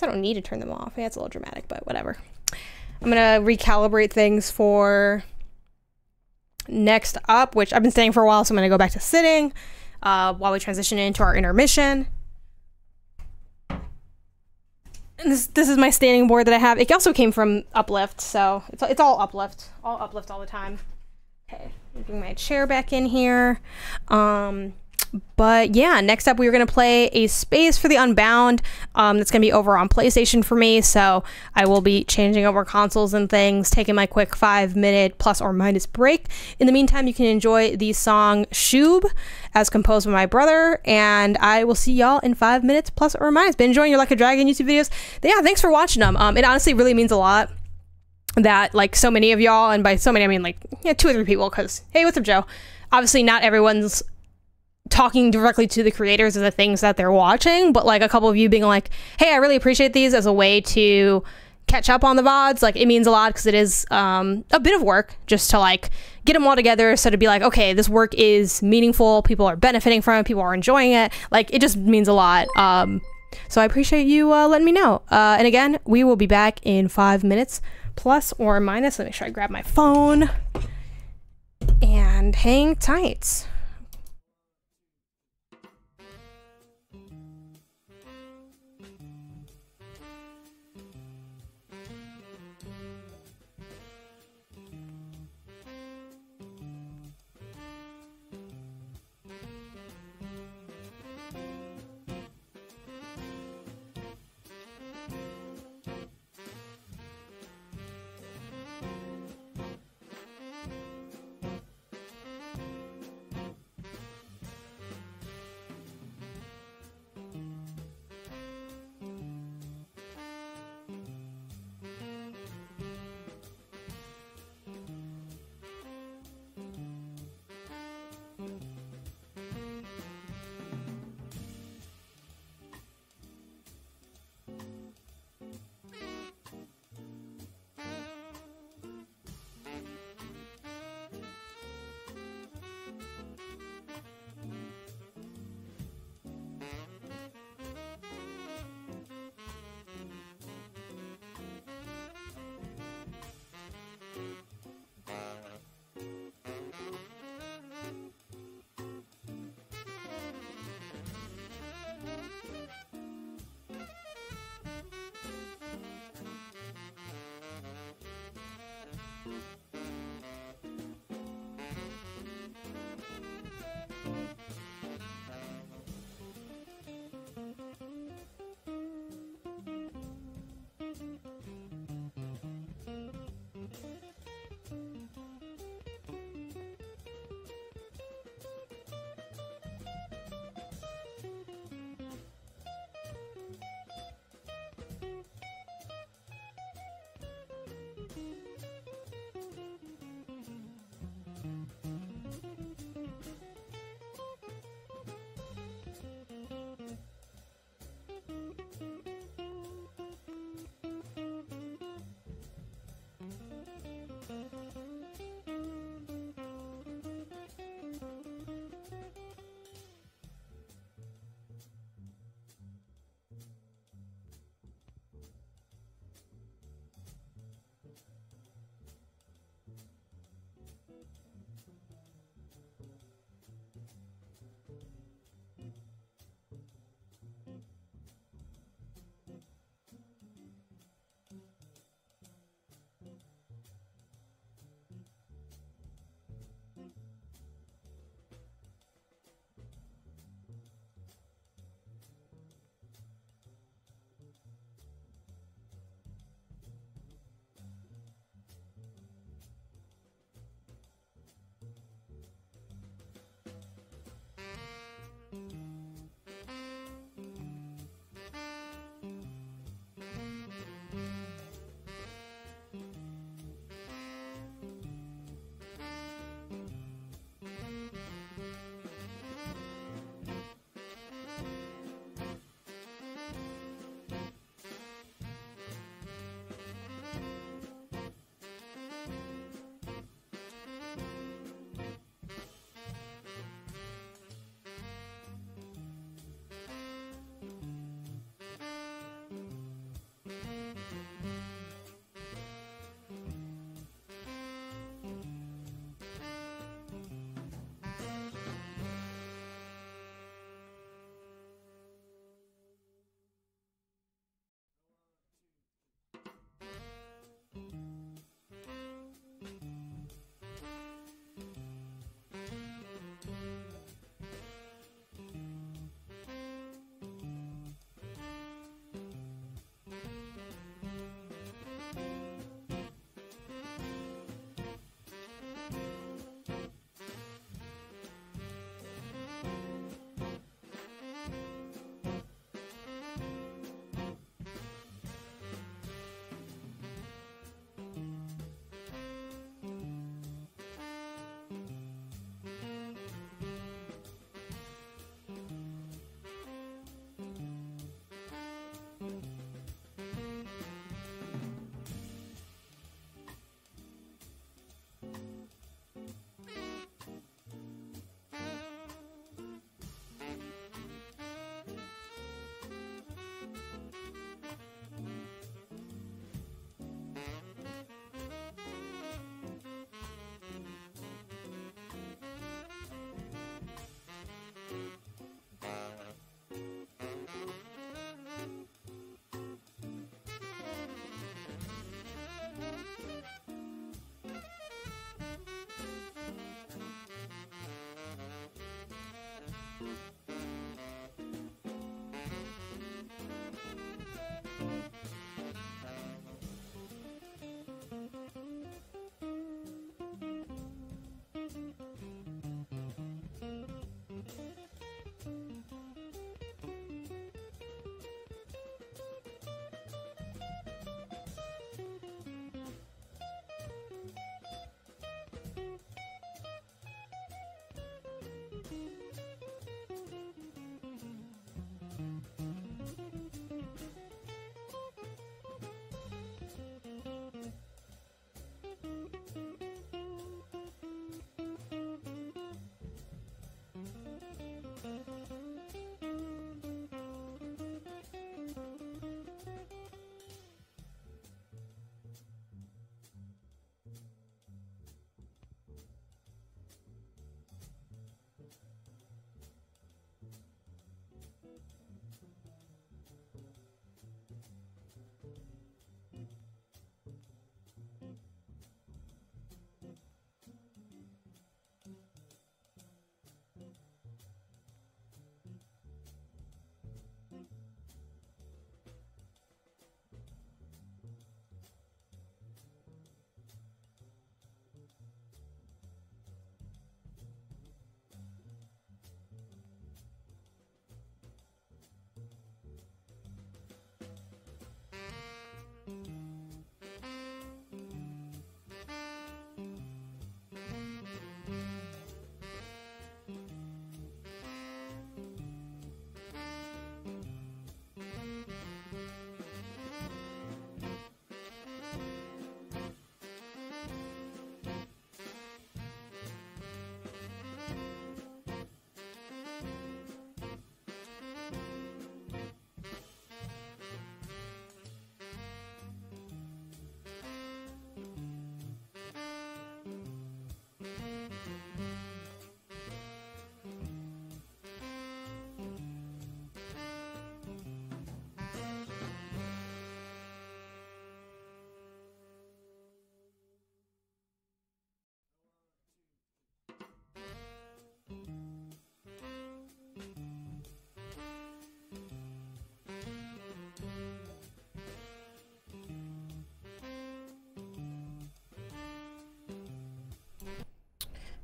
I don't need to turn them off. Yeah, it's a little dramatic, but whatever. I'm going to recalibrate things for next up, which I've been staying for a while, so I'm going to go back to sitting uh, while we transition into our intermission. And this this is my standing board that I have. It also came from Uplift, so it's it's all Uplift, all Uplift all the time. Okay, bring my chair back in here. Um, but yeah, next up we are going to play a Space for the Unbound. Um, that's going to be over on PlayStation for me, so I will be changing over consoles and things, taking my quick five minute plus or minus break. In the meantime, you can enjoy the song Shub as composed by my brother, and I will see y'all in five minutes plus or minus. Been enjoying your Like a Dragon YouTube videos. Yeah, thanks for watching them. Um, it honestly really means a lot that like so many of y'all, and by so many I mean like yeah, two or three people, because hey, what's up, Joe? Obviously, not everyone's talking directly to the creators of the things that they're watching, but like a couple of you being like, "Hey, I really appreciate these as a way to catch up on the vods." Like it means a lot because it is um, a bit of work just to like get them all together. So to be like, okay, this work is meaningful. People are benefiting from it. People are enjoying it. Like it just means a lot. Um, so I appreciate you uh, letting me know. Uh, and again, we will be back in five minutes, plus or minus. Let me make sure I grab my phone and hang tight. Mm-hmm.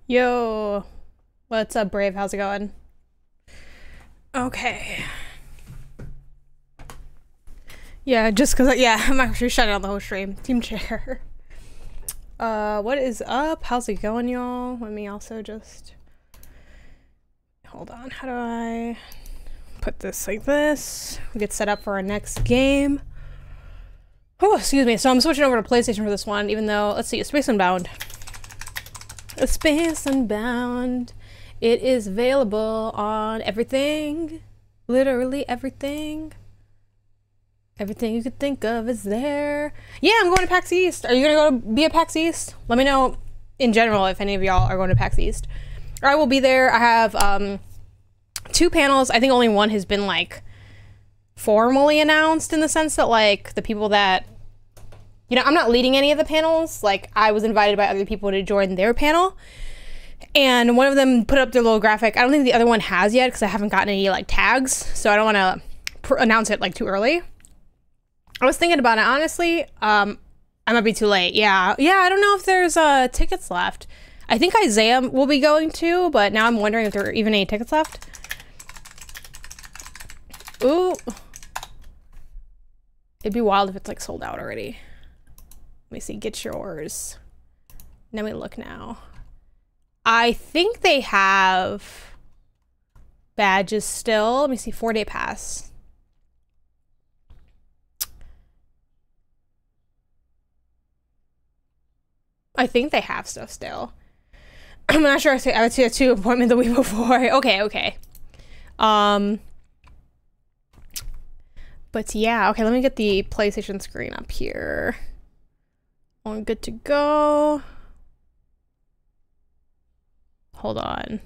Yo, what's up, Brave? How's it going? Okay. Yeah, just because, yeah, I'm actually shutting down the whole stream. Team chair. Uh, what is up? How's it going, y'all? Let me also just... Hold on, how do I put this like this? We get set up for our next game. Oh, excuse me. So I'm switching over to PlayStation for this one, even though, let's see, Space Unbound. Space Unbound. It is available on everything. Literally everything. Everything you could think of is there. Yeah, I'm going to PAX East. Are you gonna go to be at PAX East? Let me know in general if any of y'all are going to PAX East. I will be there. I have um, two panels. I think only one has been like formally announced in the sense that like the people that you know, I'm not leading any of the panels. Like, I was invited by other people to join their panel. And one of them put up their little graphic. I don't think the other one has yet because I haven't gotten any, like, tags. So I don't want to announce it, like, too early. I was thinking about it, honestly. Um, I might be too late. Yeah. Yeah, I don't know if there's uh, tickets left. I think Isaiah will be going too, but now I'm wondering if there are even any tickets left. Ooh. It'd be wild if it's, like, sold out already. Let me see, get yours. Let me look now. I think they have badges still. Let me see, four day pass. I think they have stuff still. I'm not sure. I would see a two appointment the week before. okay, okay. Um, but yeah, okay. Let me get the PlayStation screen up here. All good to go. Hold on.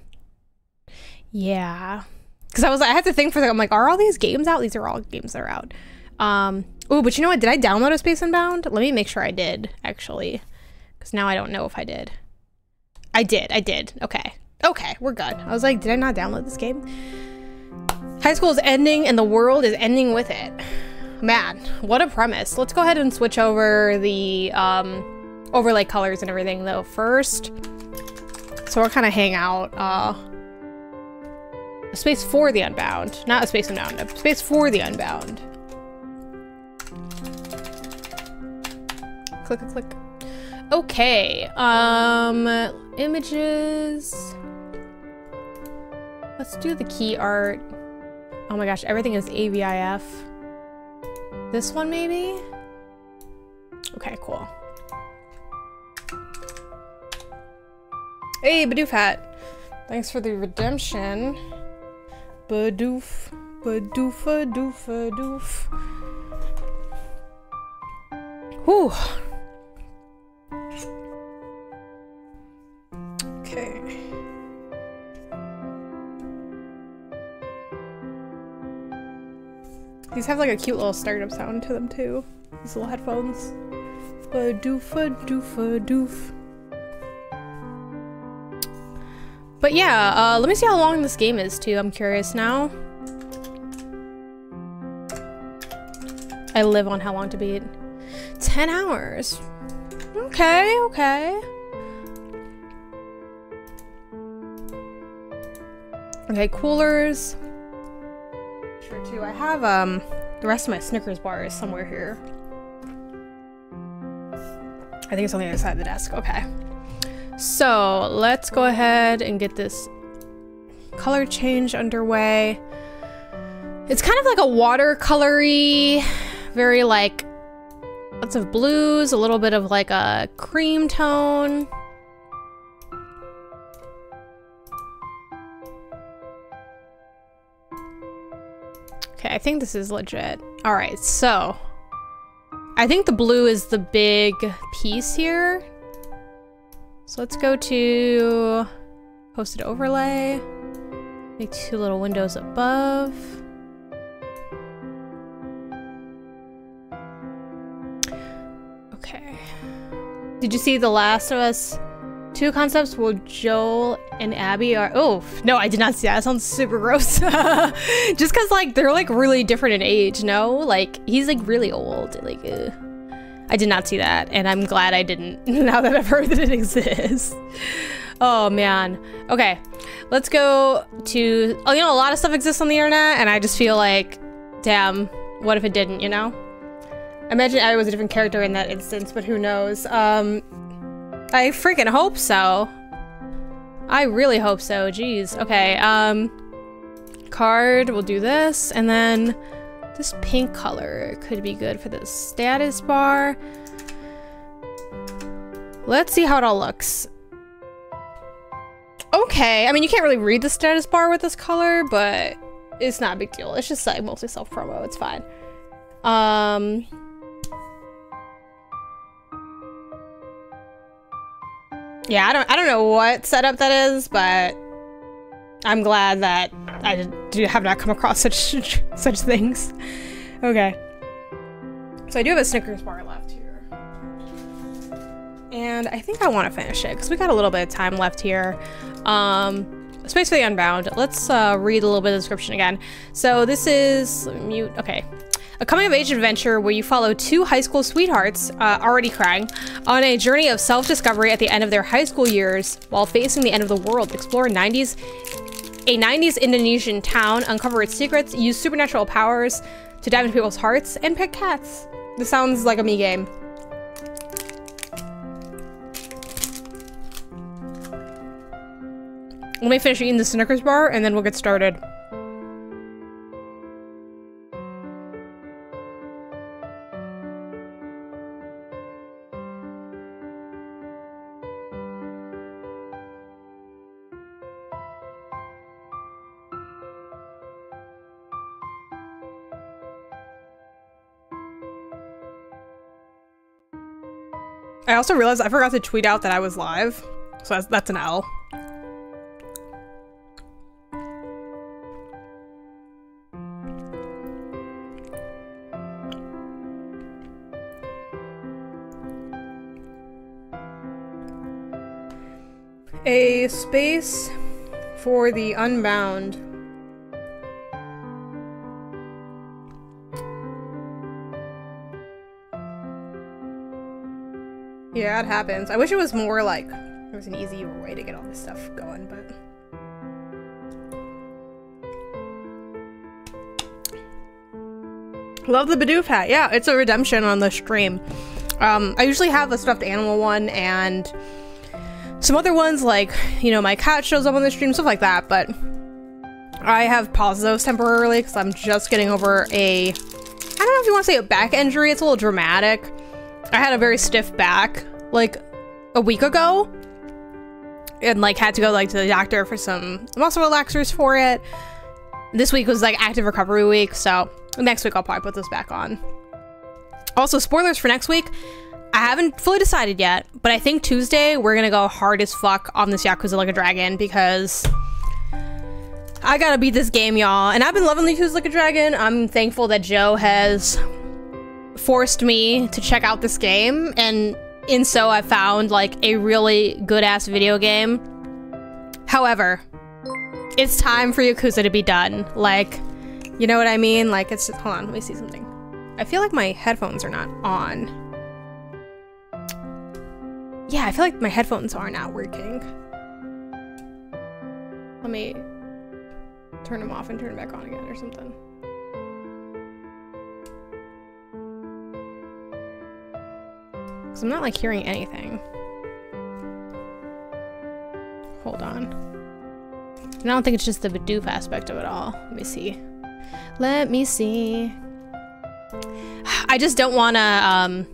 Yeah. Because I was I had to think for like I'm like, are all these games out? These are all games that are out. Um oh, but you know what? Did I download a Space Unbound? Let me make sure I did, actually. Because now I don't know if I did. I did, I did. Okay. Okay, we're good. I was like, did I not download this game? High school is ending and the world is ending with it. Man, what a premise. Let's go ahead and switch over the um, overlay colors and everything though first. So we'll kind of hang out. Uh, a space for the Unbound. Not a space Unbound, a space for the Unbound. Click, click, click. Okay, um, images. Let's do the key art. Oh my gosh, everything is AVIF. This one maybe? Okay, cool. Hey, Bidoof Hat. Thanks for the redemption. Badoof, badoofa doofa doof. Whew. These have like a cute little startup sound to them too. These little headphones. Badoofa doofa doof. But yeah, uh, let me see how long this game is too. I'm curious now. I live on how long to beat. 10 hours. Okay, okay. Okay, coolers. I have um the rest of my Snickers bars somewhere here. I think it's on the other side of the desk. Okay. So let's go ahead and get this color change underway. It's kind of like a watercolory, very like lots of blues, a little bit of like a cream tone. Okay, I think this is legit. All right, so I think the blue is the big piece here. So let's go to posted overlay, make two little windows above. Okay. Did you see The Last of Us 2 concepts where Joel and Abby are- Oh, no, I did not see that. That sounds super gross. Just because, like, they're, like, really different in age, no? Like, he's, like, really old. Like, ugh. I did not see that, and I'm glad I didn't, now that I've heard that it exists. Oh, man. Okay, let's go to... Oh, you know, a lot of stuff exists on the internet, and I just feel like, damn, what if it didn't, you know? I imagine I was a different character in that instance, but who knows. Um, I freaking hope so. I really hope so, jeez. Okay, um... Card, we'll do this, and then... This pink color could be good for the status bar. Let's see how it all looks. Okay, I mean, you can't really read the status bar with this color, but it's not a big deal. It's just like mostly self-promo, it's fine. Um... Yeah, I don't I don't know what setup that is, but I'm glad that I do have not come across such such things. Okay. So I do have a Snickers bar left here. And I think I want to finish it because we got a little bit of time left here. Um, Space for the Unbound. Let's uh, read a little bit of the description again. So this is mute. Okay. A coming-of-age adventure where you follow two high school sweethearts, uh, already crying, on a journey of self-discovery at the end of their high school years while facing the end of the world. Explore 90s a 90s Indonesian town, uncover its secrets, use supernatural powers to dive into people's hearts, and pick cats. This sounds like a me game. Let me finish eating the Snickers bar and then we'll get started. I also realized I forgot to tweet out that I was live, so that's, that's an L. A space for the Unbound. Yeah, it happens. I wish it was more like there was an easier way to get all this stuff going, but. Love the Bidoof hat. Yeah, it's a redemption on the stream. Um, I usually have a stuffed animal one and some other ones like, you know, my cat shows up on the stream, stuff like that, but I have paused those temporarily because I'm just getting over a, I don't know if you want to say a back injury, it's a little dramatic. I had a very stiff back like a week ago and like had to go like to the doctor for some muscle relaxers for it. This week was like active recovery week, so next week I'll probably put this back on. Also, spoilers for next week. I haven't fully decided yet, but I think Tuesday we're gonna go hard as fuck on this Yakuza Like a Dragon because I gotta beat this game, y'all. And I've been loving Yakuza Like a Dragon. I'm thankful that Joe has forced me to check out this game, and in so I found like a really good ass video game. However, it's time for Yakuza to be done. Like, you know what I mean? Like, it's just, hold on, let me see something. I feel like my headphones are not on. Yeah, I feel like my headphones are not working. Let me turn them off and turn them back on again or something. Because I'm not like hearing anything. Hold on. And I don't think it's just the Bidoof aspect of it all. Let me see. Let me see. I just don't want to, um...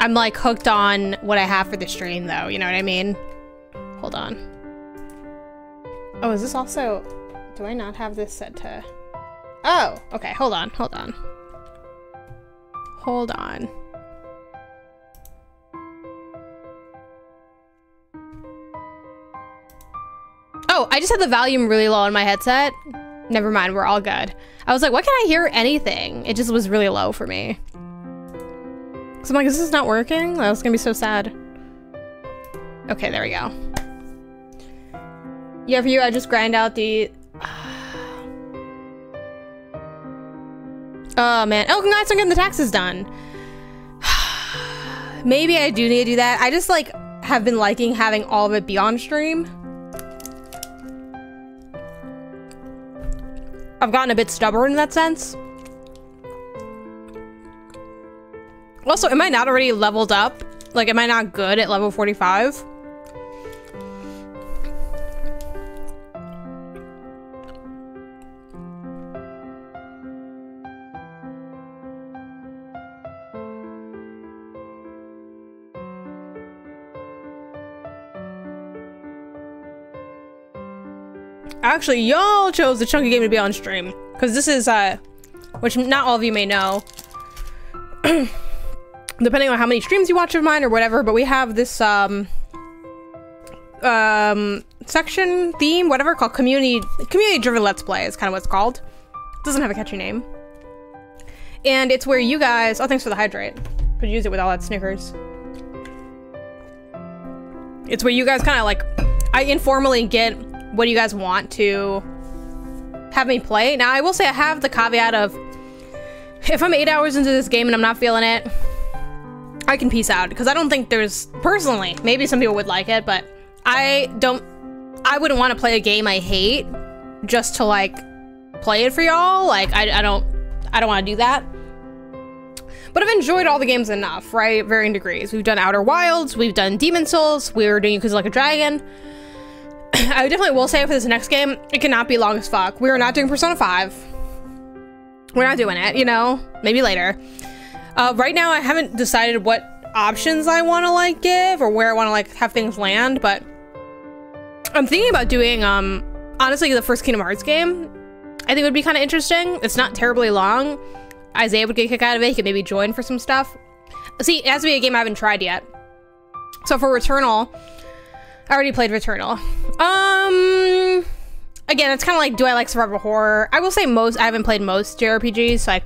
I'm like hooked on what I have for the stream though, you know what I mean? Hold on. Oh, is this also... Do I not have this set to... Oh, okay, hold on, hold on. Hold on. Oh, I just had the volume really low on my headset. Never mind, we're all good. I was like, why can't I hear anything? It just was really low for me. So I'm like, this is this not working? That was gonna be so sad. Okay, there we go. Yeah, for you, I just grind out the... Oh, man. Oh, congrats on getting the taxes done. Maybe I do need to do that. I just, like, have been liking having all of it be on stream. I've gotten a bit stubborn in that sense. Also, am I not already leveled up? Like, am I not good at level 45? Actually, y'all chose the chunky game to be on stream. Because this is, uh, which not all of you may know. Depending on how many streams you watch of mine or whatever, but we have this, um, um, section, theme, whatever, called community, community-driven Let's Play is kind of what it's called. It doesn't have a catchy name. And it's where you guys, oh, thanks for the hydrate. Could use it with all that Snickers. It's where you guys kind of like, I informally get what do you guys want to have me play? Now, I will say I have the caveat of if I'm eight hours into this game and I'm not feeling it, I can peace out because I don't think there's personally, maybe some people would like it, but I don't, I wouldn't want to play a game I hate just to like play it for y'all. Like, I, I don't, I don't want to do that. But I've enjoyed all the games enough, right? Varying degrees. We've done Outer Wilds, we've done Demon Souls, we were doing Yakuza Like a Dragon. I definitely will say for this next game, it cannot be long as fuck. We are not doing Persona 5. We're not doing it, you know? Maybe later. Uh, right now, I haven't decided what options I want to, like, give or where I want to, like, have things land, but I'm thinking about doing, um, honestly, the first Kingdom Hearts game. I think would be kind of interesting. It's not terribly long. Isaiah would get a kick out of it. He could maybe join for some stuff. See, it has to be a game I haven't tried yet. So for Returnal, I already played Returnal. Um, again, it's kind of like, do I like survival horror? I will say most, I haven't played most JRPGs, so I,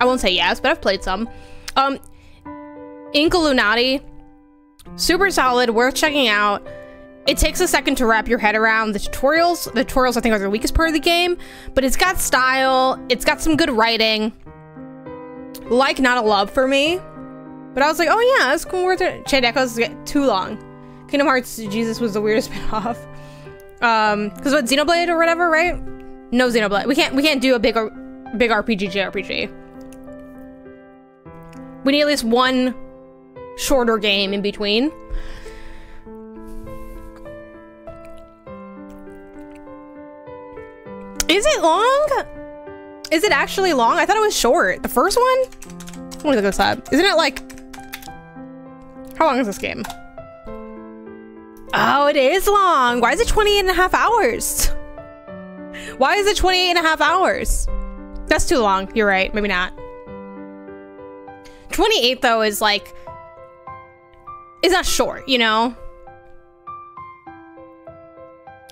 I won't say yes, but I've played some. Um, Inkulinati, super solid, worth checking out. it takes a second to wrap your head around the tutorials. The tutorials, I think, are the weakest part of the game, but it's got style. It's got some good writing. Like, not a love for me. But I was like, oh yeah, it's cool worth it. Chain Echoes too long. Kingdom Hearts Jesus was the weirdest spin-off. Um, because what Xenoblade or whatever, right? No Xenoblade. We can't we can't do a big big RPG JRPG. We need at least one shorter game in between. Is it long? Is it actually long? I thought it was short. The first one? Let me look this up. Isn't it like... How long is this game? Oh, it is long. Why is it 28 and a half hours? Why is it 28 and a half hours? That's too long. You're right. Maybe not. 28 though is like... Is not short, you know?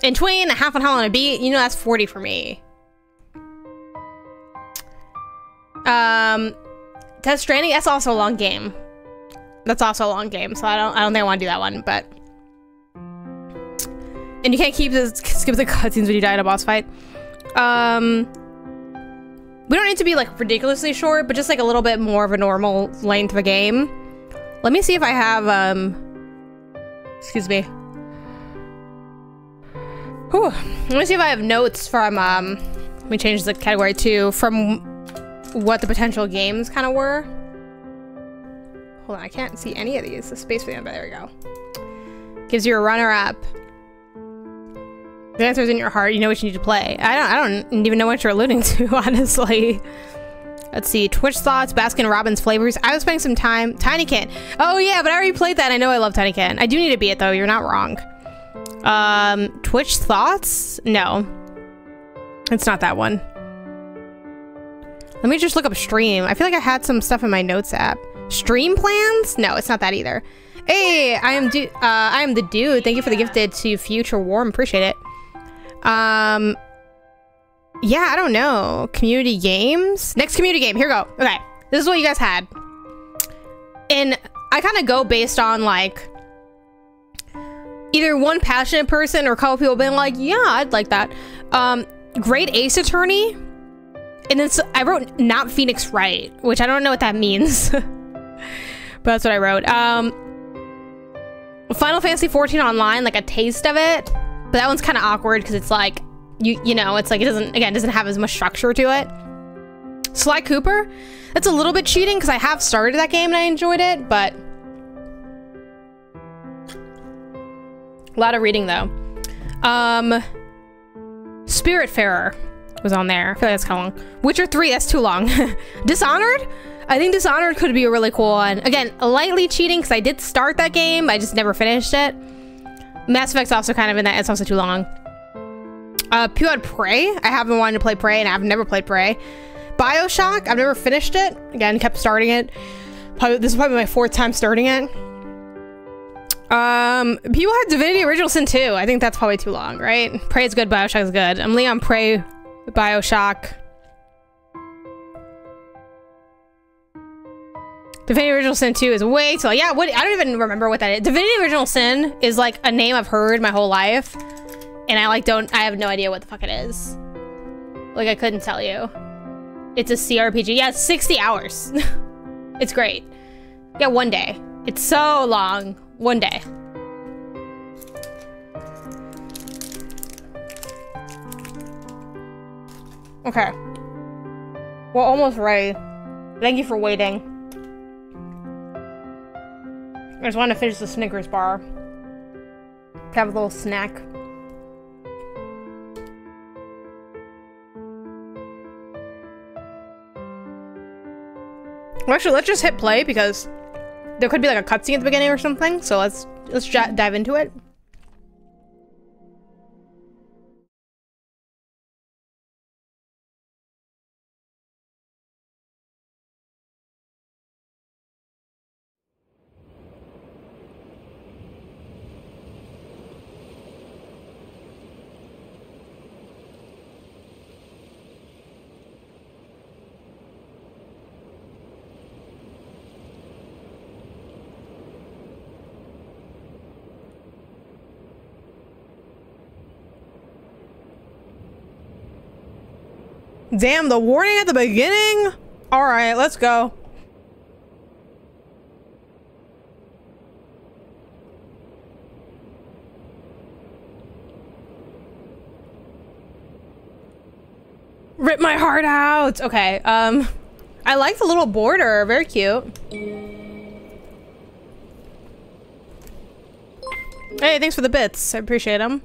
And 20 and a half on how beat, you know, that's 40 for me. Um, Death Stranding, that's also a long game. That's also a long game, so I don't, I don't think I want to do that one, but... And you can't keep the, skip the cutscenes when you die in a boss fight. Um, we don't need to be like ridiculously short, but just like a little bit more of a normal length of a game. Let me see if I have, um, excuse me. Whew. Let me see if I have notes from, um, let me change the category too, from what the potential games kind of were. Hold on, I can't see any of these. The space for them, but there we go. Gives you a runner-up. The answer is in your heart. You know what you need to play. I don't. I don't even know what you're alluding to, honestly. Let's see. Twitch thoughts. Baskin Robbins flavors. I was spending some time. Tiny Tinykin. Oh yeah, but I already played that. I know I love Tiny Tinykin. I do need to beat it though. You're not wrong. Um, Twitch thoughts? No. It's not that one. Let me just look up stream. I feel like I had some stuff in my notes app. Stream plans? No, it's not that either. Hey, I am du uh, I am the dude. Thank you for the gifted to Future Warm. Appreciate it. Um, yeah, I don't know. Community games? Next community game. Here we go. Okay, this is what you guys had. And I kind of go based on like either one passionate person or a couple people being like, yeah, I'd like that. Um, Great Ace Attorney. And then so I wrote not Phoenix Wright, which I don't know what that means. but that's what I wrote. Um, Final Fantasy 14 Online, like a taste of it. But that one's kind of awkward because it's like, you you know, it's like it doesn't, again, doesn't have as much structure to it. Sly Cooper, that's a little bit cheating because I have started that game and I enjoyed it, but A lot of reading though. Um, Spiritfarer was on there. I feel like that's kind of long. Witcher 3, that's too long. Dishonored? I think Dishonored could be a really cool one. Again, lightly cheating because I did start that game. I just never finished it. Mass Effect's also kind of in that. It's also too long. Uh, had Prey. I haven't wanted to play Prey and I've never played Prey. Bioshock. I've never finished it. Again, kept starting it. Probably, this is probably my fourth time starting it. Um, people had Divinity Original Sin 2. I think that's probably too long, right? Prey is good, Bioshock is good. I'm Leon Prey, Bioshock. Divinity Original Sin 2 is way too long. Yeah, what I don't even remember what that is. Divinity Original Sin is like a name I've heard my whole life. And I like don't I have no idea what the fuck it is. Like I couldn't tell you. It's a CRPG. Yeah, it's 60 hours. it's great. Yeah, one day. It's so long. One day. Okay. We're almost ready. Thank you for waiting. I just want to finish the Snickers bar. Have a little snack. Actually, let's just hit play because there could be like a cutscene at the beginning or something. So let's let's dive into it. Damn, the warning at the beginning? Alright, let's go. Rip my heart out! Okay, um... I like the little border. Very cute. Hey, thanks for the bits. I appreciate them.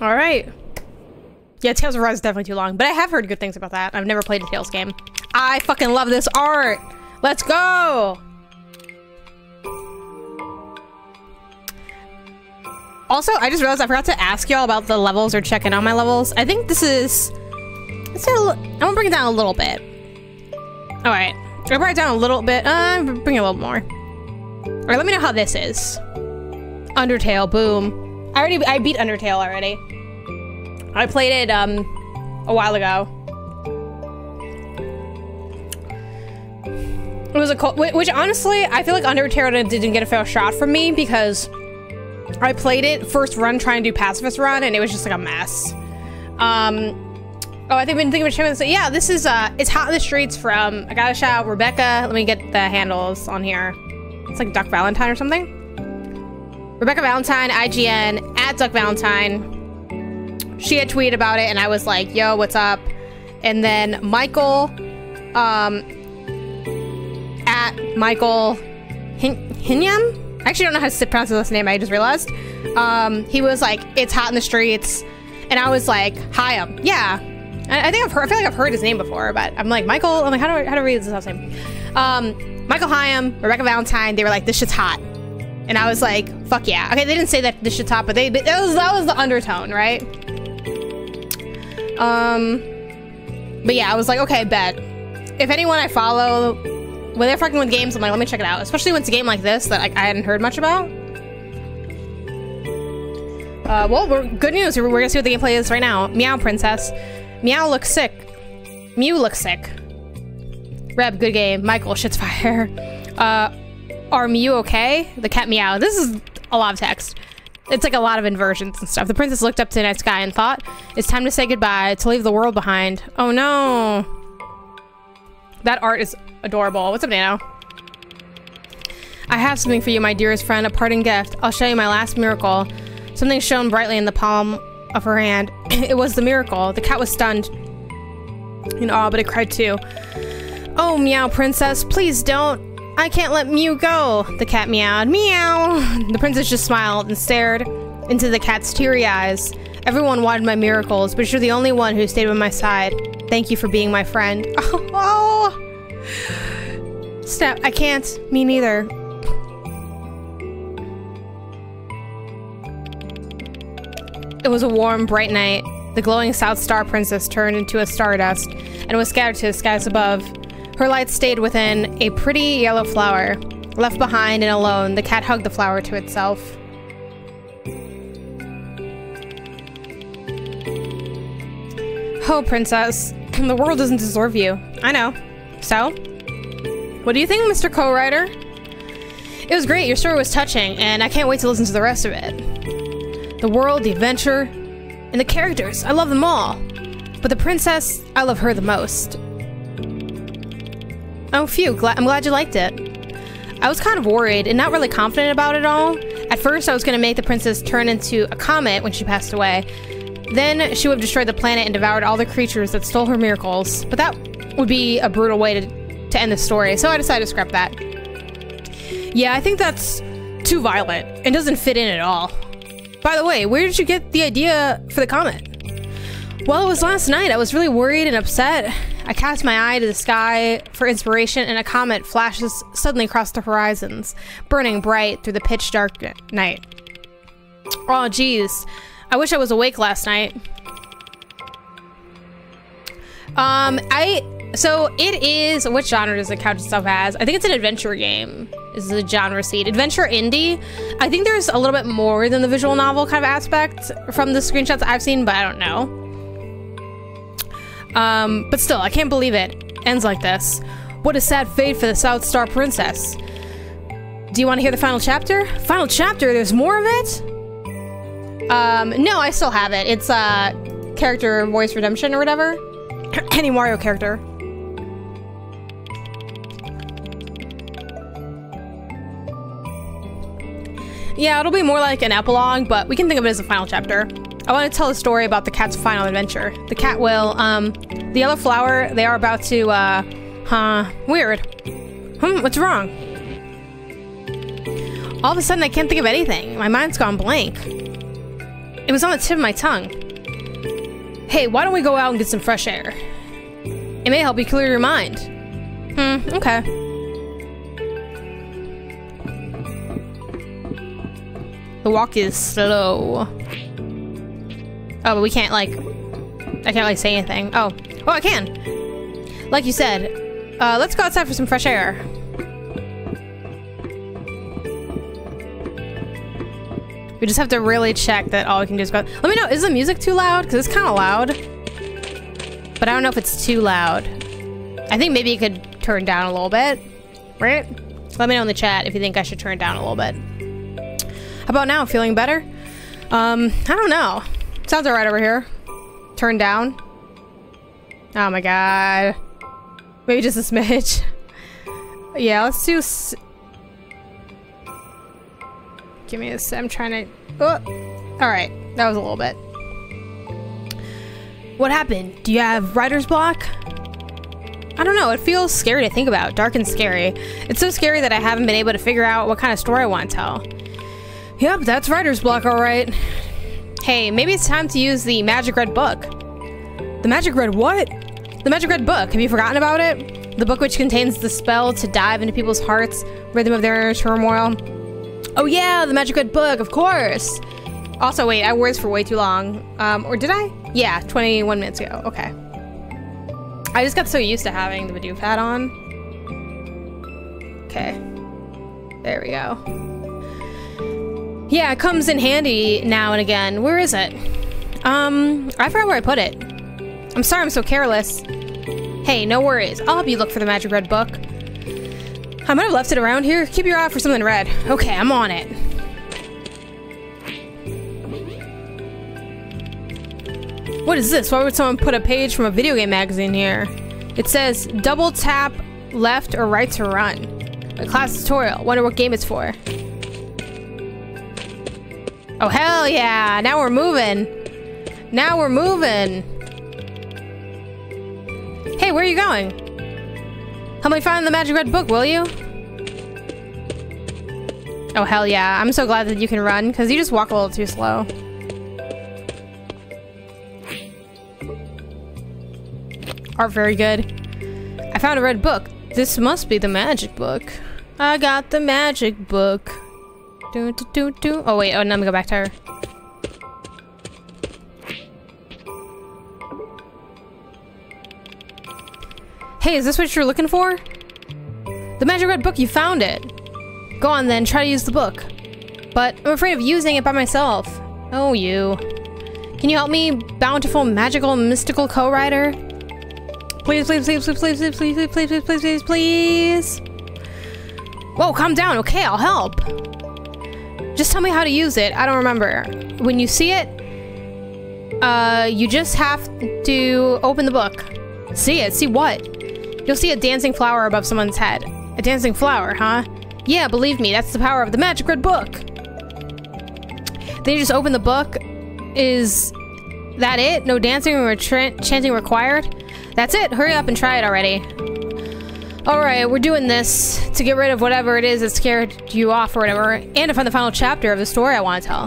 All right. Yeah, Tales of Arise is definitely too long, but I have heard good things about that. I've never played a Tales game. I fucking love this art. Let's go. Also, I just realized I forgot to ask y'all about the levels or checking on my levels. I think this is... Let's say I'm gonna bring it down a little bit. All right. I bring it down a little bit. Uh, bring it a little more. All right, let me know how this is. Undertale, boom. I already, I beat Undertale already. I played it um a while ago. It was a which honestly, I feel like Undertale didn't get a fair shot from me because I played it first run trying to do pacifist run and it was just like a mess. Um, oh, I think I've been thinking changing this. Yeah, this is uh, it's hot in the streets from. I gotta shout out Rebecca. Let me get the handles on here. It's like Duck Valentine or something. Rebecca Valentine, IGN, at Duck Valentine. She had tweeted about it and I was like, yo, what's up? And then Michael, um, at Michael Hin Hinyam? I actually don't know how to pronounce his name. I just realized. Um, he was like, "It's hot in the streets," and I was like, "Hi, um, yeah." I, I think I've heard. I feel like I've heard his name before, but I'm like Michael. I'm like, how do I how do I read his last name? Um, Michael Higham, Rebecca Valentine. They were like, "This shit's hot," and I was like, "Fuck yeah!" Okay, they didn't say that this shit's hot, but they that was that was the undertone, right? Um, but yeah, I was like, okay, bet. If anyone I follow when they're fucking with games, I'm like, let me check it out. Especially when it's a game like this that like, I hadn't heard much about. Uh, well, we're, good news. We're, we're, gonna see what the gameplay is right now. Meow Princess. Meow looks sick. Mew looks sick. Reb, good game. Michael, shit's fire. Uh, are Mew okay? The cat meow. This is a lot of text. It's like a lot of inversions and stuff. The princess looked up to the night sky and thought, it's time to say goodbye, to leave the world behind. Oh no. That art is adorable. What's up, Nano? I have something for you, my dearest friend, a parting gift. I'll show you my last miracle. Something shone brightly in the palm of her hand. it was the miracle. The cat was stunned in awe, but it cried too. Oh, meow, princess, please don't. I can't let Mew go, the cat meowed. Meow! The princess just smiled and stared into the cat's teary eyes. Everyone wanted my miracles, but you're the only one who stayed by my side. Thank you for being my friend. Oh! Snap, I can't. Me neither. It was a warm, bright night. The glowing South Star Princess turned into a stardust and was scattered to the skies above. Her light stayed within a pretty yellow flower. Left behind and alone, the cat hugged the flower to itself. Oh, princess. The world doesn't deserve you. I know. So? What do you think, Mr. Co-writer? It was great. Your story was touching, and I can't wait to listen to the rest of it. The world, the adventure, and the characters. I love them all. But the princess, I love her the most. Oh, phew. Gla I'm glad you liked it. I was kind of worried and not really confident about it all. At first, I was going to make the princess turn into a comet when she passed away, then she would have destroyed the planet and devoured all the creatures that stole her miracles. But that would be a brutal way to, to end the story, so I decided to scrap that. Yeah, I think that's too violent and doesn't fit in at all. By the way, where did you get the idea for the comet? Well, it was last night. I was really worried and upset. I cast my eye to the sky for inspiration, and a comet flashes suddenly across the horizons, burning bright through the pitch dark night. Oh, geez. I wish I was awake last night. Um, I so it is. What genre does it count itself as? I think it's an adventure game. Is the genre seed adventure indie? I think there's a little bit more than the visual novel kind of aspect from the screenshots I've seen, but I don't know. Um, but still, I can't believe it ends like this. What a sad fate for the South Star Princess. Do you want to hear the final chapter? Final chapter? There's more of it? Um, no, I still have it. It's uh, character voice redemption or whatever. Any Mario character. Yeah, it'll be more like an epilogue, but we can think of it as a final chapter. I want to tell a story about the cat's final adventure. The cat will, um, the yellow flower, they are about to, uh, huh, weird. Hmm, what's wrong? All of a sudden, I can't think of anything. My mind's gone blank. It was on the tip of my tongue. Hey, why don't we go out and get some fresh air? It may help you clear your mind. Hmm, okay. The walk is slow. Oh, but we can't, like... I can't, like, say anything. Oh. Oh, I can! Like you said, uh, let's go outside for some fresh air. We just have to really check that all we can do is go- Let me know, is the music too loud? Because it's kind of loud. But I don't know if it's too loud. I think maybe you could turn down a little bit. Right? Let me know in the chat if you think I should turn down a little bit. How about now? Feeling better? Um, I don't know. Sounds alright over here. Turn down. Oh my god. Maybe just a smidge. yeah, let's do... Give me a sec. I'm trying to... Oh. Alright, that was a little bit. What happened? Do you have writer's block? I don't know, it feels scary to think about. Dark and scary. It's so scary that I haven't been able to figure out what kind of story I want to tell. Yep, that's writer's block, alright. Hey, maybe it's time to use the magic red book. The magic red what? The magic red book. Have you forgotten about it? The book which contains the spell to dive into people's hearts, rhythm of their inner turmoil. Oh yeah, the magic red book, of course. Also, wait, I wore this for way too long. Um, or did I? Yeah, 21 minutes ago. Okay. I just got so used to having the Bidoof hat on. Okay. There we go. Yeah, it comes in handy now and again. Where is it? Um, I forgot where I put it. I'm sorry I'm so careless. Hey, no worries. I'll help you look for the magic red book. I might have left it around here. Keep your eye for something red. Okay, I'm on it. What is this? Why would someone put a page from a video game magazine here? It says, double tap left or right to run. A class tutorial. Wonder what game it's for. Oh, hell yeah. Now we're moving. Now we're moving. Hey, where are you going? Help me find the magic red book, will you? Oh, hell yeah. I'm so glad that you can run, because you just walk a little too slow. Art very good. I found a red book. This must be the magic book. I got the magic book. Do, do, do, do. Oh, wait. Oh, let me go back to her. Hey, is this what you're looking for? The Magic Red Book, you found it. Go on then, try to use the book. But I'm afraid of using it by myself. Oh, you. Can you help me, bountiful, magical, mystical co-writer? Please, please, please, please, please, please, please, please, please, please, please, please. Whoa, calm down. Okay, I'll help. Just tell me how to use it. I don't remember. When you see it, uh, you just have to open the book. See it. See what? You'll see a dancing flower above someone's head. A dancing flower, huh? Yeah, believe me, that's the power of the magic red book. Then you just open the book. Is that it? No dancing or chanting required? That's it. Hurry up and try it already. Alright, we're doing this to get rid of whatever it is that scared you off or whatever, and to find the final chapter of the story I want to tell.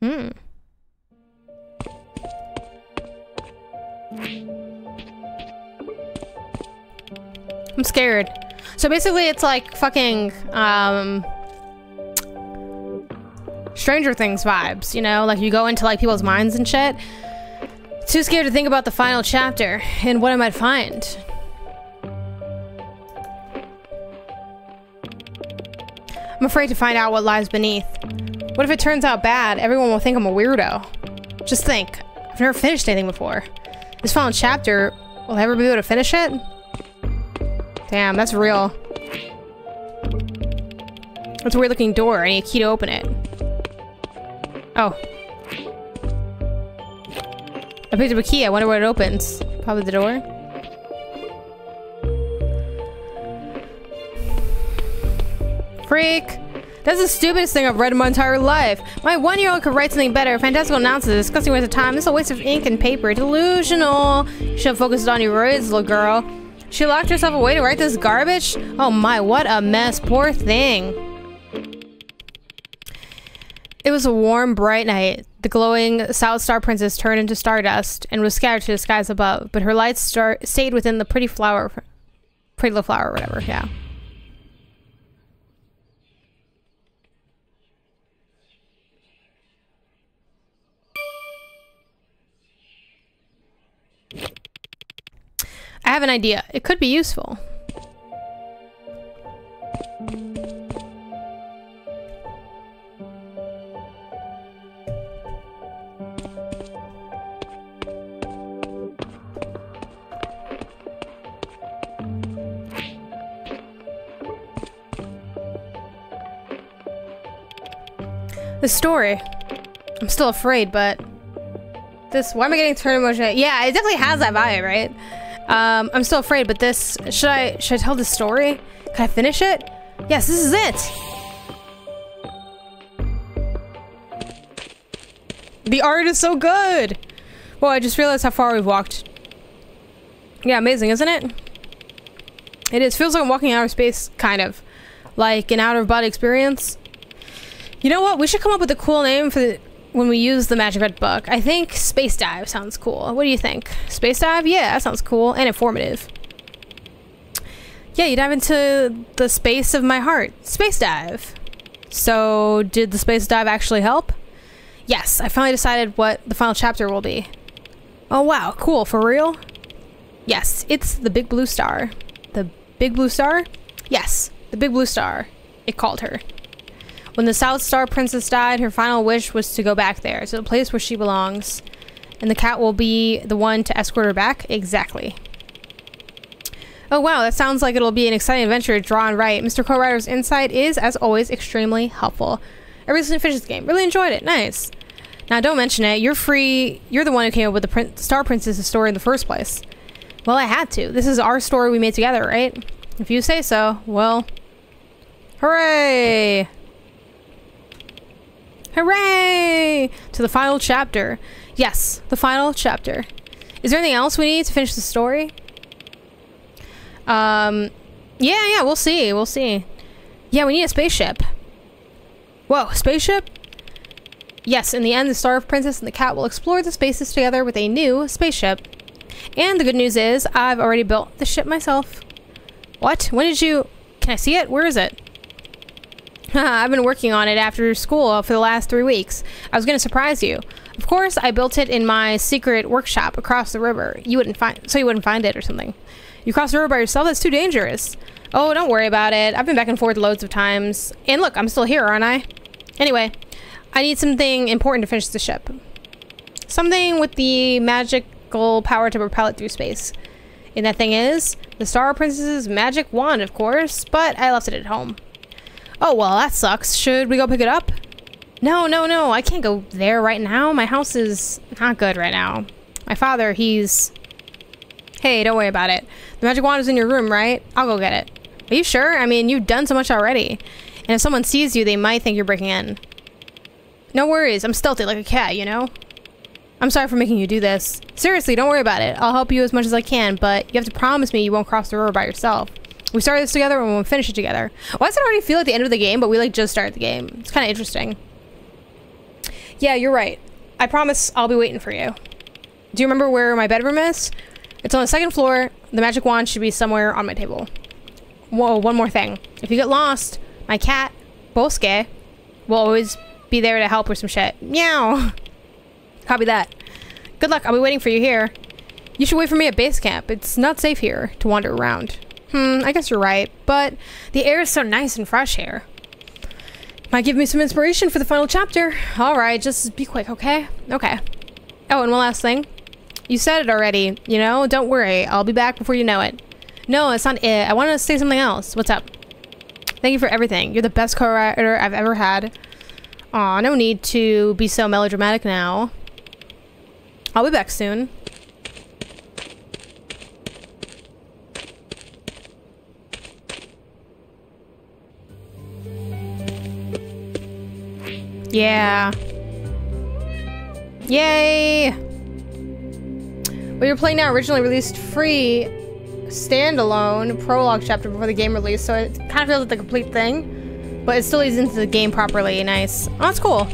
Hmm. I'm scared. So basically it's like fucking, um, Stranger Things vibes, you know? Like you go into like people's minds and shit. Too scared to think about the final chapter and what I might find. I'm afraid to find out what lies beneath. What if it turns out bad? Everyone will think I'm a weirdo. Just think, I've never finished anything before. This final chapter Will I ever be able to finish it? Damn, that's real. That's a weird looking door. I need a key to open it. Oh. I picked up a key. I wonder where it opens. Probably the door. Freak! That's the stupidest thing I've read in my entire life. My one-year-old could write something better. Fantastical nonsense, disgusting waste of time. This is a waste of ink and paper. Delusional. You should focused on your words, little girl. She locked herself away to write this garbage? Oh my, what a mess. Poor thing. It was a warm, bright night. The glowing South Star Princess turned into stardust and was scattered to the skies above, but her light star stayed within the pretty flower, pretty little flower, or whatever. Yeah. I have an idea. It could be useful. The story. I'm still afraid, but this. Why am I getting turn emotion? Yeah, it definitely has that vibe, right? Um, I'm still afraid, but this. Should I should I tell the story? Can I finish it? Yes, this is it. The art is so good. Well, I just realized how far we've walked. Yeah, amazing, isn't it? It is. Feels like I'm walking outer space, kind of. Like an outer body experience. You know what? We should come up with a cool name for the, when we use the Magic Red book. I think Space Dive sounds cool. What do you think? Space Dive? Yeah, that sounds cool and informative. Yeah, you dive into the space of my heart. Space Dive. So, did the Space Dive actually help? Yes, I finally decided what the final chapter will be. Oh wow, cool, for real? Yes, it's the Big Blue Star. The Big Blue Star? Yes, the Big Blue Star. It called her. When the South Star Princess died, her final wish was to go back there, to the place where she belongs. And the cat will be the one to escort her back? Exactly. Oh wow, that sounds like it'll be an exciting adventure drawn right. Mr. Co-Writer's insight is, as always, extremely helpful. I recently finished this game. Really enjoyed it. Nice. Now, don't mention it. You're free. You're the one who came up with the Prin Star Princess story in the first place. Well, I had to. This is our story we made together, right? If you say so. Well, hooray! Hooray! To the final chapter. Yes, the final chapter. Is there anything else we need to finish the story? Um, yeah, yeah, we'll see. We'll see. Yeah, we need a spaceship. Whoa, spaceship? Yes, in the end, the Star of Princess and the cat will explore the spaces together with a new spaceship. And the good news is, I've already built the ship myself. What? When did you... Can I see it? Where is it? I've been working on it after school for the last three weeks. I was going to surprise you. Of course, I built it in my secret workshop across the river. You wouldn't find, so you wouldn't find it or something. You cross the river by yourself? That's too dangerous. Oh, don't worry about it. I've been back and forth loads of times. And look, I'm still here, aren't I? Anyway, I need something important to finish the ship. Something with the magical power to propel it through space. And that thing is the Star Princess's magic wand, of course, but I left it at home. Oh, well, that sucks. Should we go pick it up? No, no, no. I can't go there right now. My house is not good right now. My father, he's... Hey, don't worry about it. The magic wand is in your room, right? I'll go get it. Are you sure? I mean, you've done so much already. And if someone sees you, they might think you're breaking in. No worries. I'm stealthy like a cat, you know? I'm sorry for making you do this. Seriously, don't worry about it. I'll help you as much as I can, but you have to promise me you won't cross the river by yourself. We started this together and we'll finish it together. Why does it already feel like the end of the game, but we like just started the game? It's kind of interesting. Yeah, you're right. I promise I'll be waiting for you. Do you remember where my bedroom is? It's on the second floor. The magic wand should be somewhere on my table. Whoa, one more thing. If you get lost, my cat, Bosque, will always be there to help with some shit. Meow. Copy that. Good luck. I'll be waiting for you here. You should wait for me at base camp. It's not safe here to wander around. Hmm, I guess you're right, but the air is so nice and fresh here. Might give me some inspiration for the final chapter. Alright, just be quick, okay? Okay. Oh, and one last thing. You said it already, you know? Don't worry, I'll be back before you know it. No, it's not it. I want to say something else. What's up? Thank you for everything. You're the best co-writer I've ever had. Aw, no need to be so melodramatic now. I'll be back soon. Yeah. Yay! What you're playing now originally released free standalone prologue chapter before the game release, so it kind of feels like the complete thing, but it still leads into the game properly. Nice. Oh, that's cool.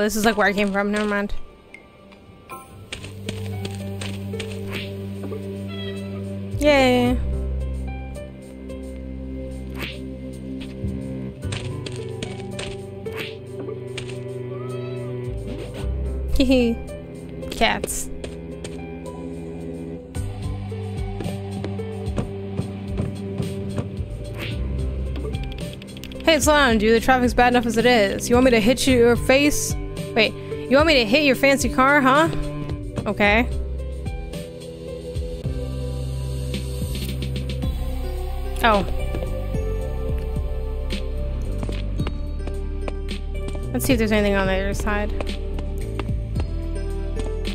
This is like where I came from. Never mind. Yay. Hehe. Cats. Hey, slow down, dude. The traffic's bad enough as it is. You want me to hit you in your face? Wait, you want me to hit your fancy car, huh? Okay. Oh. Let's see if there's anything on the other side.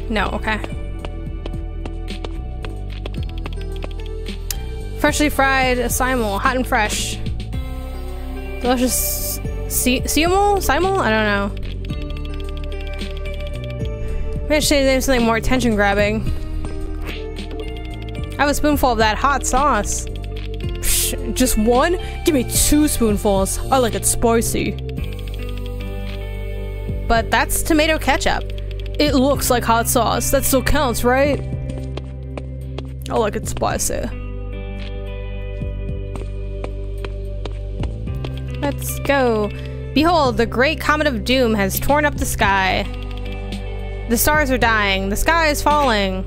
No, okay. Freshly fried simul, hot and fresh. Delicious simul? Simul? I don't know. Should name something more attention grabbing. I have a spoonful of that hot sauce. Psh, just one? Give me two spoonfuls. I like it spicy. But that's tomato ketchup. It looks like hot sauce. That still counts, right? I like it spicy. Let's go. Behold, the great comet of doom has torn up the sky. The stars are dying. The sky is falling.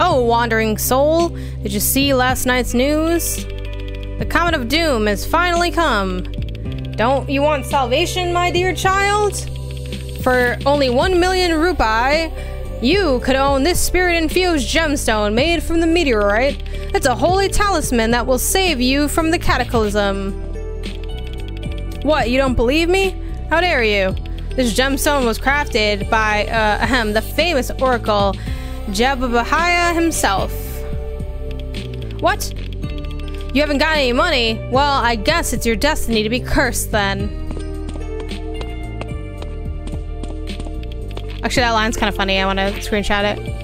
Oh, wandering soul, did you see last night's news? The comet of doom has finally come. Don't you want salvation, my dear child? For only one million rupee, you could own this spirit-infused gemstone made from the meteorite. It's a holy talisman that will save you from the cataclysm. What, you don't believe me? How dare you? This gemstone was crafted by, uh, ahem, the famous oracle, Jebediah himself. What? You haven't got any money? Well, I guess it's your destiny to be cursed then. Actually, that line's kind of funny. I want to screenshot it.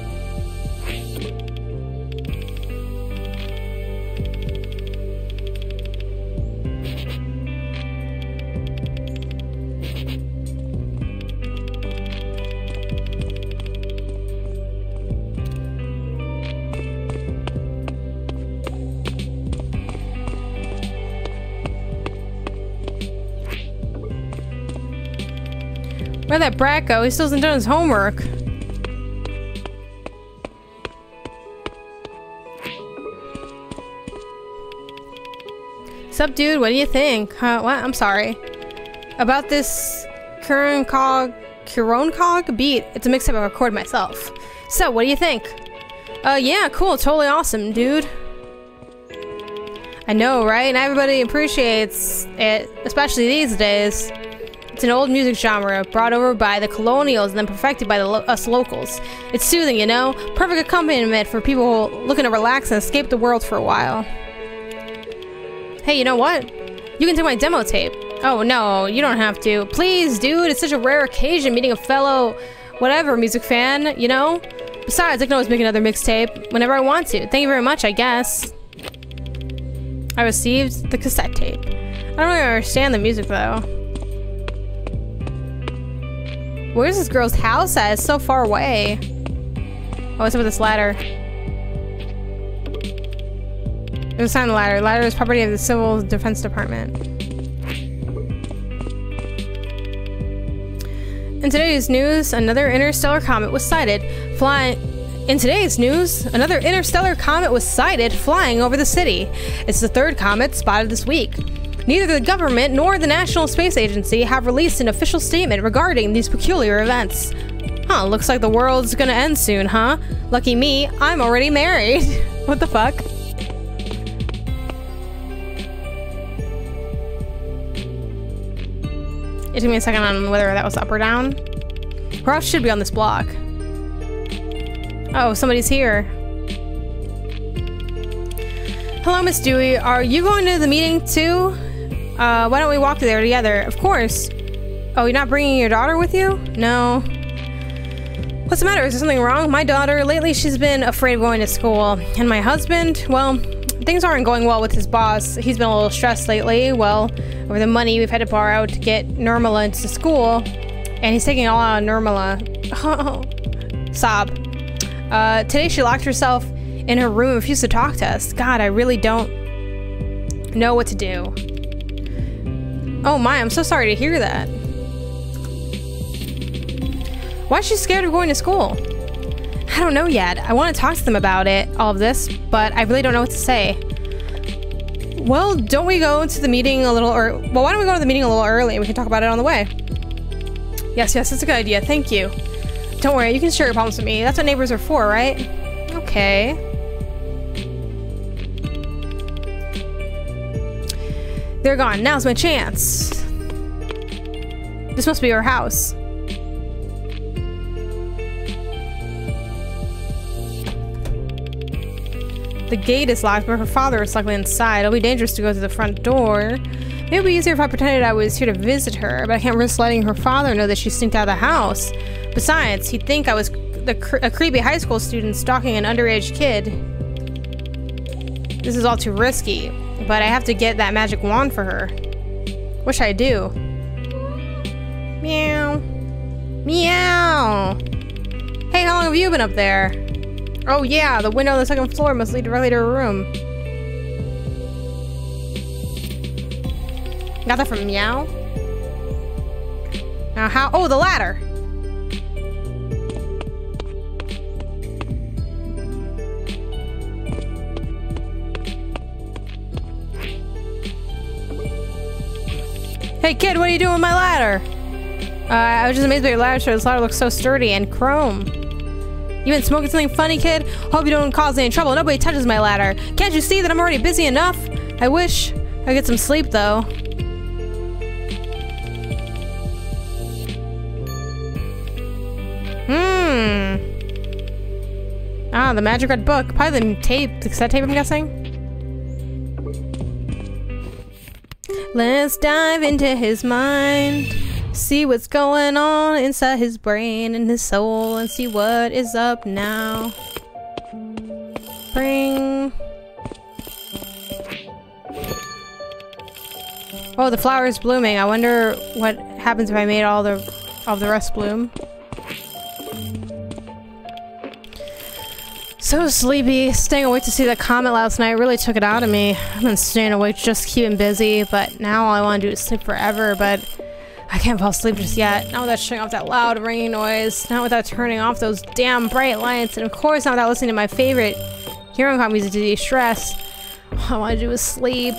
Where'd that brat go? He still hasn't done his homework. Sup, dude? What do you think? Huh? What? I'm sorry. About this Keroncong... Kuron Cog beat. It's a mix-up I recorded myself. So, what do you think? Uh, yeah, cool. Totally awesome, dude. I know, right? And everybody appreciates it, especially these days. It's an old music genre brought over by the colonials and then perfected by the lo us locals. It's soothing, you know? Perfect accompaniment for people looking to relax and escape the world for a while. Hey, you know what? You can take my demo tape. Oh, no, you don't have to. Please, dude, it's such a rare occasion meeting a fellow whatever music fan, you know? Besides, I can always make another mixtape whenever I want to. Thank you very much, I guess. I received the cassette tape. I don't really understand the music though. Where's this girl's house at? It's so far away. Oh, what's up with this ladder? There's a sign on the ladder. Ladder is property of the Civil Defense Department. In today's news, another interstellar comet was sighted flying. In today's news, another interstellar comet was sighted flying over the city. It's the third comet spotted this week. Neither the government nor the National Space Agency have released an official statement regarding these peculiar events. Huh, looks like the world's gonna end soon, huh? Lucky me, I'm already married. what the fuck? It took me a second on whether that was up or down. Her house should be on this block. Oh, somebody's here. Hello, Miss Dewey. Are you going to the meeting too? Uh, why don't we walk there together? Of course. Oh, you're not bringing your daughter with you? No. What's the matter? Is there something wrong? My daughter, lately she's been afraid of going to school. And my husband, well, things aren't going well with his boss. He's been a little stressed lately. Well, over the money we've had to borrow to get Nirmala into school. And he's taking it all out of Nirmala. Sob. Uh, today she locked herself in her room and refused to talk to us. God, I really don't know what to do. Oh my, I'm so sorry to hear that. Why is she scared of going to school? I don't know yet. I want to talk to them about it, all of this, but I really don't know what to say. Well, don't we go to the meeting a little, or well, why don't we go to the meeting a little early and we can talk about it on the way? Yes, yes, that's a good idea. Thank you. Don't worry, you can share your problems with me. That's what neighbors are for, right? Okay. They're gone. Now's my chance. This must be her house. The gate is locked, but her father is likely inside. It'll be dangerous to go through the front door. It'd be easier if I pretended I was here to visit her, but I can't risk letting her father know that she sneaked out of the house. Besides, he'd think I was the a creepy high school student stalking an underage kid. This is all too risky, but I have to get that magic wand for her. Should I do? Meow. Meow. Hey, how long have you been up there? Oh yeah, the window on the second floor must lead directly to her room. Got that from Meow? Now how- oh, the ladder! Hey kid, what are you doing with my ladder? Uh, I was just amazed by your ladder, this ladder looks so sturdy and chrome. You been smoking something funny, kid? Hope you don't cause any trouble. Nobody touches my ladder. Can't you see that I'm already busy enough? I wish I get some sleep, though. Hmm. Ah, the magic red book. Probably the tape, the cassette tape, I'm guessing. Let's dive into his mind. See what's going on inside his brain and his soul and see what is up now. Bring. Oh, the flower is blooming. I wonder what happens if I made all the all the rest bloom. So sleepy. Staying awake to see the comet last night really took it out of me. I've been staying awake just keeping busy, but now all I want to do is sleep forever, but I can't fall asleep just yet. Not without shutting off that loud ringing noise. Not without turning off those damn bright lights. And of course not without listening to my favorite Keroncong music to de-stress. All I want to do is sleep.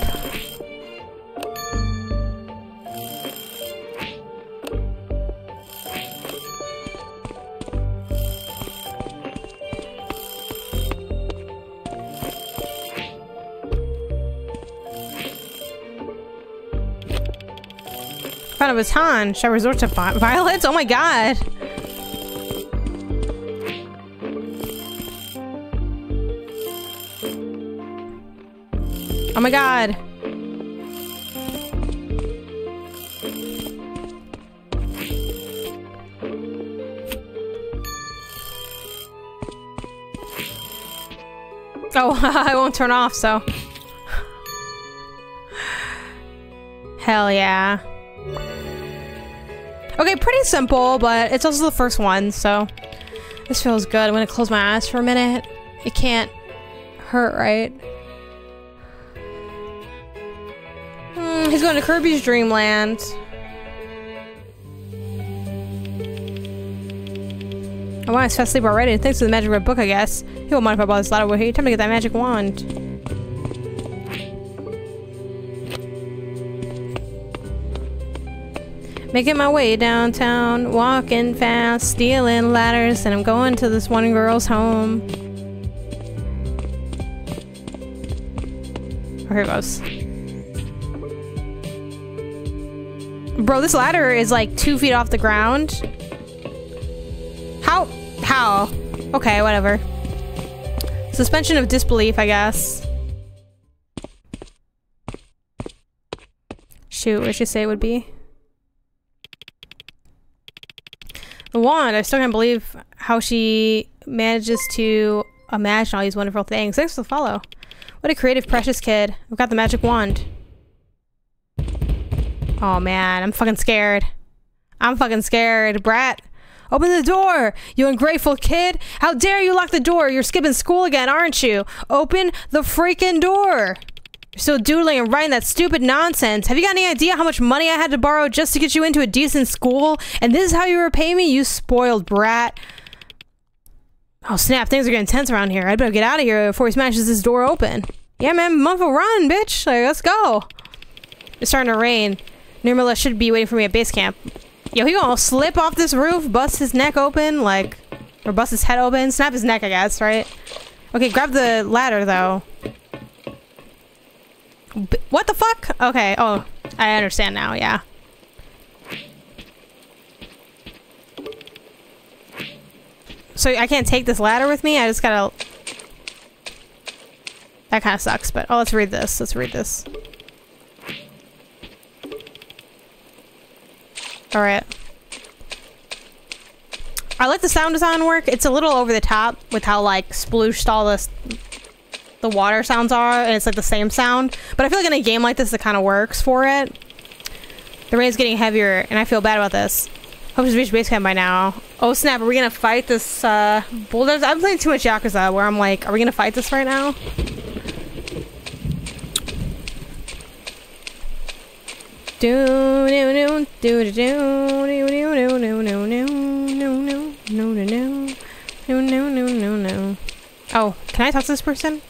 Found a baton. Should I resort to vi violence? Oh my god. Oh my god. Oh, I won't turn off, so. Hell yeah. Okay, pretty simple, but it's also the first one, so this feels good. I'm gonna close my eyes for a minute. It can't hurt, right? Hmm, he's going to Kirby's Dream Land. I want his fast sleep already. Thanks to the magic red book, I guess. He won't mind if I bother this ladder with you. Time to get that magic wand. Making my way downtown, walking fast, stealing ladders, and I'm going to this one girl's home. Oh, here goes. Bro, this ladder is like two feet off the ground. How? How? Okay, whatever. Suspension of disbelief, I guess. Shoot, what should you say it would be? The wand, I still can't believe how she manages to imagine all these wonderful things. Thanks for the follow. What a creative, precious kid. I've got the magic wand. Oh man, I'm fucking scared. I'm fucking scared. Brat, open the door! You ungrateful kid! How dare you lock the door? You're skipping school again, aren't you? Open the freaking door! You're still doodling and writing that stupid nonsense. Have you got any idea how much money I had to borrow just to get you into a decent school? And this is how you repay me, you spoiled brat. Oh snap, things are getting tense around here. I'd better get out of here before he smashes this door open. Yeah man, muffle run, bitch. Like, let's go. It's starting to rain. Nirmala should be waiting for me at base camp. Yo, he gonna slip off this roof, bust his neck open, like, or bust his head open, snap his neck, I guess, right? Okay, grab the ladder, though. What the fuck? Okay, oh, I understand now, yeah. So I can't take this ladder with me? I just gotta... That kind of sucks, but... Oh, let's read this. Let's read this. Alright. I like the sound design work. It's a little over the top with how, like, splooshed all this the water sounds are, and it's like the same sound. But I feel like in a game like this, it kind of works for it. The rain's getting heavier, and I feel bad about this. Hope to reach base camp by now. Oh snap, are we gonna fight this, uh, boulders? I'm playing too much Yakuza, where I'm like, are we gonna fight this right now? Do do do do do do do do do do do do no no no no no no no no no Oh, can I talk to this person?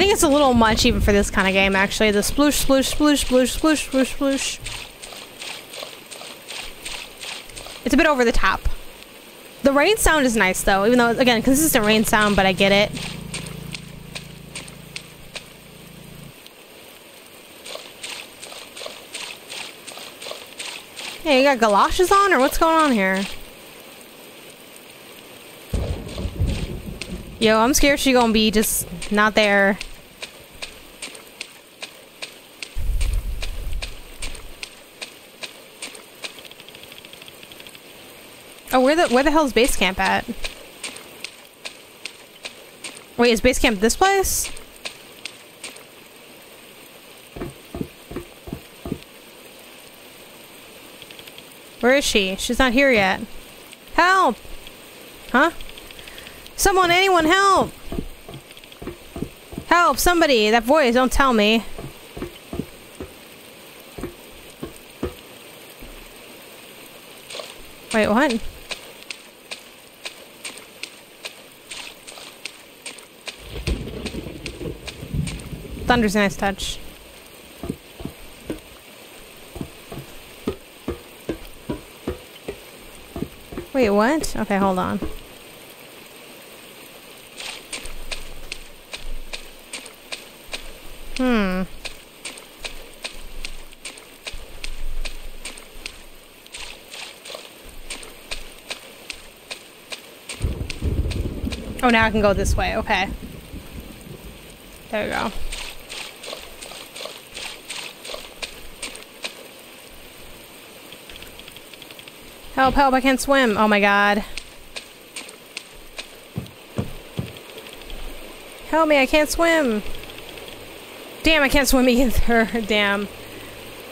Think it's a little much even for this kind of game, actually. The sploosh, sploosh, sploosh, sploosh, sploosh, sploosh, sploosh. It's a bit over the top. The rain sound is nice, though, even though, again, consistent rain sound, but I get it. Hey, you got galoshes on, or what's going on here? Yo, I'm scared she gonna be just not there. Oh, where the where the hell is base camp at? Wait, is base camp this place? Where is she? She's not here yet. Help! Huh? Someone, anyone, help! Help, somebody! That voice, don't tell me. Wait, what? Thunder's a nice touch. Wait, what? Okay, hold on. Hmm. Oh, now I can go this way. Okay. There we go. Help, help, I can't swim. Oh my god. Help me, I can't swim. Damn, I can't swim either. Damn.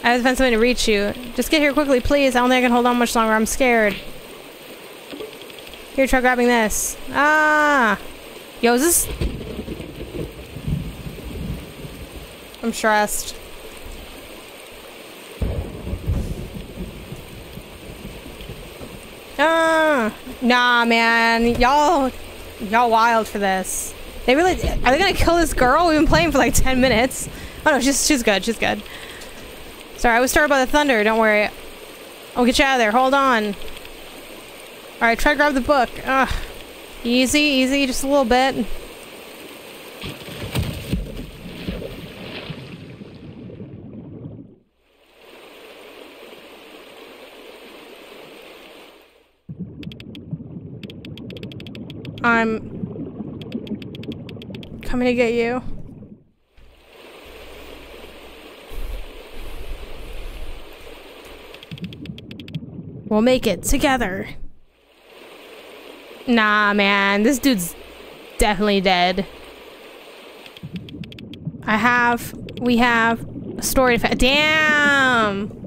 I have to find something to reach you. Just get here quickly, please. I don't think I can hold on much longer. I'm scared. Here, try grabbing this. Ah! Yo, is this... I'm stressed. Ah! Nah, man. Y'all... Y'all wild for this. They really... Are they gonna kill this girl? We've been playing for like 10 minutes. Oh no, she's, she's good. She's good. Sorry, I was startled by the thunder. Don't worry. I'll get you out of there. Hold on. Alright, try to grab the book. Ugh. Easy, easy, just a little bit. I'm coming to get you. We'll make it together. Nah, man. This dude's definitely dead. I have... We have a story to... Damn!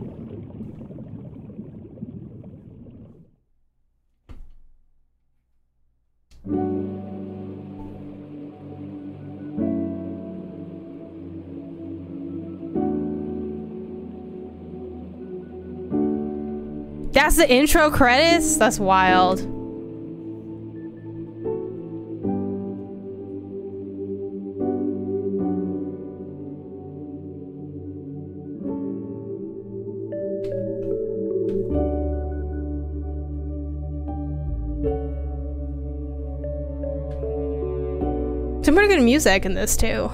That's the intro credits? That's wild. Some pretty good music in this too.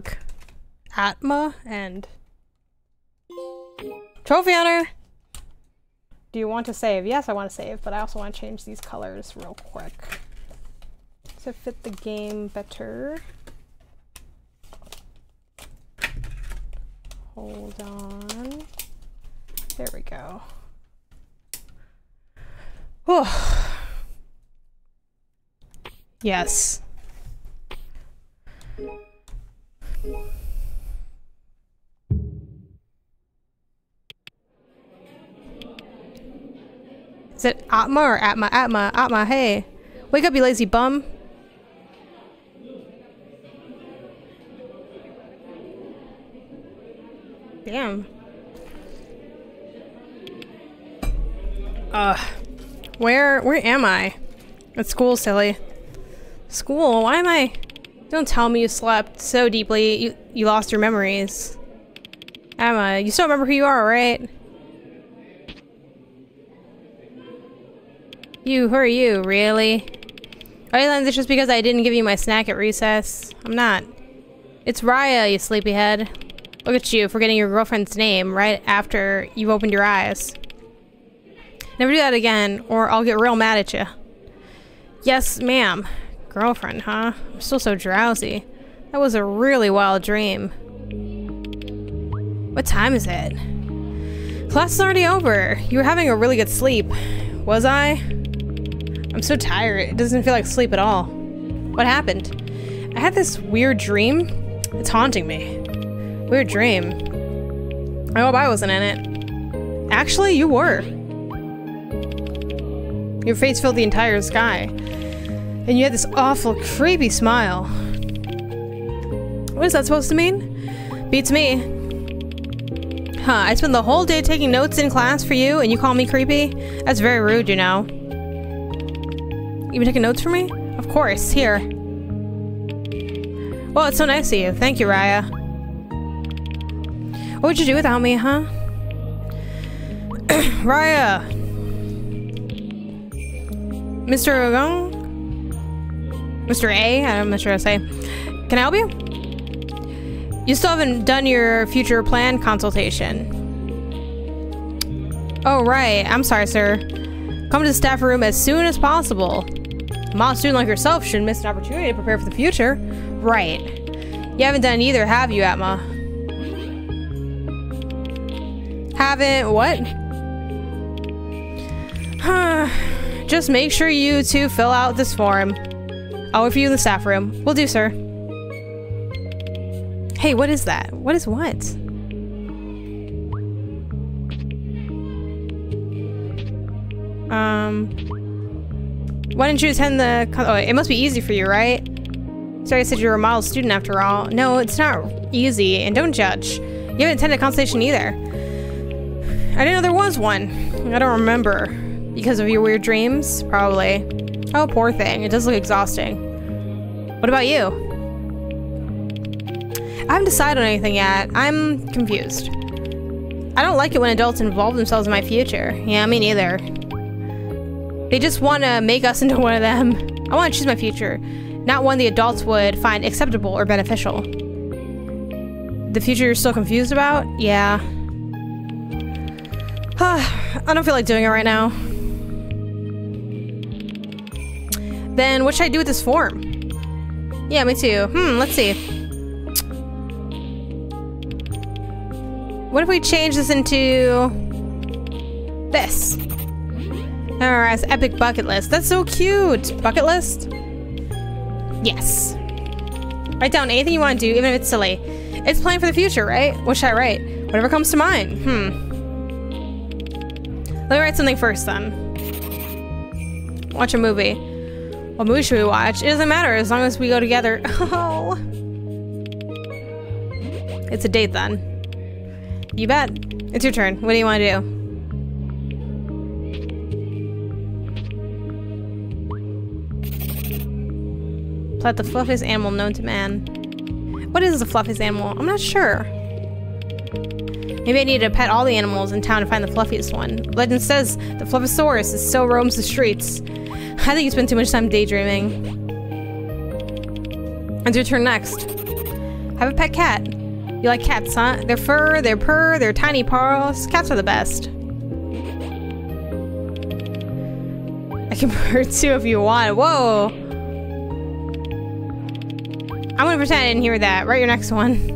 Prologue. Atma and Trophy Hunter. Do you want to save? Yes, I want to save, but I also want to change these colors real quick to fit the game better. Hold on. There we go. Oh. Yes. Is it Atma or Atma? Atma, Atma, hey. Wake up, you lazy bum. Damn. Ugh. Where, where am I? At school, silly. School? Why am I... Don't tell me you slept so deeply you, you lost your memories. Emma, you still remember who you are, right? You, who are you, really? Are you this just because I didn't give you my snack at recess? I'm not. It's Raya, you sleepyhead. Look at you, forgetting your girlfriend's name right after you've opened your eyes. Never do that again, or I'll get real mad at you. Yes, ma'am. Girlfriend, huh? I'm still so drowsy. That was a really wild dream. What time is it? Class is already over. You were having a really good sleep. Was I? I'm so tired. It doesn't feel like sleep at all. What happened? I had this weird dream. It's haunting me. Weird dream. I hope I wasn't in it. Actually, you were. Your face filled the entire sky. And you had this awful, creepy smile. What is that supposed to mean? Beats me. Huh, I spent the whole day taking notes in class for you, and you call me creepy? That's very rude, you know. You been taking notes for me? Of course, here. Well, it's so nice of you. Thank you, Raya. What would you do without me, huh? Raya! Mr. Ogong? Mr. A? I'm not sure to say. Can I help you? You still haven't done your future plan consultation. Oh, right. I'm sorry, sir. Come to the staff room as soon as possible. A model student like yourself shouldn't miss an opportunity to prepare for the future. Right. You haven't done either, have you, Atma? Haven't what? Huh. Just make sure you two fill out this form. I'll in the staff room. Will do, sir. Hey, what is that? What is what? Um... Why didn't you attend the... Oh, it must be easy for you, right? Sorry I said you were a model student after all. No, it's not easy, and don't judge. You haven't attended a consultation either. I didn't know there was one. I don't remember. Because of your weird dreams? Probably. Oh, poor thing. It does look exhausting. What about you? I haven't decided on anything yet. I'm confused. I don't like it when adults involve themselves in my future. Yeah, me neither. They just want to make us into one of them. I want to choose my future, not one the adults would find acceptable or beneficial. The future you're still confused about? Yeah. I don't feel like doing it right now. Then what should I do with this form? Yeah, me too. Hmm, let's see. What if we change this into this? Alright, epic bucket list. That's so cute. Bucket list? Yes. Write down anything you want to do, even if it's silly. It's plan for the future, right? What should I write? Whatever comes to mind. Hmm. Let me write something first, then. Watch a movie. What movie should we watch? It doesn't matter as long as we go together. Oh. It's a date, then. You bet. It's your turn. What do you want to do? Pet the fluffiest animal known to man. What is the fluffiest animal? I'm not sure. Maybe I need to pet all the animals in town to find the fluffiest one. Legend says the Fluffosaurus is still roams the streets. I think you spend too much time daydreaming. It's your turn next. Have a pet cat. You like cats, huh? Their fur, their purr, their tiny paws. Cats are the best. I can purr too if you want. Whoa! I'm gonna pretend I didn't hear that. Write your next one.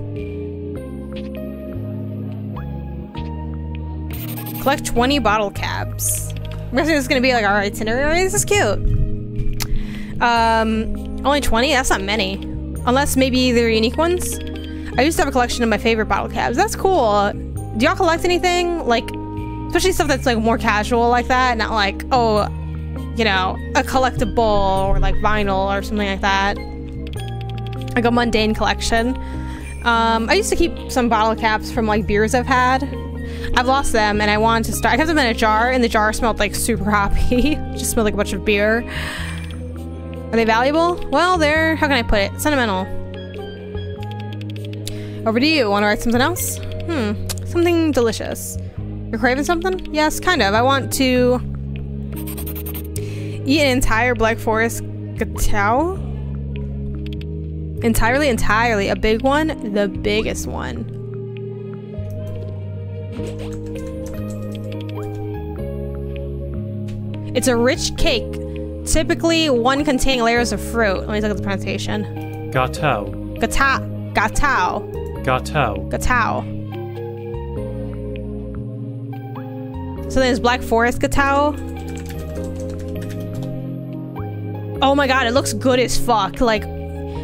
Collect 20 bottle caps. I'm guessing this is gonna be like our itinerary. This is cute. Um, only 20? That's not many. Unless maybe they're unique ones. I used to have a collection of my favorite bottle caps. That's cool. Do y'all collect anything? Like, especially stuff that's like more casual like that, not like, oh, you know, a collectible or like vinyl or something like that. Like a mundane collection. Um, I used to keep some bottle caps from like beers I've had. I've lost them and I wanted to start. I kept them in a jar and the jar smelled like super hoppy. Just smelled like a bunch of beer. Are they valuable? Well, they're, how can I put it? Sentimental. Over to you. Want to write something else? Hmm. Something delicious. You're craving something? Yes, kind of. I want to eat an entire Black Forest gatao. Entirely, entirely. A big one? The biggest one. It's a rich cake, typically one containing layers of fruit. Let me look at the pronunciation. Gatao. Gata, gatao, Gatao. gatao. So there's Black Forest gatao. Oh my god, it looks good as fuck. Like,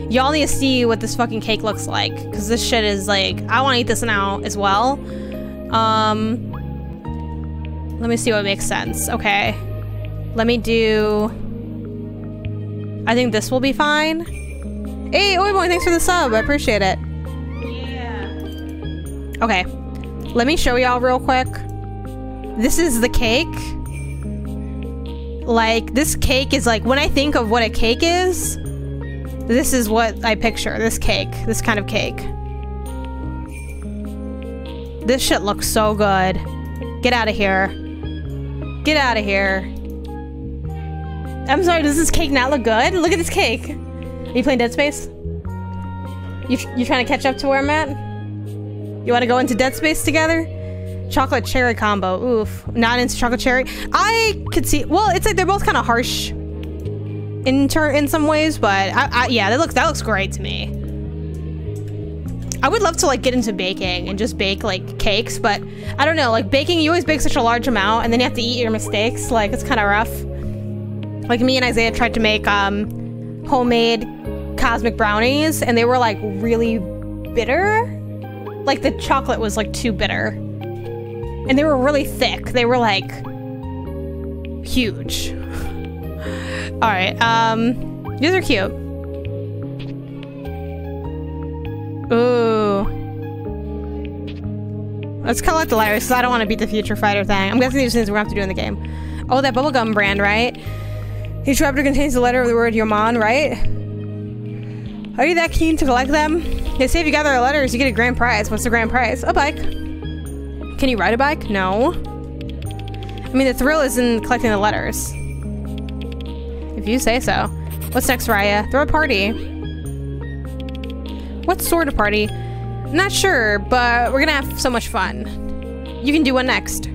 Y'all need to see what this fucking cake looks like. Because this shit is like, I want to eat this now as well. Um, let me see what makes sense. Okay. Let me do... I think this will be fine. Hey, Oi Boy, thanks for the sub. I appreciate it. Yeah. Okay. Let me show y'all real quick. This is the cake. Like, this cake is like, when I think of what a cake is, this is what I picture. This cake. This kind of cake. This shit looks so good. Get out of here. Get out of here. I'm sorry, does this cake not look good? Look at this cake. Are you playing Dead Space? You, you trying to catch up to where I'm at? You want to go into Dead Space together? Chocolate cherry combo. Oof. Not into chocolate cherry. I could see. Well, it's like they're both kind of harsh in turn in some ways, but I, I, yeah, that looks that looks great to me. I would love to like get into baking and just bake like cakes, but I don't know. Like baking, you always bake such a large amount, and then you have to eat your mistakes. Like it's kind of rough. Like me and Isaiah tried to make um, homemade cosmic brownies, and they were like really bitter. Like the chocolate was like too bitter, and they were really thick. They were like huge. All right, um, these are cute. Ooh. Let's collect the letters because I don't want to beat the future fighter thing. I'm guessing these things we're gonna have to do in the game. Oh, that bubblegum brand, right? Each chapter contains the letter of the word Yaman, right? Are you that keen to collect them? They say if you gather the letters, you get a grand prize. What's the grand prize? A bike. Can you ride a bike? No. I mean, the thrill is in collecting the letters. If you say so. What's next, Raya? Throw a party. What sort of party? Not sure, but we're gonna have so much fun. You can do one next.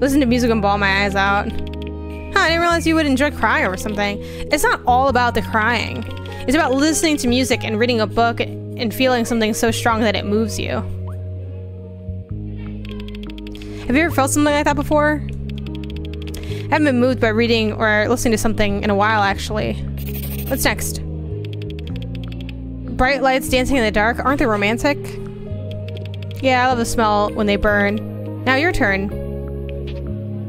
Listen to music and ball my eyes out. Huh, I didn't realize you would enjoy crying or something. It's not all about the crying. It's about listening to music and reading a book and feeling something so strong that it moves you. Have you ever felt something like that before? I haven't been moved by reading or listening to something in a while, actually. What's next? Bright lights dancing in the dark, aren't they romantic? Yeah, I love the smell when they burn. Now your turn.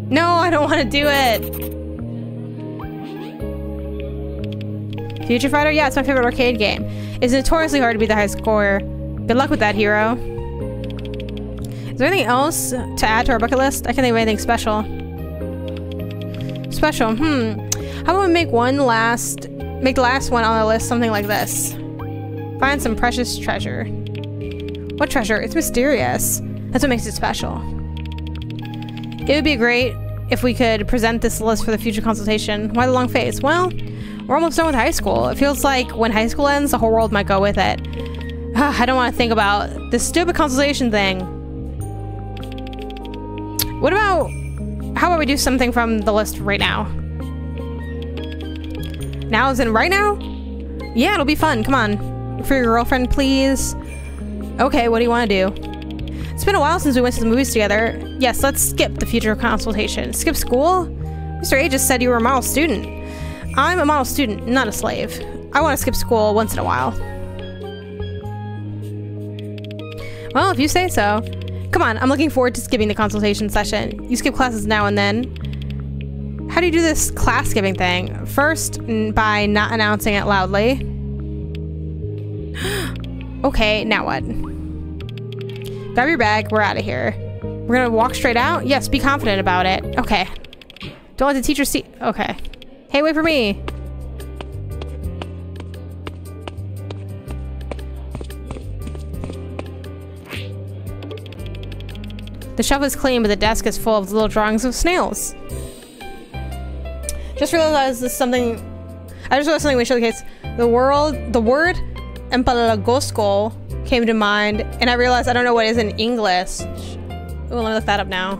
No, I don't want to do it. Future Fighter? Yeah, it's my favorite arcade game. It's notoriously hard to beat the high score. Good luck with that, hero. Is there anything else to add to our bucket list? I can't think of anything special. Special, hmm. How about we make one last, make the last one on the list something like this. Find some precious treasure. What treasure? It's mysterious. That's what makes it special. It would be great if we could present this list for the future consultation. Why the long face? Well, we're almost done with high school. It feels like when high school ends, the whole world might go with it. Ah, I don't want to think about this stupid consultation thing. What about... How about we do something from the list right now? Now is in right now? Yeah, it'll be fun. Come on. For your girlfriend, please. Okay, what do you want to do? It's been a while since we went to the movies together. Yes, let's skip the future consultation. Skip school? Mr. A just said you were a model student. I'm a model student, not a slave. I want to skip school once in a while. Well, if you say so. Come on, I'm looking forward to skipping the consultation session. You skip classes now and then. How do you do this class skipping thing? First, by not announcing it loudly. Okay, now what? Grab your bag, we're out of here. We're gonna walk straight out? Yes, be confident about it. Okay. Don't let the teacher see- okay. Hey, wait for me! The shelf is clean, but the desk is full of little drawings of snails. Just realized this is something. I just realized something we showcase. The world, the word empalagoso came to mind, and I realized I don't know what is in English. Oh, let me look that up now.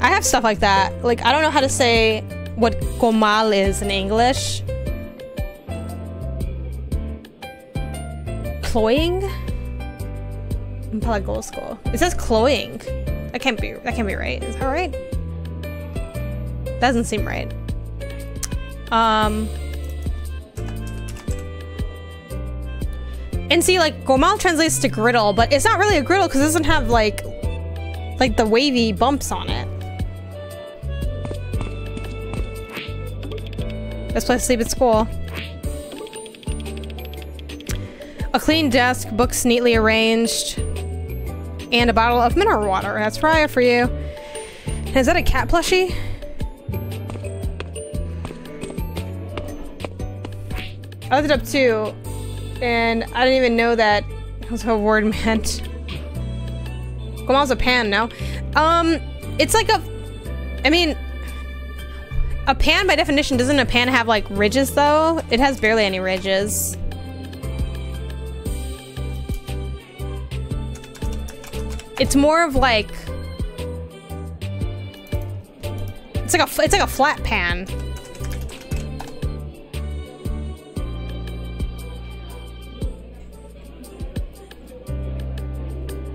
I have stuff like that. Like I don't know how to say what comal is in English. Cloying? Empalagoso. It says cloying. That can't be that can't be right. Is that right? Doesn't seem right. Um, and see, like, Comal translates to griddle, but it's not really a griddle because it doesn't have, like, like the wavy bumps on it. Best place to sleep at school. A clean desk, books neatly arranged, and a bottle of mineral water. That's right for you. Is that a cat plushie? I looked up too, and I didn't even know that was what a word meant. Comal's a pan now. Um, it's like a, I mean, a pan by definition, doesn't a pan have like ridges though? It has barely any ridges. It's more of like, it's like a, it's like a flat pan.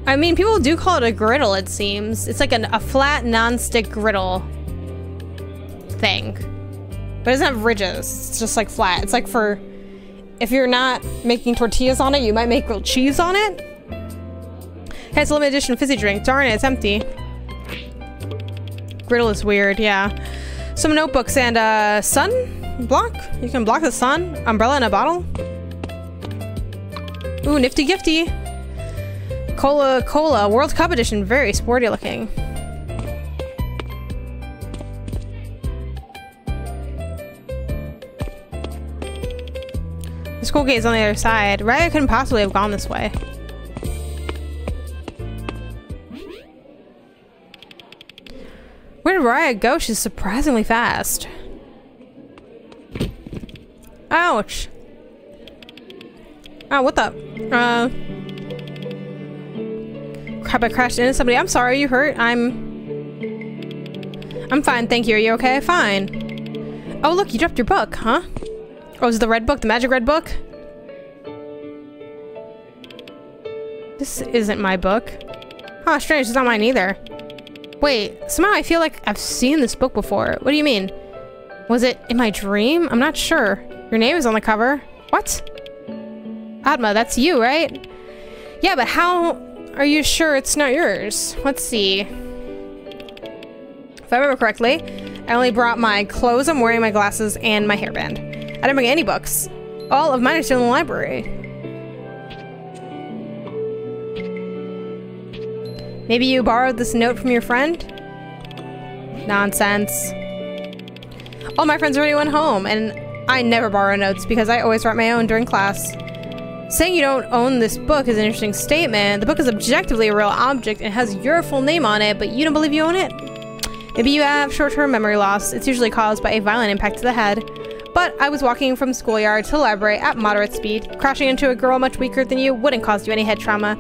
I mean, people do call it a griddle, it seems. It's like an, a flat, non-stick griddle thing. But it doesn't have ridges. It's just like flat. It's like for... If you're not making tortillas on it, you might make grilled cheese on it. It's a limited edition fizzy drink. Darn it, it's empty. Griddle is weird, yeah. Some notebooks and uh, sun block. You can block the sun. Umbrella in a bottle. Ooh, nifty gifty. Cola Cola World Cup edition, very sporty looking. The school gate's on the other side. Raya couldn't possibly have gone this way. Where did Raya go? She's surprisingly fast. Ouch. Oh, what the? Uh... Crap, I crashed into somebody. I'm sorry, you hurt? I'm... I'm fine, thank you. Are you okay? Fine. Oh, look, you dropped your book, huh? Oh, is it the red book? The magic red book? This isn't my book. Huh, strange. It's not mine either. Wait, somehow I feel like I've seen this book before. What do you mean? Was it in my dream? I'm not sure. Your name is on the cover. What? Atma, that's you, right? Yeah, but how are you sure it's not yours? Let's see. If I remember correctly, I only brought my clothes, I'm wearing my glasses, and my hairband. I didn't bring any books. All of mine are still in the library. Maybe you borrowed this note from your friend? Nonsense. All my friends already went home, and I never borrow notes because I always write my own during class. Saying you don't own this book is an interesting statement. The book is objectively a real object and has your full name on it, but you don't believe you own it? Maybe you have short-term memory loss. It's usually caused by a violent impact to the head. But I was walking from schoolyard to library at moderate speed. Crashing into a girl much weaker than you wouldn't cause you any head trauma.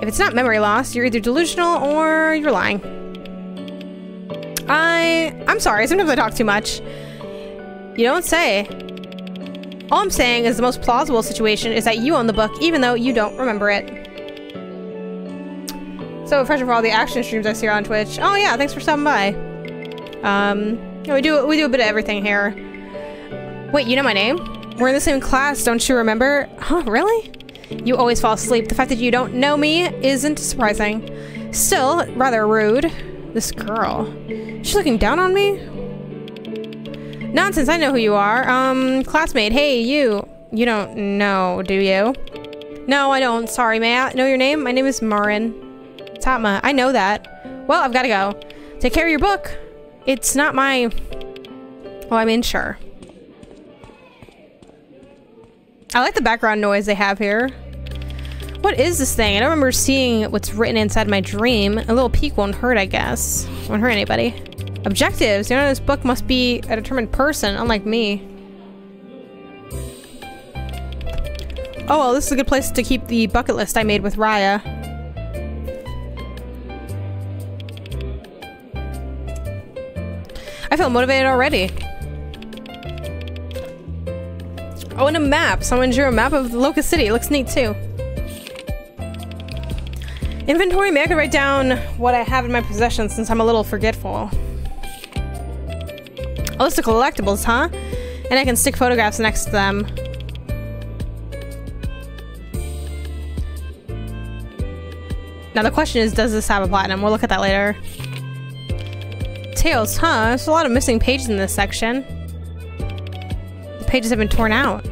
If it's not memory loss, you're either delusional or you're lying. I... I'm sorry, sometimes I talk too much. You don't say. All I'm saying is the most plausible situation is that you own the book even though you don't remember it. So, first of all, the action streams I see on Twitch. Oh yeah, thanks for stopping by. Um, we do we do a bit of everything here. Wait, you know my name? We're in the same class, don't you remember? Huh, really? You always fall asleep. The fact that you don't know me isn't surprising. Still, rather rude. This girl. She's looking down on me? Nonsense, I know who you are. Um, classmate, hey, you. You don't know, do you? No, I don't. Sorry, may I know your name? My name is Marin. Tatma, I know that. Well, I've gotta go. Take care of your book. It's not my... Oh, I mean, sure. I like the background noise they have here. What is this thing? I don't remember seeing what's written inside my dream. A little peek won't hurt, I guess. Won't hurt anybody. Objectives. The owner of this book must be a determined person, unlike me. Oh, well, this is a good place to keep the bucket list I made with Raya. I feel motivated already. Oh, and a map. Someone drew a map of Locust City. It looks neat, too. Inventory, may I could write down what I have in my possession since I'm a little forgetful. A list of collectibles, huh? And I can stick photographs next to them. Now the question is, does this have a platinum? We'll look at that later. Tails, huh? There's a lot of missing pages in this section. The pages have been torn out.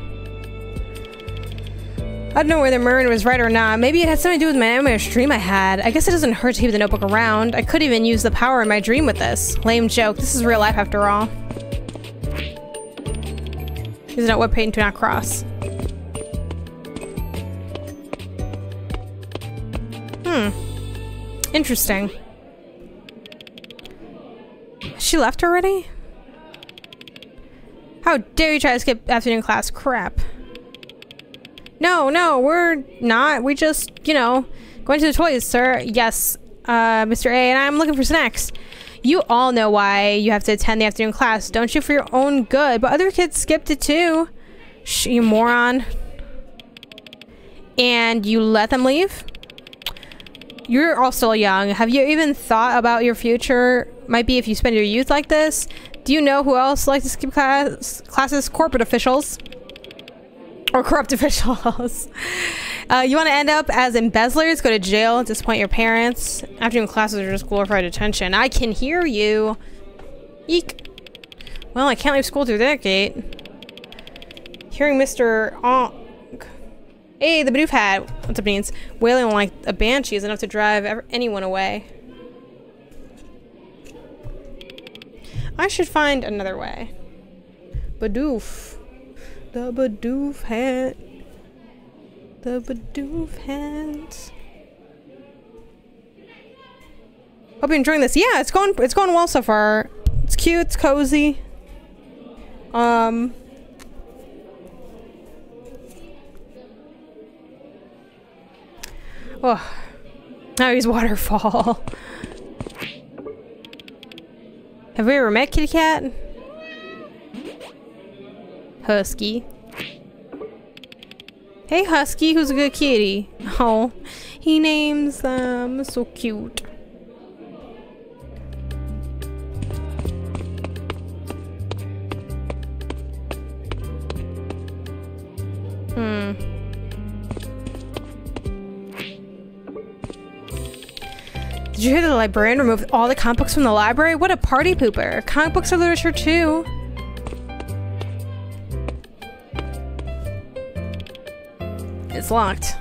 I don't know whether Marin was right or not. Maybe it had something to do with my nightmarish dream I had. I guess it doesn't hurt to keep the notebook around. I could even use the power in my dream with this. Lame joke. This is real life after all. Is not what paint to not cross. Hmm. Interesting. She left already? How dare you try to skip afternoon class? Crap. No, no, we're not. We just, you know, going to the toys, sir. Yes, uh, Mr. A, and I'm looking for snacks. You all know why you have to attend the afternoon class, don't you? For your own good. But other kids skipped it too. Shh, you moron. And you let them leave? You're all still young. Have you even thought about your future? Might be if you spend your youth like this. Do you know who else likes to skip class classes? Corporate officials. Or corrupt officials. uh, you want to end up as embezzlers, go to jail, disappoint your parents. Afternoon classes are just glorified detention. I can hear you. Eek. Well, I can't leave school through that gate. Hearing Mr. Onk. Hey, the Bidoof hat. What's up, means? Wailing like a banshee is enough to drive anyone away. I should find another way. Bidoof. The Bidoof hat. The Bidoof hat. Hope you're enjoying this. Yeah, it's going it's going well so far. It's cute, it's cozy. Um Oh. Now he's waterfall. Have we ever met Kitty Cat? Husky. Hey Husky, who's a good kitty? Oh, he names them so cute. Hmm. Did you hear the librarian removed all the comic books from the library? What a party pooper. Comic books are literature too. It's locked.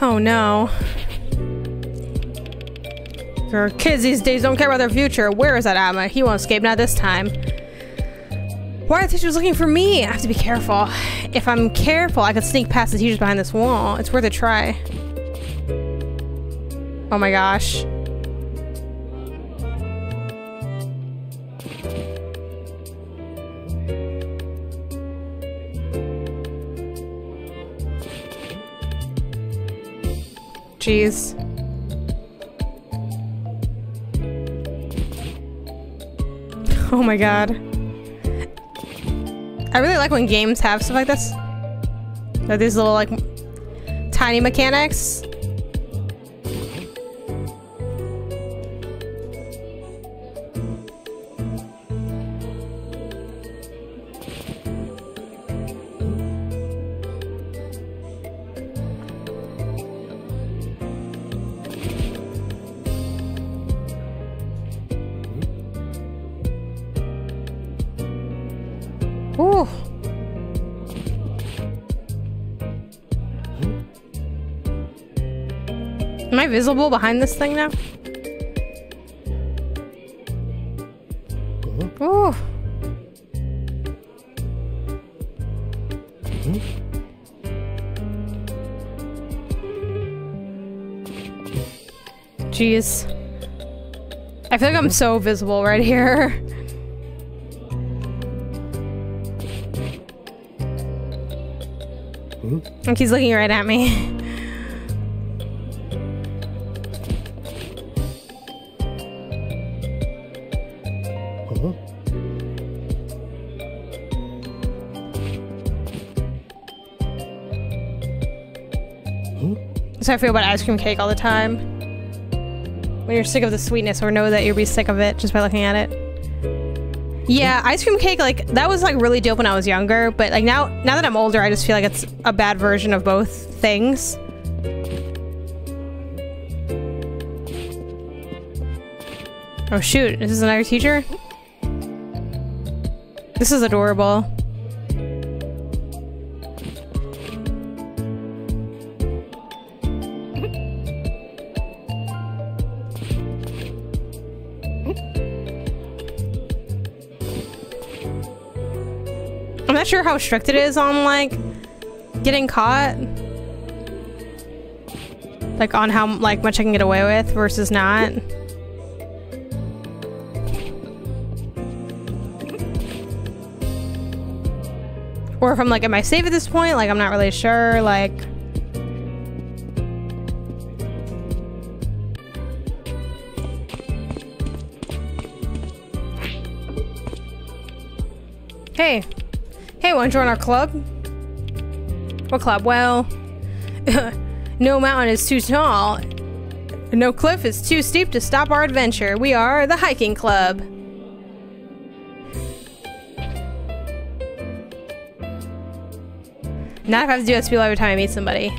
Oh no. Your kids these days don't care about their future. Where is that Atma? He won't escape, not this time. Why are the teachers looking for me? I have to be careful. If I'm careful, I could sneak past the teachers behind this wall. It's worth a try. Oh my gosh. Jeez. Oh my god. I really like when games have stuff like this. Like these little like tiny mechanics. Visible behind this thing now? Mm-hmm. Ooh. Mm-hmm. Jeez. I feel like I'm so visible right here. Mm-hmm. Like he's looking right at me. So I feel about ice cream cake all the time. When you're sick of the sweetness or know that you'll be sick of it just by looking at it. Yeah, ice cream cake, like, that was, like, really dope when I was younger, but, like, now, now that I'm older, I just feel like it's a bad version of both things. Oh, shoot. This is this another teacher? This is adorable. Not sure how strict it is on like getting caught. Like on how like much I can get away with versus not. Or if I'm like, am I safe at this point? Like I'm not really sure. Like want join our club? What club? Well, no mountain is too tall. No cliff is too steep to stop our adventure. We are the hiking club. Not if I have to do that spiel every time I meet somebody.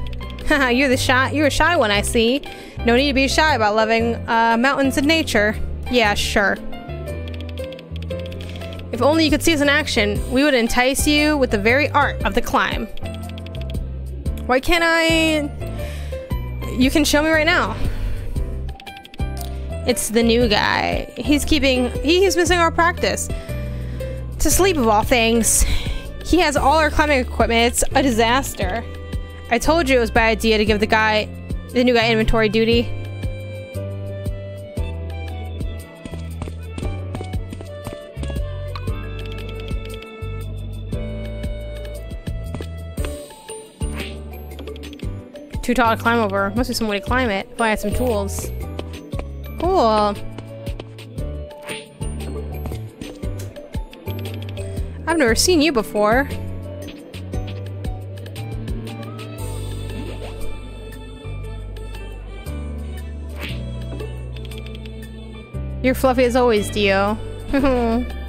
you're the shy, you're a shy one, I see. No need to be shy about loving uh, mountains and nature. Yeah, sure. If only you could see us in action, we would entice you with the very art of the climb. Why can't I... You can show me right now. It's the new guy. He's keeping... He's missing our practice. To sleep of all things. He has all our climbing equipment. It's a disaster. I told you it was a bad idea to give the guy... The new guy inventory duty. Too tall to climb over. Must be some way to climb it. If I had some tools. Cool. I've never seen you before. You're fluffy as always, Dio.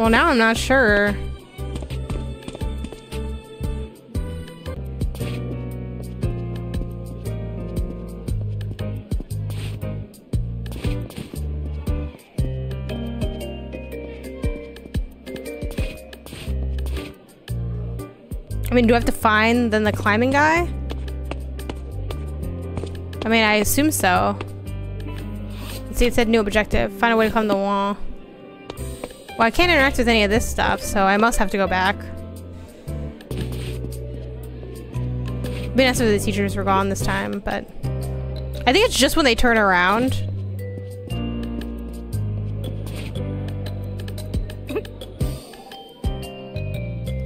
Well, now I'm not sure. I mean, do I have to find then the climbing guy? I mean, I assume so. See, it said new objective. Find a way to climb the wall. Well, I can't interact with any of this stuff, so I must have to go back. Be nice if the teachers were gone this time, but... I think it's just when they turn around.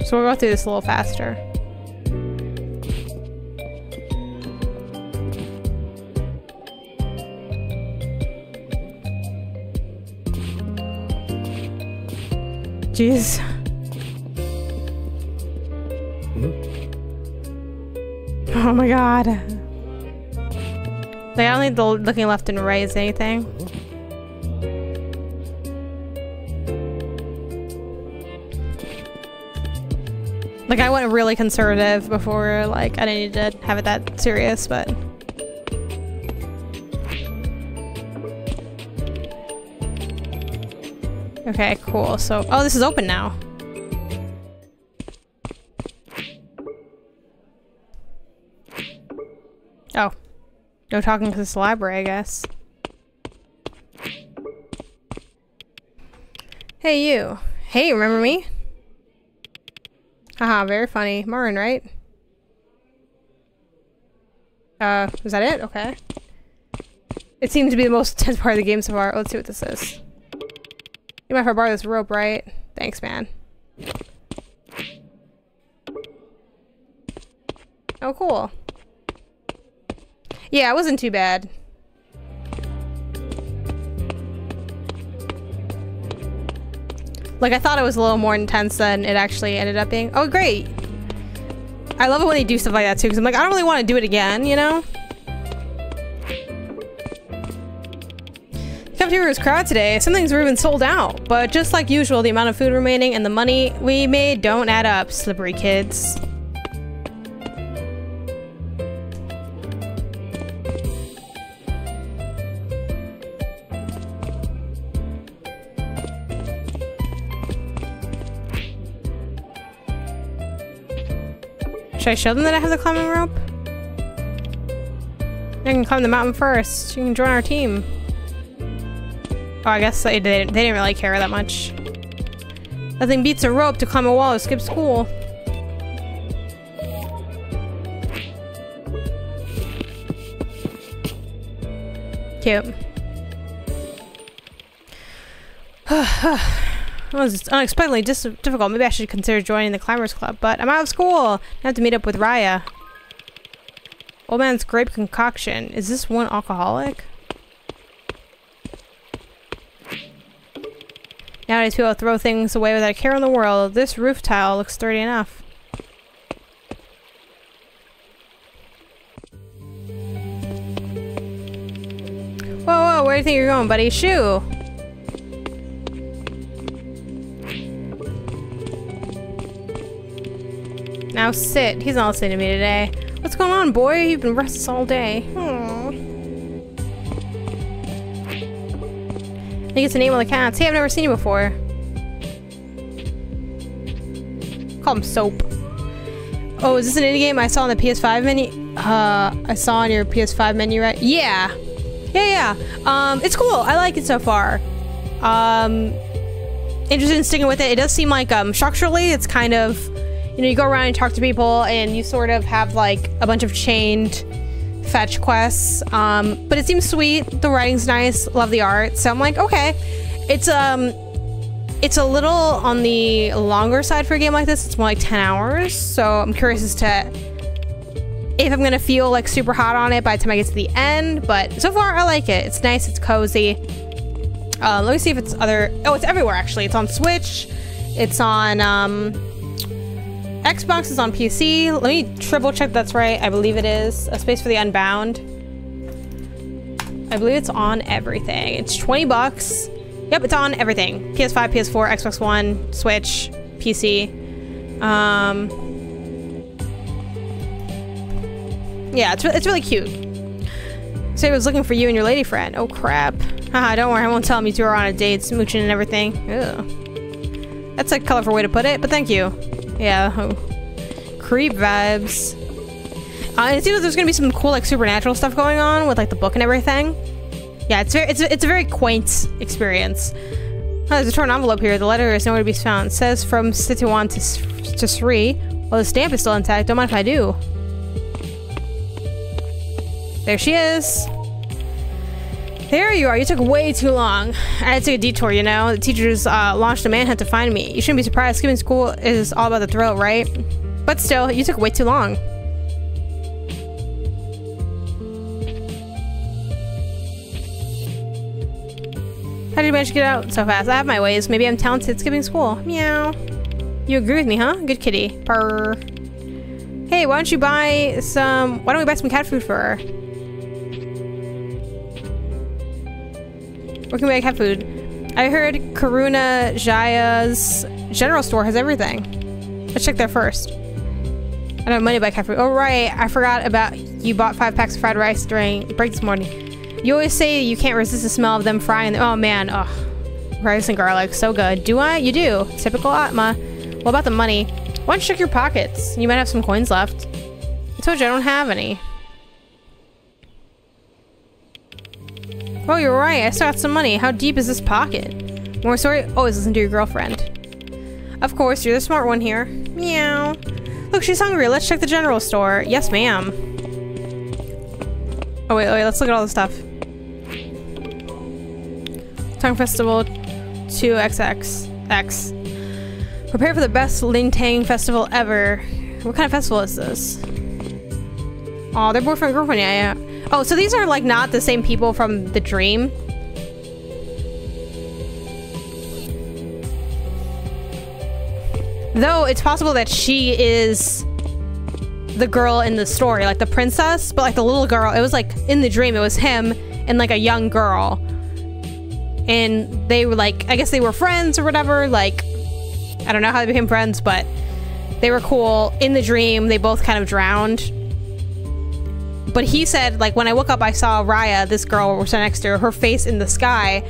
so we'll go through this a little faster. Jeez. Oh my god. Like, I don't need the looking left and right is anything. Like, I went really conservative before, like, I didn't need to have it that serious, but... Okay, cool. So, oh, this is open now. Oh. No talking to this library, I guess. Hey, you. Hey, remember me? Haha, very funny. Marin, right? Uh, is that it? Okay. It seems to be the most intense part of the game so far. Let's see what this is. You might have to borrow this rope, right? Thanks, man. Oh, cool. Yeah, it wasn't too bad. Like, I thought it was a little more intense than it actually ended up being. Oh, great! I love it when they do stuff like that too, because I'm like, I don't really want to do it again, you know? Cafeteria was crowded today. Some things were even sold out. But just like usual, the amount of food remaining and the money we made don't add up, slippery kids. Should I show them that I have the climbing rope? I can climb the mountain first. You can join our team. Oh, I guess they, they, they didn't really care that much. Nothing beats a rope to climb a wall or skip school. Cute. It was unexpectedly difficult. Maybe I should consider joining the Climbers Club, but I'm out of school. I have to meet up with Raya. Old man's grape concoction. Is this one alcoholic? Nowadays people throw things away without a care in the world. This roof tile looks sturdy enough. Whoa, whoa, where do you think you're going, buddy? Shoo! Now sit. He's not listening to me today. What's going on, boy? You've been restless all day. Aww. Think it's the name of the cats. Hey, I've never seen you before. Call him Soap. Oh, is this an indie game I saw on the PS5 menu? Uh, I saw on your PS5 menu, right? Yeah. Yeah, yeah. Um, it's cool. I like it so far. Um, interested in sticking with it. It does seem like, um, structurally, it's kind of you know, you go around and talk to people and you sort of have like a bunch of chained fetch quests. Um, but it seems sweet. The writing's nice. Love the art. So I'm like, okay. It's, um, it's a little on the longer side for a game like this. It's more like 10 hours. So I'm curious as to if I'm gonna feel like super hot on it by the time I get to the end. But so far, I like it. It's nice. It's cozy. Uh, let me see if it's other. Oh, it's everywhere actually. It's on Switch. It's on um, Xbox is on PC. Let me triple check that's right. I believe it is. A Space for the Unbound. I believe it's on everything. It's 20 bucks. Yep, it's on everything. PS5, PS4, Xbox One, Switch, PC. Um, yeah, it's, it's really cute. Say so I was looking for you and your lady friend. Oh crap. Haha, don't worry, I won't tell him you two are on a date, smooching and everything. Ugh. That's a colorful way to put it, but thank you. Yeah. Creep vibes. Uh, it seems like there's gonna be some cool like supernatural stuff going on with like the book and everything. Yeah, it's very it's it's a very quaint experience. Oh, there's a torn envelope here. The letter is nowhere to be found. It says from Sitiwan to to Sri. Well, the stamp is still intact. Don't mind if I do. There she is. There you are. You took way too long. I had to take a detour, you know? The teachers uh, launched a manhunt to find me. You shouldn't be surprised. Skipping school is all about the thrill, right? But still, you took way too long. How did you manage to get out so fast? I have my ways. Maybe I'm talented at skipping school. Meow. You agree with me, huh? Good kitty. Purr. Hey, why don't you buy some... Why don't we buy some cat food for her? Where can we cat food? I heard Karuna Jaya's general store has everything. Let's check there first. I don't have money buy cat food. Oh, right. I forgot about you bought five packs of fried rice during break this morning. You always say you can't resist the smell of them frying. Oh, man. Oh, rice and garlic. So good. Do I? You do. Typical Atma. What about the money? Why don't you check your pockets? You might have some coins left. I told you I don't have any. Oh, you're right. I still got some money. How deep is this pocket? More story? Oh, Always listen to your girlfriend. Of course, you're the smart one here. Meow. Look, she's hungry. Let's check the general store. Yes, ma'am. Oh, wait, wait. Let's look at all the stuff. Tongue Festival 2XX. X. Prepare for the best Lintang festival ever. What kind of festival is this? Oh, they're boyfriend girlfriend. Oh, so these are like not the same people from the dream. Though it's possible that she is the girl in the story, like the princess, but like the little girl, it was like in the dream, it was him and like a young girl. And they were like, I guess they were friends or whatever. Like, I don't know how they became friends, but they were cool. In the dream, they both kind of drowned. But he said, like, when I woke up, I saw Raya, this girl was next to her, her face in the sky,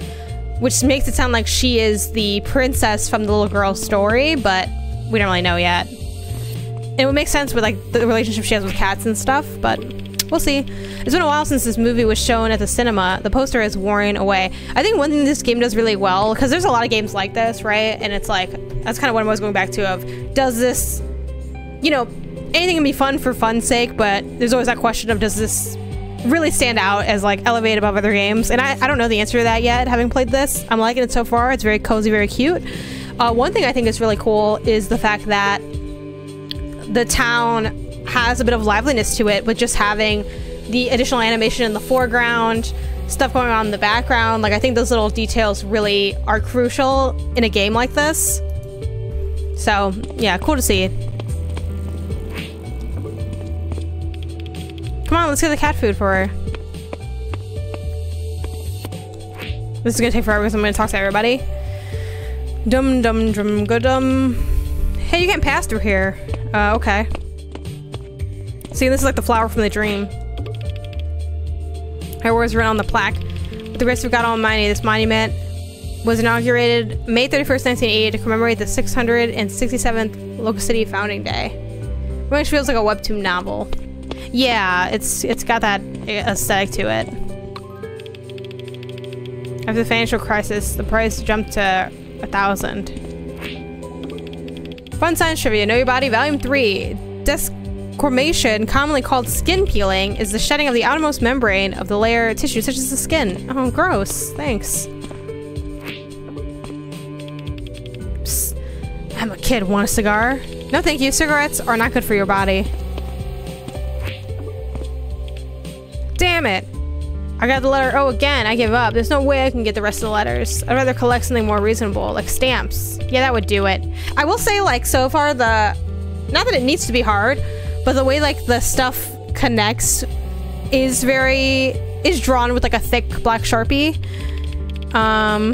which makes it sound like she is the princess from the little girl's story, but we don't really know yet. It would make sense with like the relationship she has with cats and stuff, but we'll see. It's been a while since this movie was shown at the cinema. The poster is worn away. I think one thing this game does really well, because there's a lot of games like this, right? And it's like, that's kind of what I was going back to of, does this, you know, anything can be fun for fun's sake, but there's always that question of, does this really stand out as like elevated above other games? And I, I don't know the answer to that yet, having played this. I'm liking it so far. It's very cozy, very cute. Uh, one thing I think is really cool is the fact that the town has a bit of liveliness to it with just having the additional animation in the foreground, stuff going on in the background. Like, I think those little details really are crucial in a game like this. So, yeah, cool to see. Come on, let's get the cat food for her. This is gonna take forever because I'm gonna talk to everybody. Dum dum dum go dum. Hey, you can't pass through here. Uh, okay. See, this is like the flower from the dream. Her words written on the plaque. With the grace of God Almighty, this monument was inaugurated May 31st, 1980 to commemorate the 667th Locust City founding day. Which feels like a webtoon novel. Yeah, it's it's got that aesthetic to it. After the financial crisis, the price jumped to a thousand. Fun science trivia. Know your body. Volume three. Desquamation, commonly called skin peeling, is the shedding of the outermost membrane of the layer tissue, such as the skin. Oh, gross. Thanks. Psst. I'm a kid. Want a cigar? No, thank you. Cigarettes are not good for your body. Damn it. I got the letter O again. I give up. There's no way I can get the rest of the letters. I'd rather collect something more reasonable, like stamps. Yeah, that would do it. I will say, like, so far, the... Not that it needs to be hard, but the way, like, the stuff connects is very... is drawn with, like, a thick black Sharpie. Um...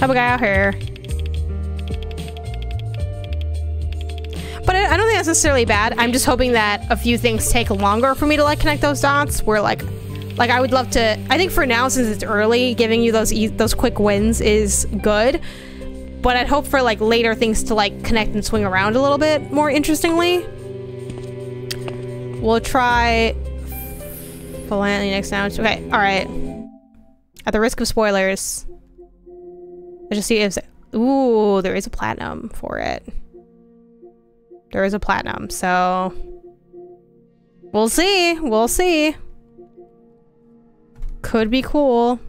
A guy out here. But I, don't think that's necessarily bad. I'm just hoping that a few things take longer for me to like connect those dots. Where like, like I would love to. I think for now, since it's early, giving you those e those quick wins is good. But I'd hope for like later things to like connect and swing around a little bit more interestingly. We'll try Philanthropy next now. Okay, all right. At the risk of spoilers, let's just see if. Ooh, there is a platinum for it. There is a platinum, so we'll see. We'll see. Could be cool.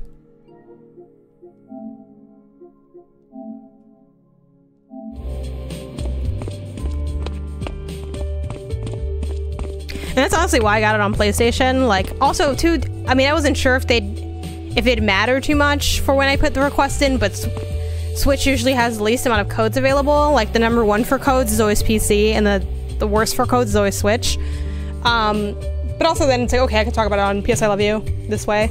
And that's honestly why I got it on PlayStation. Like, also, too, I mean, I wasn't sure if they'd, if it mattered too much for when I put the request in, but Switch usually has the least amount of codes available. Like the number one for codes is always PC, and the the worst for codes is always Switch. Um, but also then it's like okay, I can talk about it on PS I Love You this way.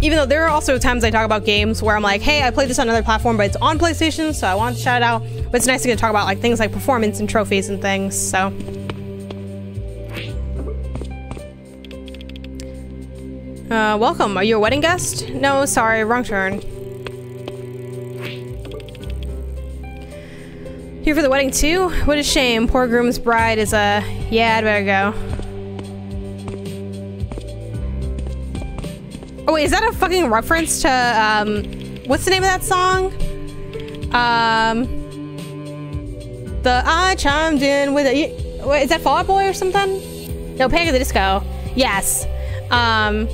Even though there are also times I talk about games where I'm like, hey, I played this on another platform, but it's on PlayStation, so I want to shout it out. But it's nice to get to talk about like things like performance and trophies and things. So. Uh, welcome. Are you a wedding guest? No, sorry, wrong turn. Here for the wedding too? What a shame. Poor groom's bride is a... Yeah, I'd better go. Oh wait, is that a fucking reference to, um... What's the name of that song? Um... The I chimed in with a... Wait, is that Fall Out Boy or something? No, Panic at the Disco. Yes. Um...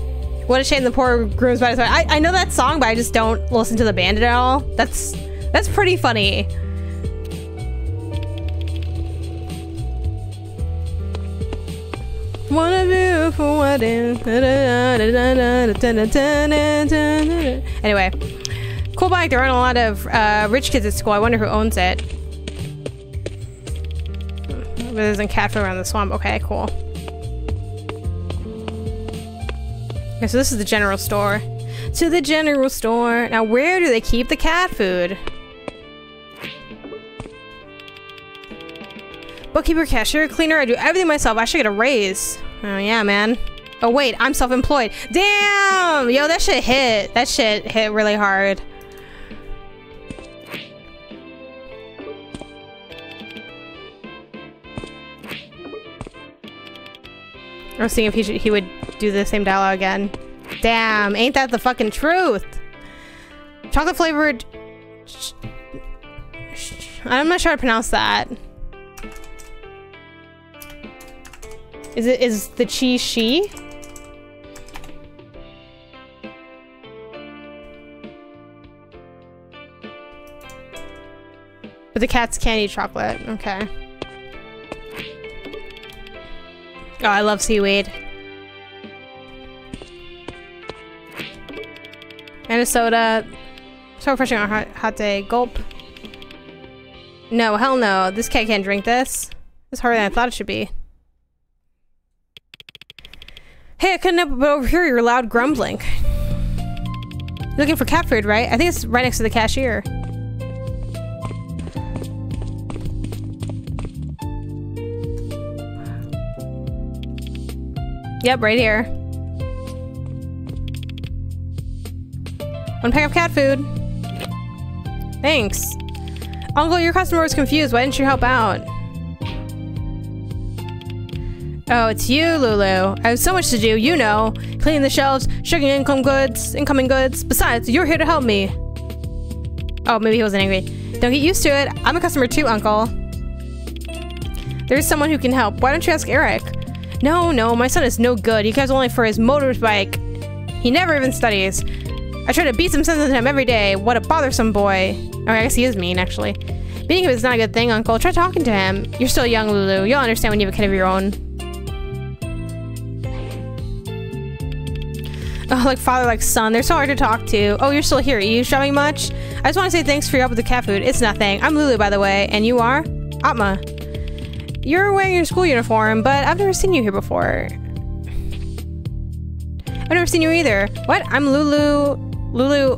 What a shame the poor groom's bride is. I, I know that song, but I just don't listen to the band at all. That's that's pretty funny. What a beautiful wedding. Anyway, cool bike. There aren't a lot of uh, rich kids at school. I wonder who owns it. There's a cat around the swamp. Okay, cool. Okay, so this is the general store. To the general store. Now, where do they keep the cat food? Bookkeeper, cashier, cleaner, I do everything myself. I should get a raise. Oh, yeah, man. Oh, wait, I'm self-employed. Damn! Yo, that shit hit. That shit hit really hard. I was seeing if he should, he would do the same dialogue again. Damn, ain't that the fucking truth? Chocolate flavored. I'm not sure how to pronounce that. Is it is the chi she? But the cats can't eat chocolate. Okay. Oh, I love seaweed. And a soda. So refreshing on a hot, hot day. Gulp. No, hell no. This cat can't drink this. It's harder than I thought it should be. Hey, I couldn't help but overhear your loud grumbling. You're looking for cat food, right? I think it's right next to the cashier. Yep, right here. Wanna of cat food? Thanks. Uncle, your customer was confused. Why didn't you help out? Oh, it's you, Lulu. I have so much to do, you know. Cleaning the shelves, checking income goods, incoming goods. Besides, you're here to help me. Oh, maybe he wasn't angry. Don't get used to it. I'm a customer too, Uncle. There's someone who can help. Why don't you ask Eric? No, no, my son is no good. He cares only for his motorbike. He never even studies. I try to beat some sense into him every day. What a bothersome boy. Oh, I guess he is mean, actually. Beating him is not a good thing, Uncle. Try talking to him. You're still young, Lulu. You'll understand when you have a kid of your own. Oh, like father, like son. They're so hard to talk to. Oh, you're still here. Are you shopping much? I just want to say thanks for your help with the cat food. It's nothing. I'm Lulu, by the way. And you are? Atma. You're wearing your school uniform, but I've never seen you here before. I've never seen you either. What? I'm Lulu... Lulu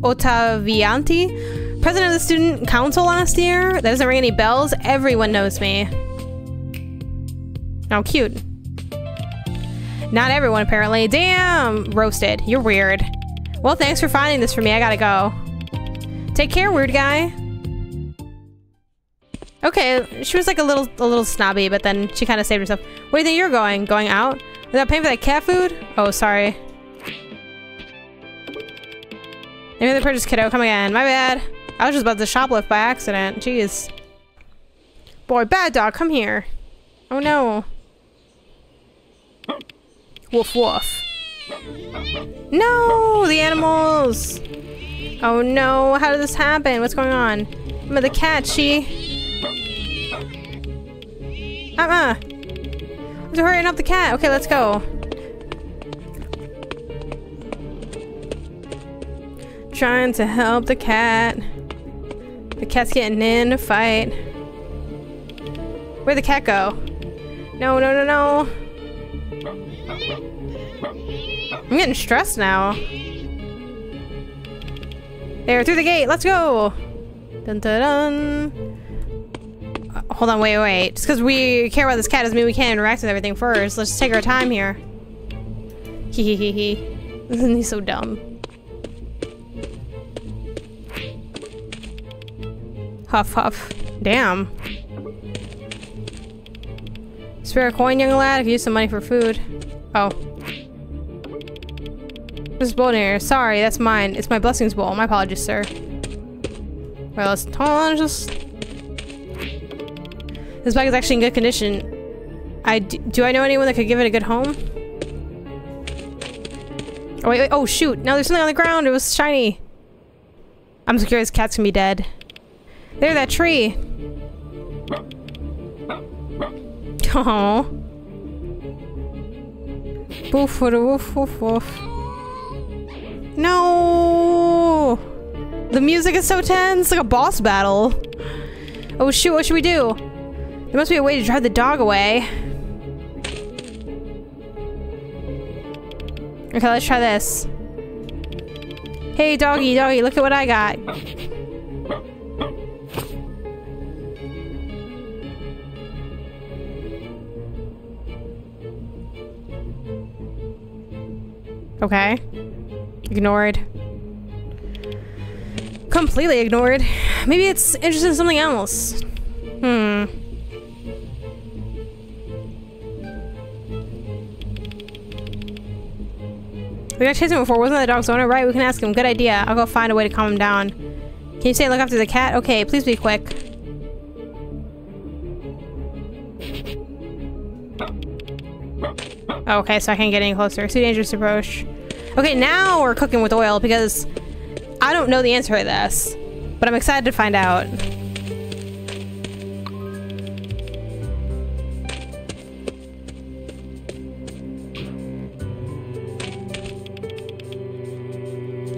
Ottavianti? President of the Student Council last year? That doesn't ring any bells? Everyone knows me. Oh, cute. Not everyone, apparently. Damn! Roasted. You're weird. Well, thanks for finding this for me. I gotta go. Take care, weird guy. Okay, she was like a little a little snobby, but then she kind of saved herself. Where do you think you're going? Going out? Without paying for that cat food? Oh, sorry. Maybe the purchase kiddo. Come again. My bad. I was just about to shoplift by accident. Jeez. Boy, bad dog, come here. Oh no. Woof woof. No, the animals. Oh no, how did this happen? What's going on? I'm the cat, she. Uh-uh. I'm hurrying up the cat. Okay, let's go. Trying to help the cat. The cat's getting in a fight. Where'd the cat go? No, no, no, no. I'm getting stressed now. There, through the gate. Let's go. Dun dun dun. Uh, hold on, wait, wait. Just because we care about this cat doesn't mean we can't interact with everything first. Let's take our time here. Hee hee hee hee. Isn't he so dumb? Huff huff. Damn. Spare a coin, young lad? I could use some money for food. Oh. This bowl here. Sorry, that's mine. It's my blessings bowl. My apologies, sir. Well, let's hold just. This bag is actually in good condition. I do I know anyone that could give it a good home? Oh wait, wait, oh shoot! Now there's something on the ground. It was shiny. I'm so curious. cat's gonna be dead. There, that tree. Oh. Woof, woof, woof, woof. No! The music is so tense, like a boss battle. Oh shoot, what should we do? There must be a way to drive the dog away. Okay, let's try this. Hey, doggy, doggy, look at what I got. Okay. Ignored. Completely ignored. Maybe it's interested in something else. Hmm. We got chasing before. Wasn't that the dog's owner? Right, we can ask him. Good idea. I'll go find a way to calm him down. Can you say look after the cat? Okay, please be quick. Okay, so I can't get any closer. Too dangerous approach. Okay, now we're cooking with oil because I don't know the answer to this, but I'm excited to find out.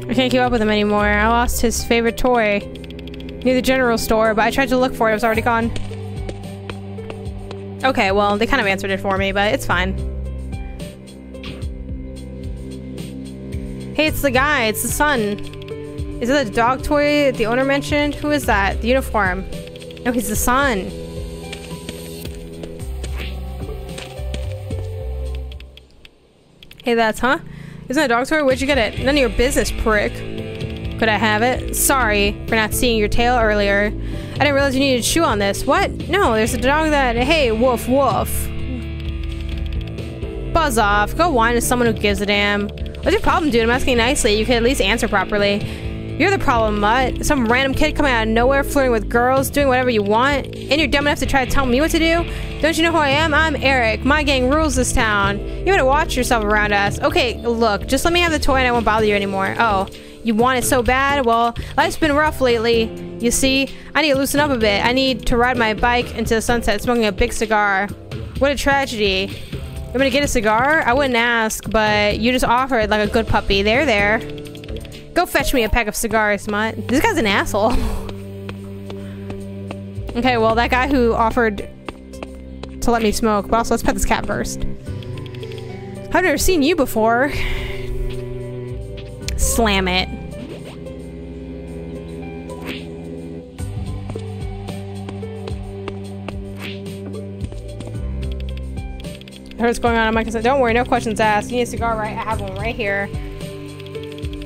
I can't keep up with him anymore. I lost his favorite toy near the general store, but I tried to look for it. It was already gone. Okay, well, they kind of answered it for me, but it's fine. Hey, it's the guy. It's the son. Is it the dog toy the owner mentioned? Who is that? The uniform. No, he's the son. Hey, that's huh? Isn't that a dog toy? Where'd you get it? None of your business, prick. Could I have it? Sorry for not seeing your tail earlier. I didn't realize you needed to chew on this. What? No, there's a dog that... Hey, woof, woof. Buzz off. Go whine to someone who gives a damn. What's your problem, dude? I'm asking nicely. You can at least answer properly. You're the problem, mutt. Some random kid coming out of nowhere, flirting with girls, doing whatever you want, and you're dumb enough to try to tell me what to do? Don't you know who I am? I'm Eric. My gang rules this town. You better watch yourself around us. Okay, look, just let me have the toy and I won't bother you anymore. Oh, you want it so bad? Well, life's been rough lately. You see, I need to loosen up a bit. I need to ride my bike into the sunset smoking a big cigar. What a tragedy. I'm gonna get a cigar? I wouldn't ask, but you just offered like a good puppy. There, there. Go fetch me a pack of cigars, mutt. This guy's an asshole. okay, well, that guy who offered to let me smoke, but also let's pet this cat first. I've never seen you before. Slam it. What's going on. I'm like, don't worry, no questions asked. You need a cigar, right? I have one right here.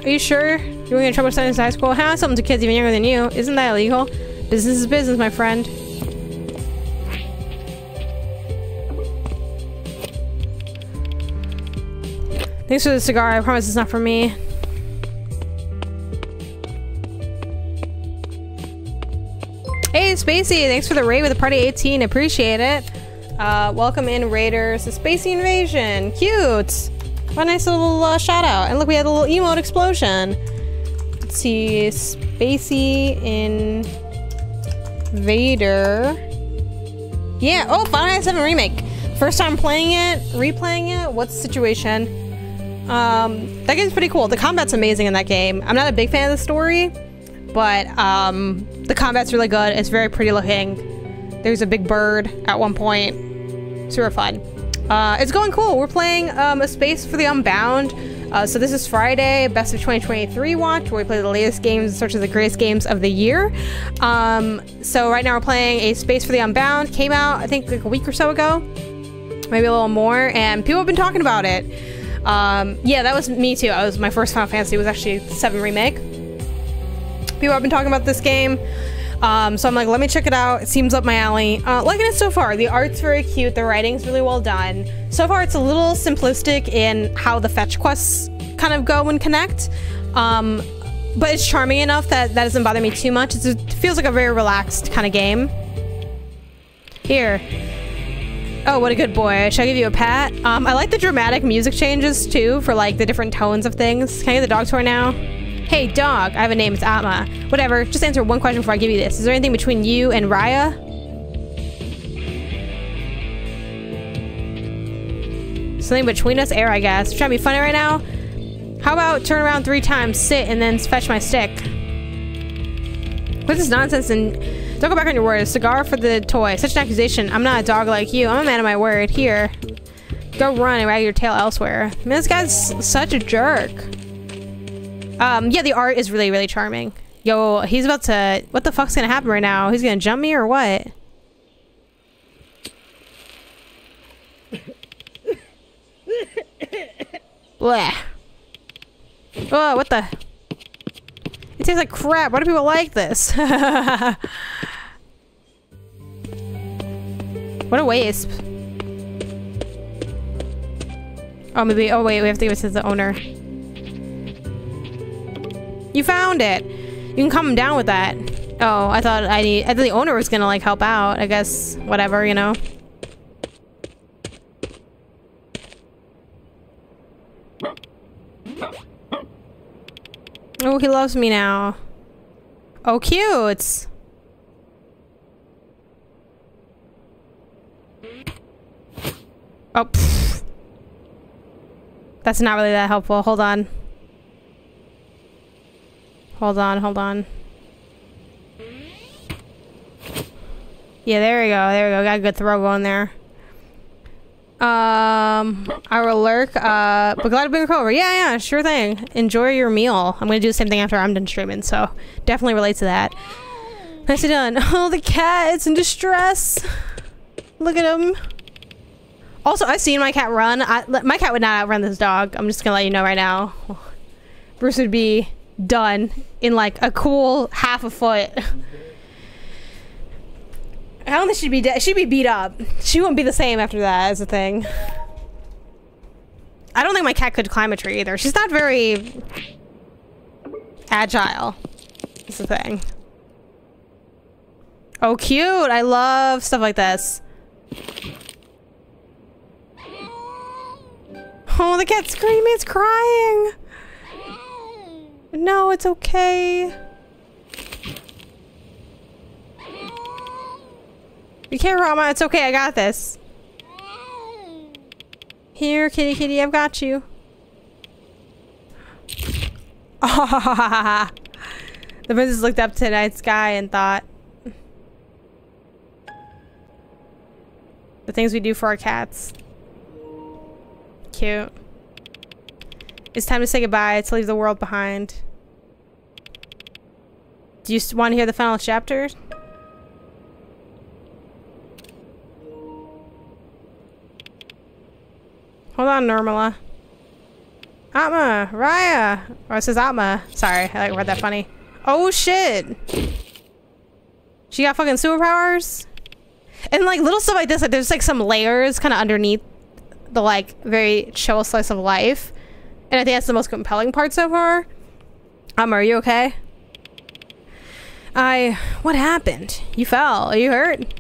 Are you sure? You're going to trouble in high school? Have something to kids even younger than you. Isn't that illegal? Business is business, my friend. Thanks for the cigar. I promise it's not for me. Hey, Spacey. Thanks for the raid with the party 18. Appreciate it. Uh, welcome in, Raiders. The Spacey Invasion. Cute. What a nice little uh, shout out. And look, we had a little emote explosion. Let's see. Spacey Invader. Yeah. Oh, Final Fantasy 7 Remake. First time playing it, replaying it. What's the situation? Um, that game's pretty cool. The combat's amazing in that game. I'm not a big fan of the story, but um, the combat's really good. It's very pretty looking. There's a big bird at one point. Super fun. Uh, it's going cool. We're playing um, a space for the Unbound. Uh, so this is Friday, best of 2023 watch, where we play the latest games, search of the greatest games of the year. Um, so right now we're playing a space for the Unbound. Came out, I think, like a week or so ago, maybe a little more, and people have been talking about it. Um, yeah, that was me too. I was my first Final Fantasy was actually 7 remake. People have been talking about this game. Um, so I'm like, let me check it out. It seems up my alley. Uh, liking it so far. The art's very cute. The writing's really well done. So far, it's a little simplistic in how the fetch quests kind of go and connect. Um, but it's charming enough that that doesn't bother me too much. It's, it feels like a very relaxed kind of game. Here. Oh, what a good boy. Should I give you a pat? Um, I like the dramatic music changes too for like the different tones of things. Can I get the dog toy now? Hey, dog. I have a name. It's Atma. Whatever. Just answer one question before I give you this. Is there anything between you and Raya? Something between us? Air, I guess. Trying to be funny right now? How about turn around three times, sit, and then fetch my stick? What's this nonsense and Don't go back on your word. A cigar for the toy. Such an accusation. I'm not a dog like you. I'm a man of my word. Here. Go run and wag your tail elsewhere. Man, this guy's such a jerk. Um, yeah, the art is really, really charming. Yo, he's about to... What the fuck's gonna happen right now? He's gonna jump me or what? Bleh. Oh, what the... It tastes like crap. Why do people like this? what a waste. Oh, maybe- oh wait, we have to give it to the owner. You found it! You can him down with that. Oh, I thought I need- I thought the owner was gonna like help out. I guess, whatever, you know? Oh, he loves me now. Oh, cute! Oh, pfft. That's not really that helpful. Hold on. Hold on, hold on. Yeah, there we go, there we go. Got a good throw going there. Um, I will lurk. Uh, but glad to be over. Yeah, yeah, sure thing. Enjoy your meal. I'm gonna do the same thing after I'm done streaming, so definitely relate to that. Nicely done. Oh, the cat, it's in distress. Look at him. Also, I've seen my cat run. I, my cat would not outrun this dog. I'm just gonna let you know right now. Bruce would be done in like a cool half a foot. I don't think she'd be dead. She'd be beat up. She wouldn't be the same after that as a thing. I don't think my cat could climb a tree either. She's not very agile. Is the thing. Oh, cute. I love stuff like this. Oh, the cat's screaming. It's crying. No, it's okay. You can't, Rama. It's okay. I got this. Here, kitty kitty. I've got you. the princess looked up to the night sky and thought, the things we do for our cats. Cute. It's time to say goodbye, to leave the world behind. Do you want to hear the final chapter? Hold on, Normala. Atma, Raya. Or it says Atma. Sorry, I like read that funny. Oh shit. She got fucking superpowers? And like little stuff like this, like there's like some layers kind of underneath the like very chill slice of life. And I think that's the most compelling part so far. Um, are you okay? I... What happened? You fell. Are you hurt?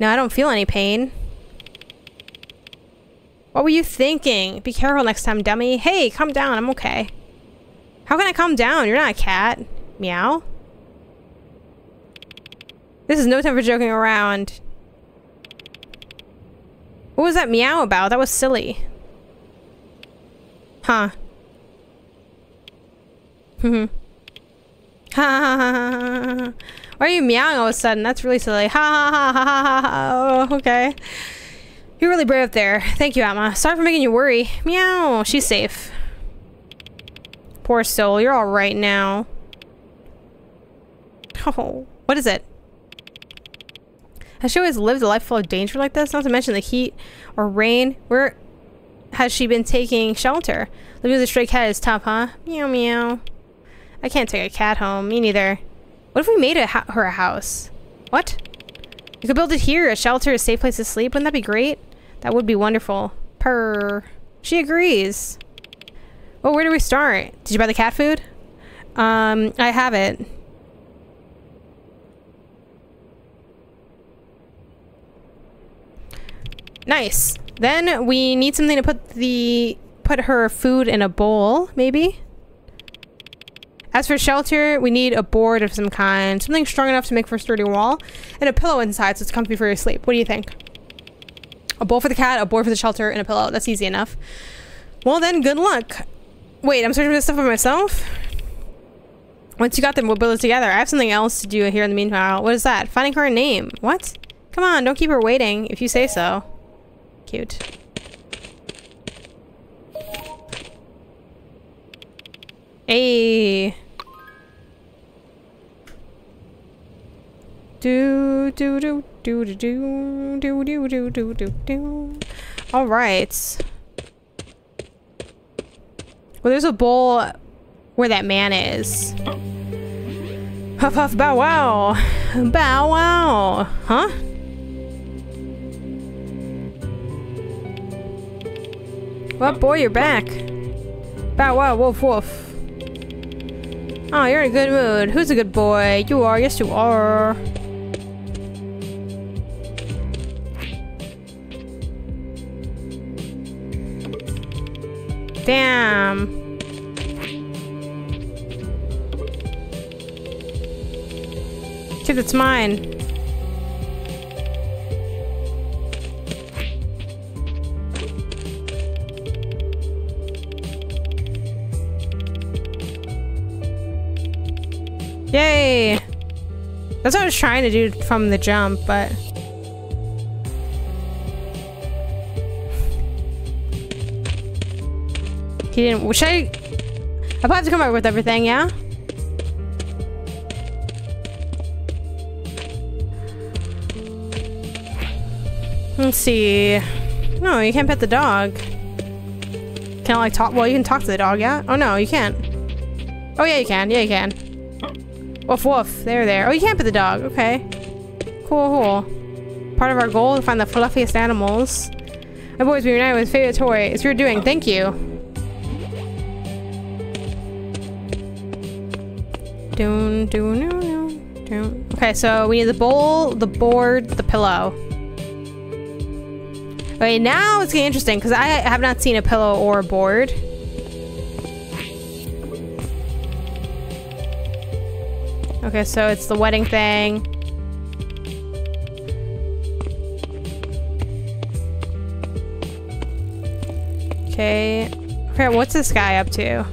No, I don't feel any pain. What were you thinking? Be careful next time, dummy. Hey, calm down. I'm okay. How can I calm down? You're not a cat. Meow. This is no time for joking around. What was that meow about? That was silly. Huh. Hmm. Ha ha ha ha Why are you meowing all of a sudden? That's really silly. Ha ha ha ha ha ha. Oh, okay. You're really brave up there. Thank you, Atma. Sorry for making you worry. Meow. She's safe. Poor soul. You're all right now. Oh, what is it? Has she always lived a life full of danger like this? Not to mention the heat or rain. Where has she been taking shelter? Living with a stray cat is tough, huh? Meow meow. I can't take a cat home. Me neither. What if we made a her a house? What? You could build it here, a shelter, a safe place to sleep. Wouldn't that be great? That would be wonderful. Purr. She agrees. Well, where do we start? Did you buy the cat food? Um, I have it. Nice. Then we need something to put the put her food in a bowl, maybe? As for shelter, we need a board of some kind, something strong enough to make for a sturdy wall, and a pillow inside so it's comfy for your sleep. What do you think? A bowl for the cat, a board for the shelter, and a pillow. That's easy enough. Well then, good luck. Wait, I'm searching for this stuff for myself? Once you got them, we'll build it together. I have something else to do here in the meanwhile. What is that? Finding her a name. What? Come on, don't keep her waiting if you say so. Cute. Hey. Do do do do do do do do do do do do. All right. Well, there's a bowl where that man is. Huff huff bow wow. Bow wow. Huh? Well, boy, you're back. Bow wow, woof woof. Oh, you're in a good mood. Who's a good boy? You are. Yes, you are. Damn. Kid, it's mine. Yay! That's what I was trying to do from the jump, but... He didn't- should I- I probably have to come up with everything, yeah? Let's see. No, you can't pet the dog. Can I like talk? Well, you can talk to the dog, yeah? Oh no, you can't. Oh yeah, you can. Yeah, you can. Woof woof. There, there. Oh, you can't put the dog. Okay. Cool, cool. Part of our goal to find the fluffiest animals. My boys reunited with favorite toy. It's your doing. Thank you. Doon, doon, doon, doon. Okay, so we need the bowl, the board, the pillow. Okay, now it's getting interesting because I have not seen a pillow or a board. Okay, so it's the wedding thing. Okay. Okay, what's this guy up to?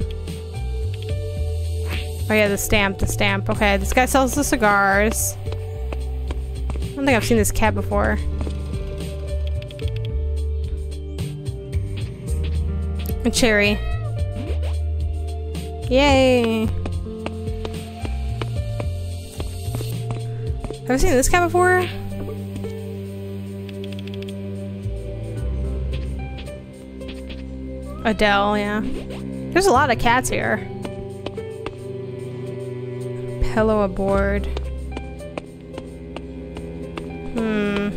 Oh yeah, the stamp, the stamp. Okay, this guy sells the cigars. I don't think I've seen this cat before. A cherry. Yay! Have I seen this cat before? Adele, yeah. There's a lot of cats here. Pillow aboard. Hmm.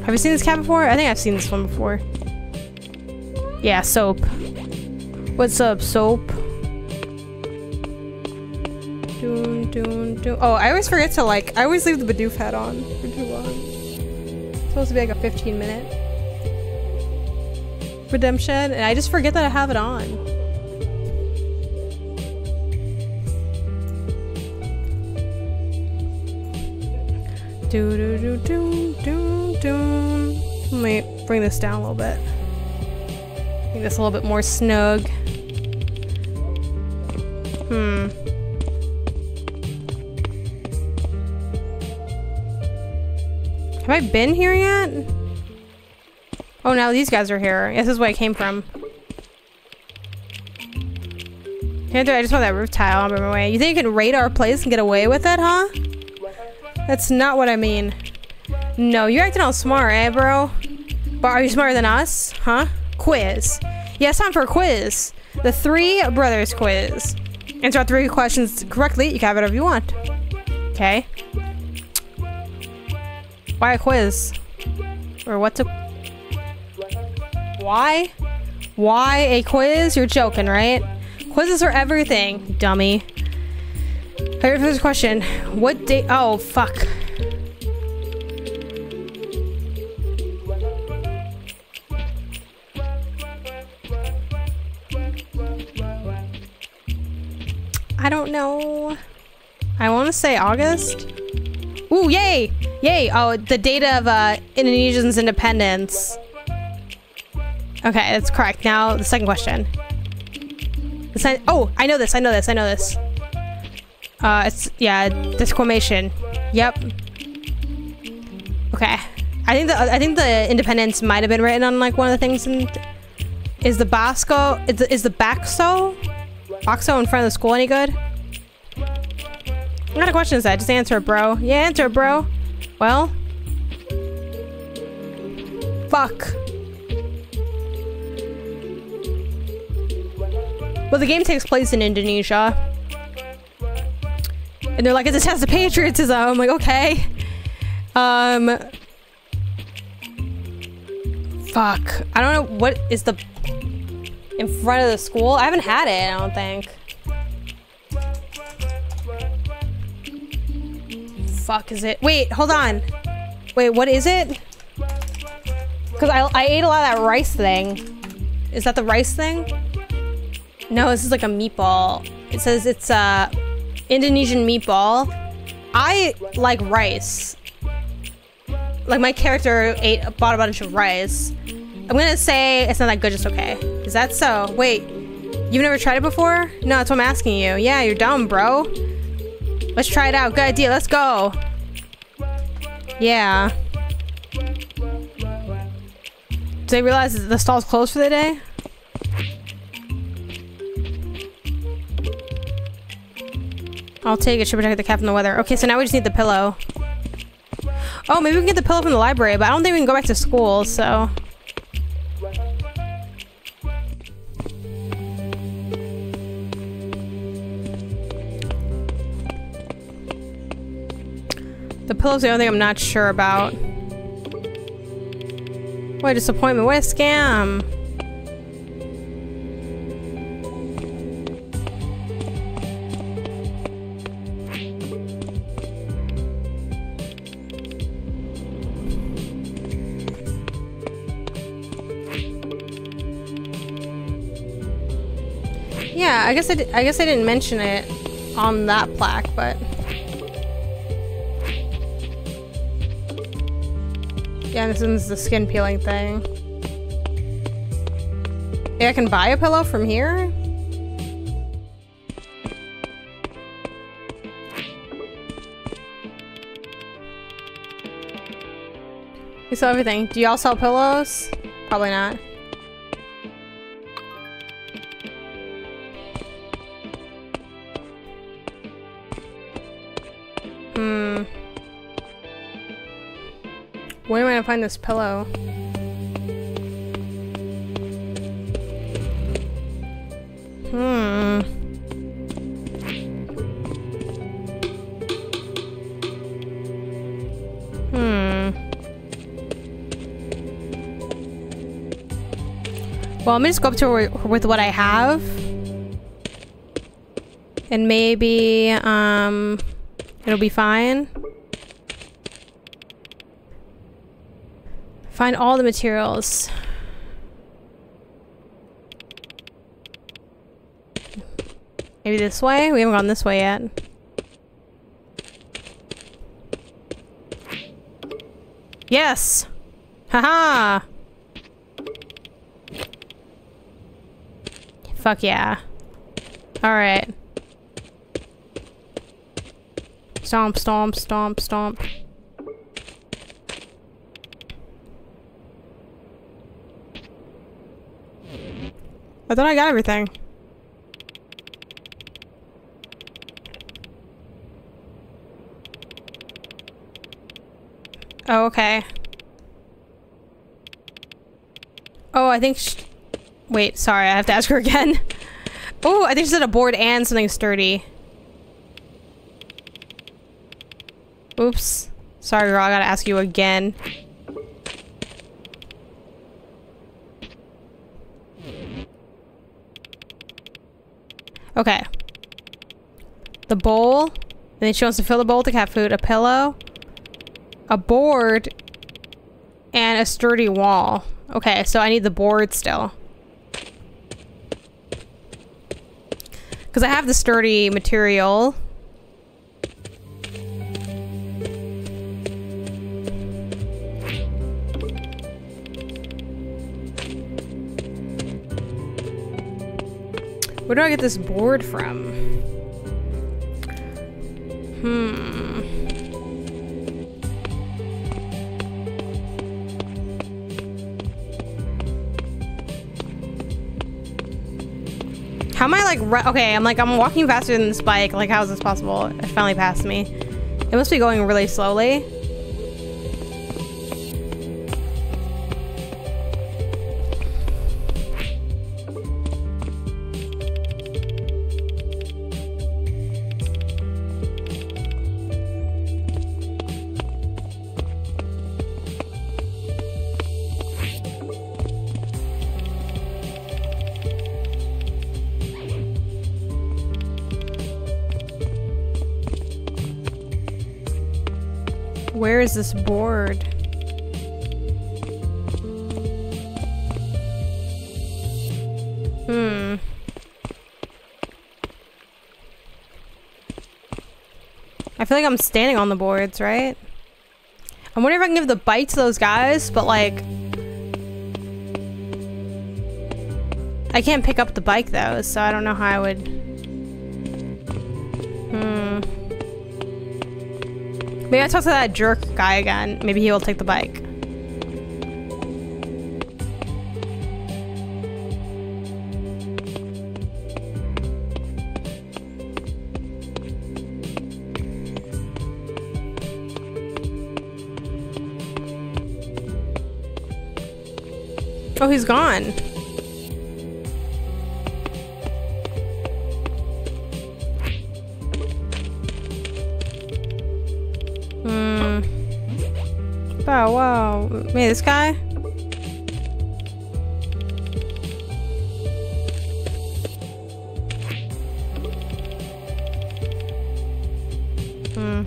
Have you seen this cat before? I think I've seen this one before. Yeah, soap. What's up, soap? Oh, I always forget to like, I always leave the Bidoof hat on for too long. It's supposed to be like a 15 minute redemption, and I just forget that I have it on. Do do do do do do. Let me bring this down a little bit. Make this a little bit more snug. Hmm. Have I been here yet? Oh, now these guys are here. This is where I came from. Can't do I just want that roof tile on my way. You think you can raid our place and get away with it, huh? That's not what I mean. No, you're acting all smart, eh, bro? But are you smarter than us? Huh? Quiz. Yeah, it's time for a quiz. The Three Brothers quiz. Answer all three questions correctly, you can have whatever you want. Okay. Why a quiz? Or what's a... Why? Why a quiz? You're joking, right? Quizzes are everything, dummy. Here for this question. What date? Oh, fuck. I don't know. I want to say August. Ooh, yay! Yay! Oh, the date of uh, Indonesia's independence. Okay, that's correct. Now, the second question. The. Oh, I know this. I know this. I know this. Uh, it's yeah, disclamation. Yep. Okay. I think the I think the independence might have been written on like one of the things. In, is the Bosco is the, is the Bakso Boxo in front of the school any good? What kind of question is that? Just answer it, bro. Yeah, answer it, bro. Well. Fuck. Well, the game takes place in Indonesia. And they're like, it's a test of patriotism. I'm like, okay. Um. Fuck. I don't know what is the in front of the school. I haven't had it, I don't think. Fuck is it? Wait, hold on. Wait, what is it? Because I, I ate a lot of that rice thing. Is that the rice thing? No, this is like a meatball. It says it's a Indonesian meatball. I like rice. Like my character ate bought a bunch of rice. I'm gonna say it's not that good, just okay. Is that so? Wait, you've never tried it before? No, that's what I'm asking you. Yeah, you're dumb, bro. Let's try it out. Good idea. Let's go. Yeah. Do they realize the stall's closed for the day? I'll take it. Should protect the cat from the weather. Okay, so now we just need the pillow. Oh, maybe we can get the pillow from the library, but I don't think we can go back to school, so... The pillow's the only thing I'm not sure about. What a disappointment. What a scam. Yeah, I guess I, I guess I didn't mention it on that plaque, but Yeah, this is the skin peeling thing. Yeah, I can buy a pillow from here? You sell everything. Do y'all sell pillows? Probably not. Find this pillow? Hmm. Hmm. Well, I'm gonna just go up to her with what I have. And maybe, um, it'll be fine. Find all the materials. Maybe this way? We haven't gone this way yet. Yes! Haha! Fuck yeah. Alright. Stomp, stomp, stomp, stomp. I thought I got everything. Oh, okay. Oh, I think Wait, sorry, I have to ask her again. oh, I think she said a board and something sturdy. Oops. Sorry, girl, I gotta ask you again. Okay. The bowl. And then she wants to fill the bowl with the cat food. A pillow. A board. And a sturdy wall. Okay, so I need the board still. Because I have the sturdy material. Where do I get this board from? Hmm. How am I like, okay, I'm like, I'm walking faster than this bike. Like, how is this possible? It finally passed me. It must be going really slowly. Is this board? Hmm. I feel like I'm standing on the boards, right? I'm wondering if I can give the bike to those guys, but like... I can't pick up the bike though, so I don't know how I would... Hmm. Maybe I talk to that jerk guy again. Maybe he will take the bike. Oh, he's gone. This guy? Hmm.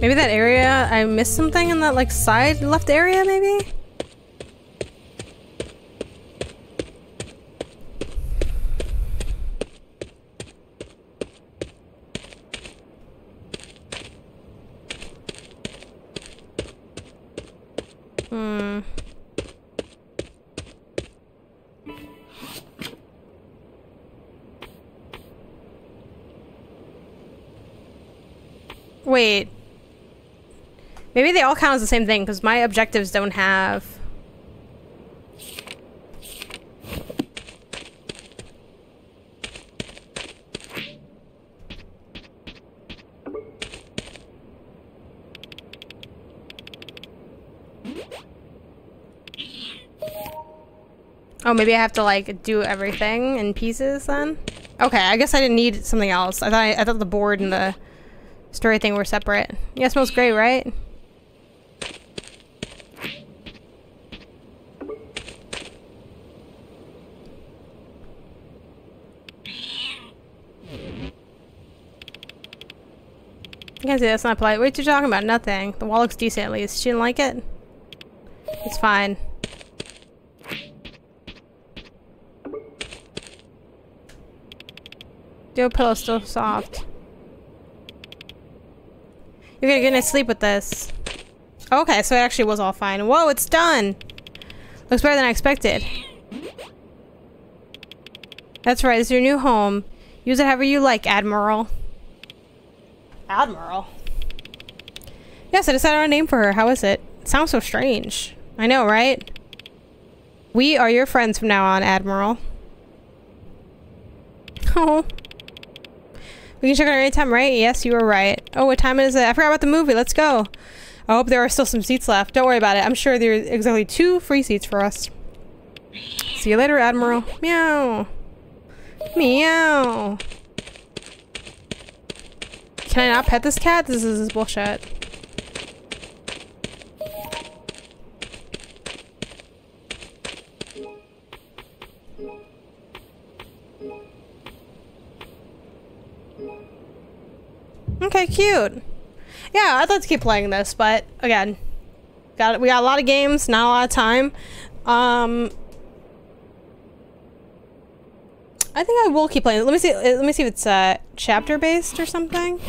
Maybe that area, I missed something in that like side left area maybe? Hmm. Wait. Maybe they all count as the same thing because my objectives don't have. Oh, maybe I have to like do everything in pieces then? Okay, I guess I didn't need something else. I thought I, I thought the board and the story thing were separate. Yeah, smells great, right? I can't say that's not polite. What are you talking about? Nothing. The wall looks decent at least. She didn't like it? It's fine. Your pillow's still soft. You're gonna get night's sleep with this. Okay, so it actually was all fine. Whoa, it's done! Looks better than I expected. That's right, it's your new home. Use it however you like, Admiral. Admiral? Yes, I decided a name for her. How is it? It sounds so strange. I know, right? We are your friends from now on, Admiral. Oh. We can check out anytime, right? Yes, you were right. Oh, what time is it? I forgot about the movie. Let's go. I hope there are still some seats left. Don't worry about it. I'm sure there are exactly two free seats for us. See you later, Admiral. Meow. Meow. Can I not pet this cat? This is bullshit. Okay, cute. Yeah, I'd like to keep playing this, but again, got we got a lot of games, not a lot of time. Um, I think I will keep playing. Let me see. Let me see if it's uh, chapter based or something.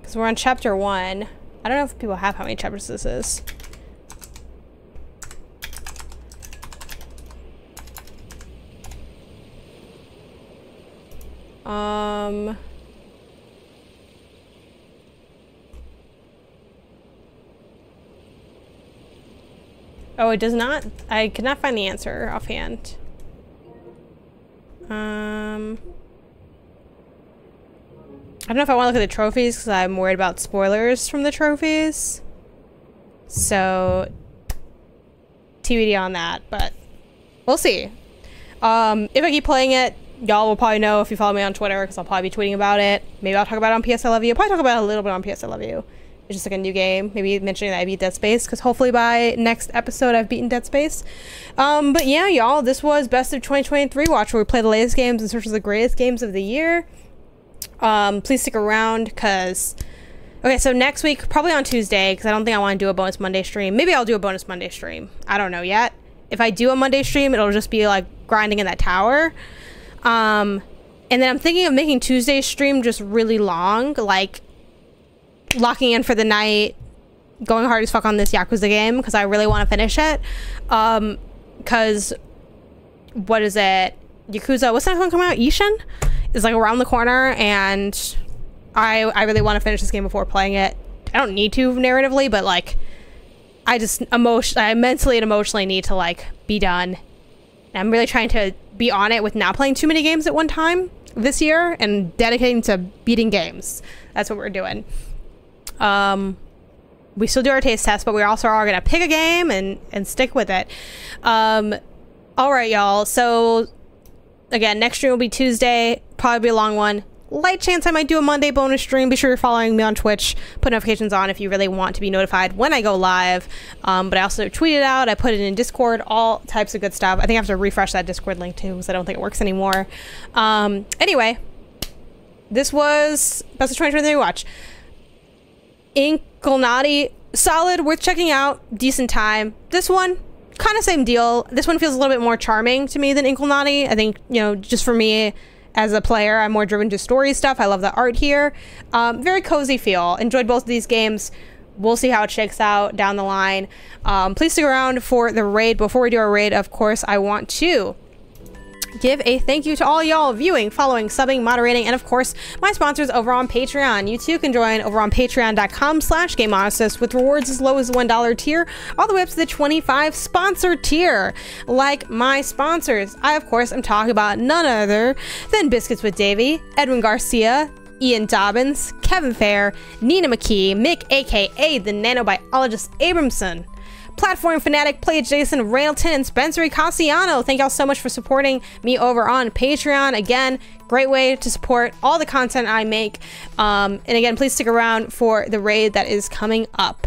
Because we're on chapter one. I don't know if people have how many chapters this is. Um... Oh, it does not. I could not find the answer offhand. Um, I don't know if I want to look at the trophies because I'm worried about spoilers from the trophies. So, TBD on that, but we'll see. Um, if I keep playing it, y'all will probably know if you follow me on Twitter because I'll probably be tweeting about it. Maybe I'll talk about it on PS I Love You. I'll probably talk about it a little bit on PS I Love You. It's just like a new game. Maybe mentioning that I beat Dead Space because hopefully by next episode I've beaten Dead Space. Um, but yeah, y'all, this was Best of 2023 Watch where we play the latest games and search for the greatest games of the year. Um, please stick around because. Okay, so next week, probably on Tuesday, because I don't think I want to do a bonus Monday stream. Maybe I'll do a bonus Monday stream. I don't know yet. If I do a Monday stream, it'll just be like grinding in that tower. Um, and then I'm thinking of making Tuesday's stream just really long, like locking in for the night, going hard as fuck on this Yakuza game because I really want to finish it. Um, because what is it? Yakuza, what's that one coming out? Ishin is like around the corner, and I I really want to finish this game before playing it. I don't need to narratively, but like I just emotion I mentally and emotionally need to like be done. And I'm really trying to be on it with not playing too many games at one time this year and dedicating to beating games. That's what we're doing. Um, we still do our taste test, but we also are going to pick a game and, and stick with it. Um, all right, y'all. So, again, next stream will be Tuesday. Probably be a long one. Light chance I might do a Monday bonus stream. Be sure you're following me on Twitch. Put notifications on if you really want to be notified when I go live. Um, but I also tweet it out. I put it in Discord. All types of good stuff. I think I have to refresh that Discord link too because I don't think it works anymore. Um, anyway, this was Best of 2023 Watch. Inkulinati, solid, worth checking out, decent time. This one, kind of same deal. This one feels a little bit more charming to me than Inkulinati. I think, you know, just for me as a player, I'm more driven to story stuff. I love the art here. Um, very cozy feel. Enjoyed both of these games. We'll see how it shakes out down the line. Um, please stick around for the raid. Before we do our raid, of course, I want to give a thank you to all y'all viewing, following, subbing, moderating, and of course, my sponsors over on Patreon. You too can join over on patreon.com slash Gameonysus with rewards as low as the $1 tier, all the way up to the 25 sponsor tier. Like my sponsors, I of course am talking about none other than Biscuits with Davey, Edwin Garcia, Ian Dobbins, Kevin Fair, Nina McKee, Mick aka the nanobiologist Abramson, Platform Fanatic, Play Jason, Railton, and Spencer Cassiano. Thank y'all so much for supporting me over on Patreon. Again, great way to support all the content I make. Um, and again, please stick around for the raid that is coming up.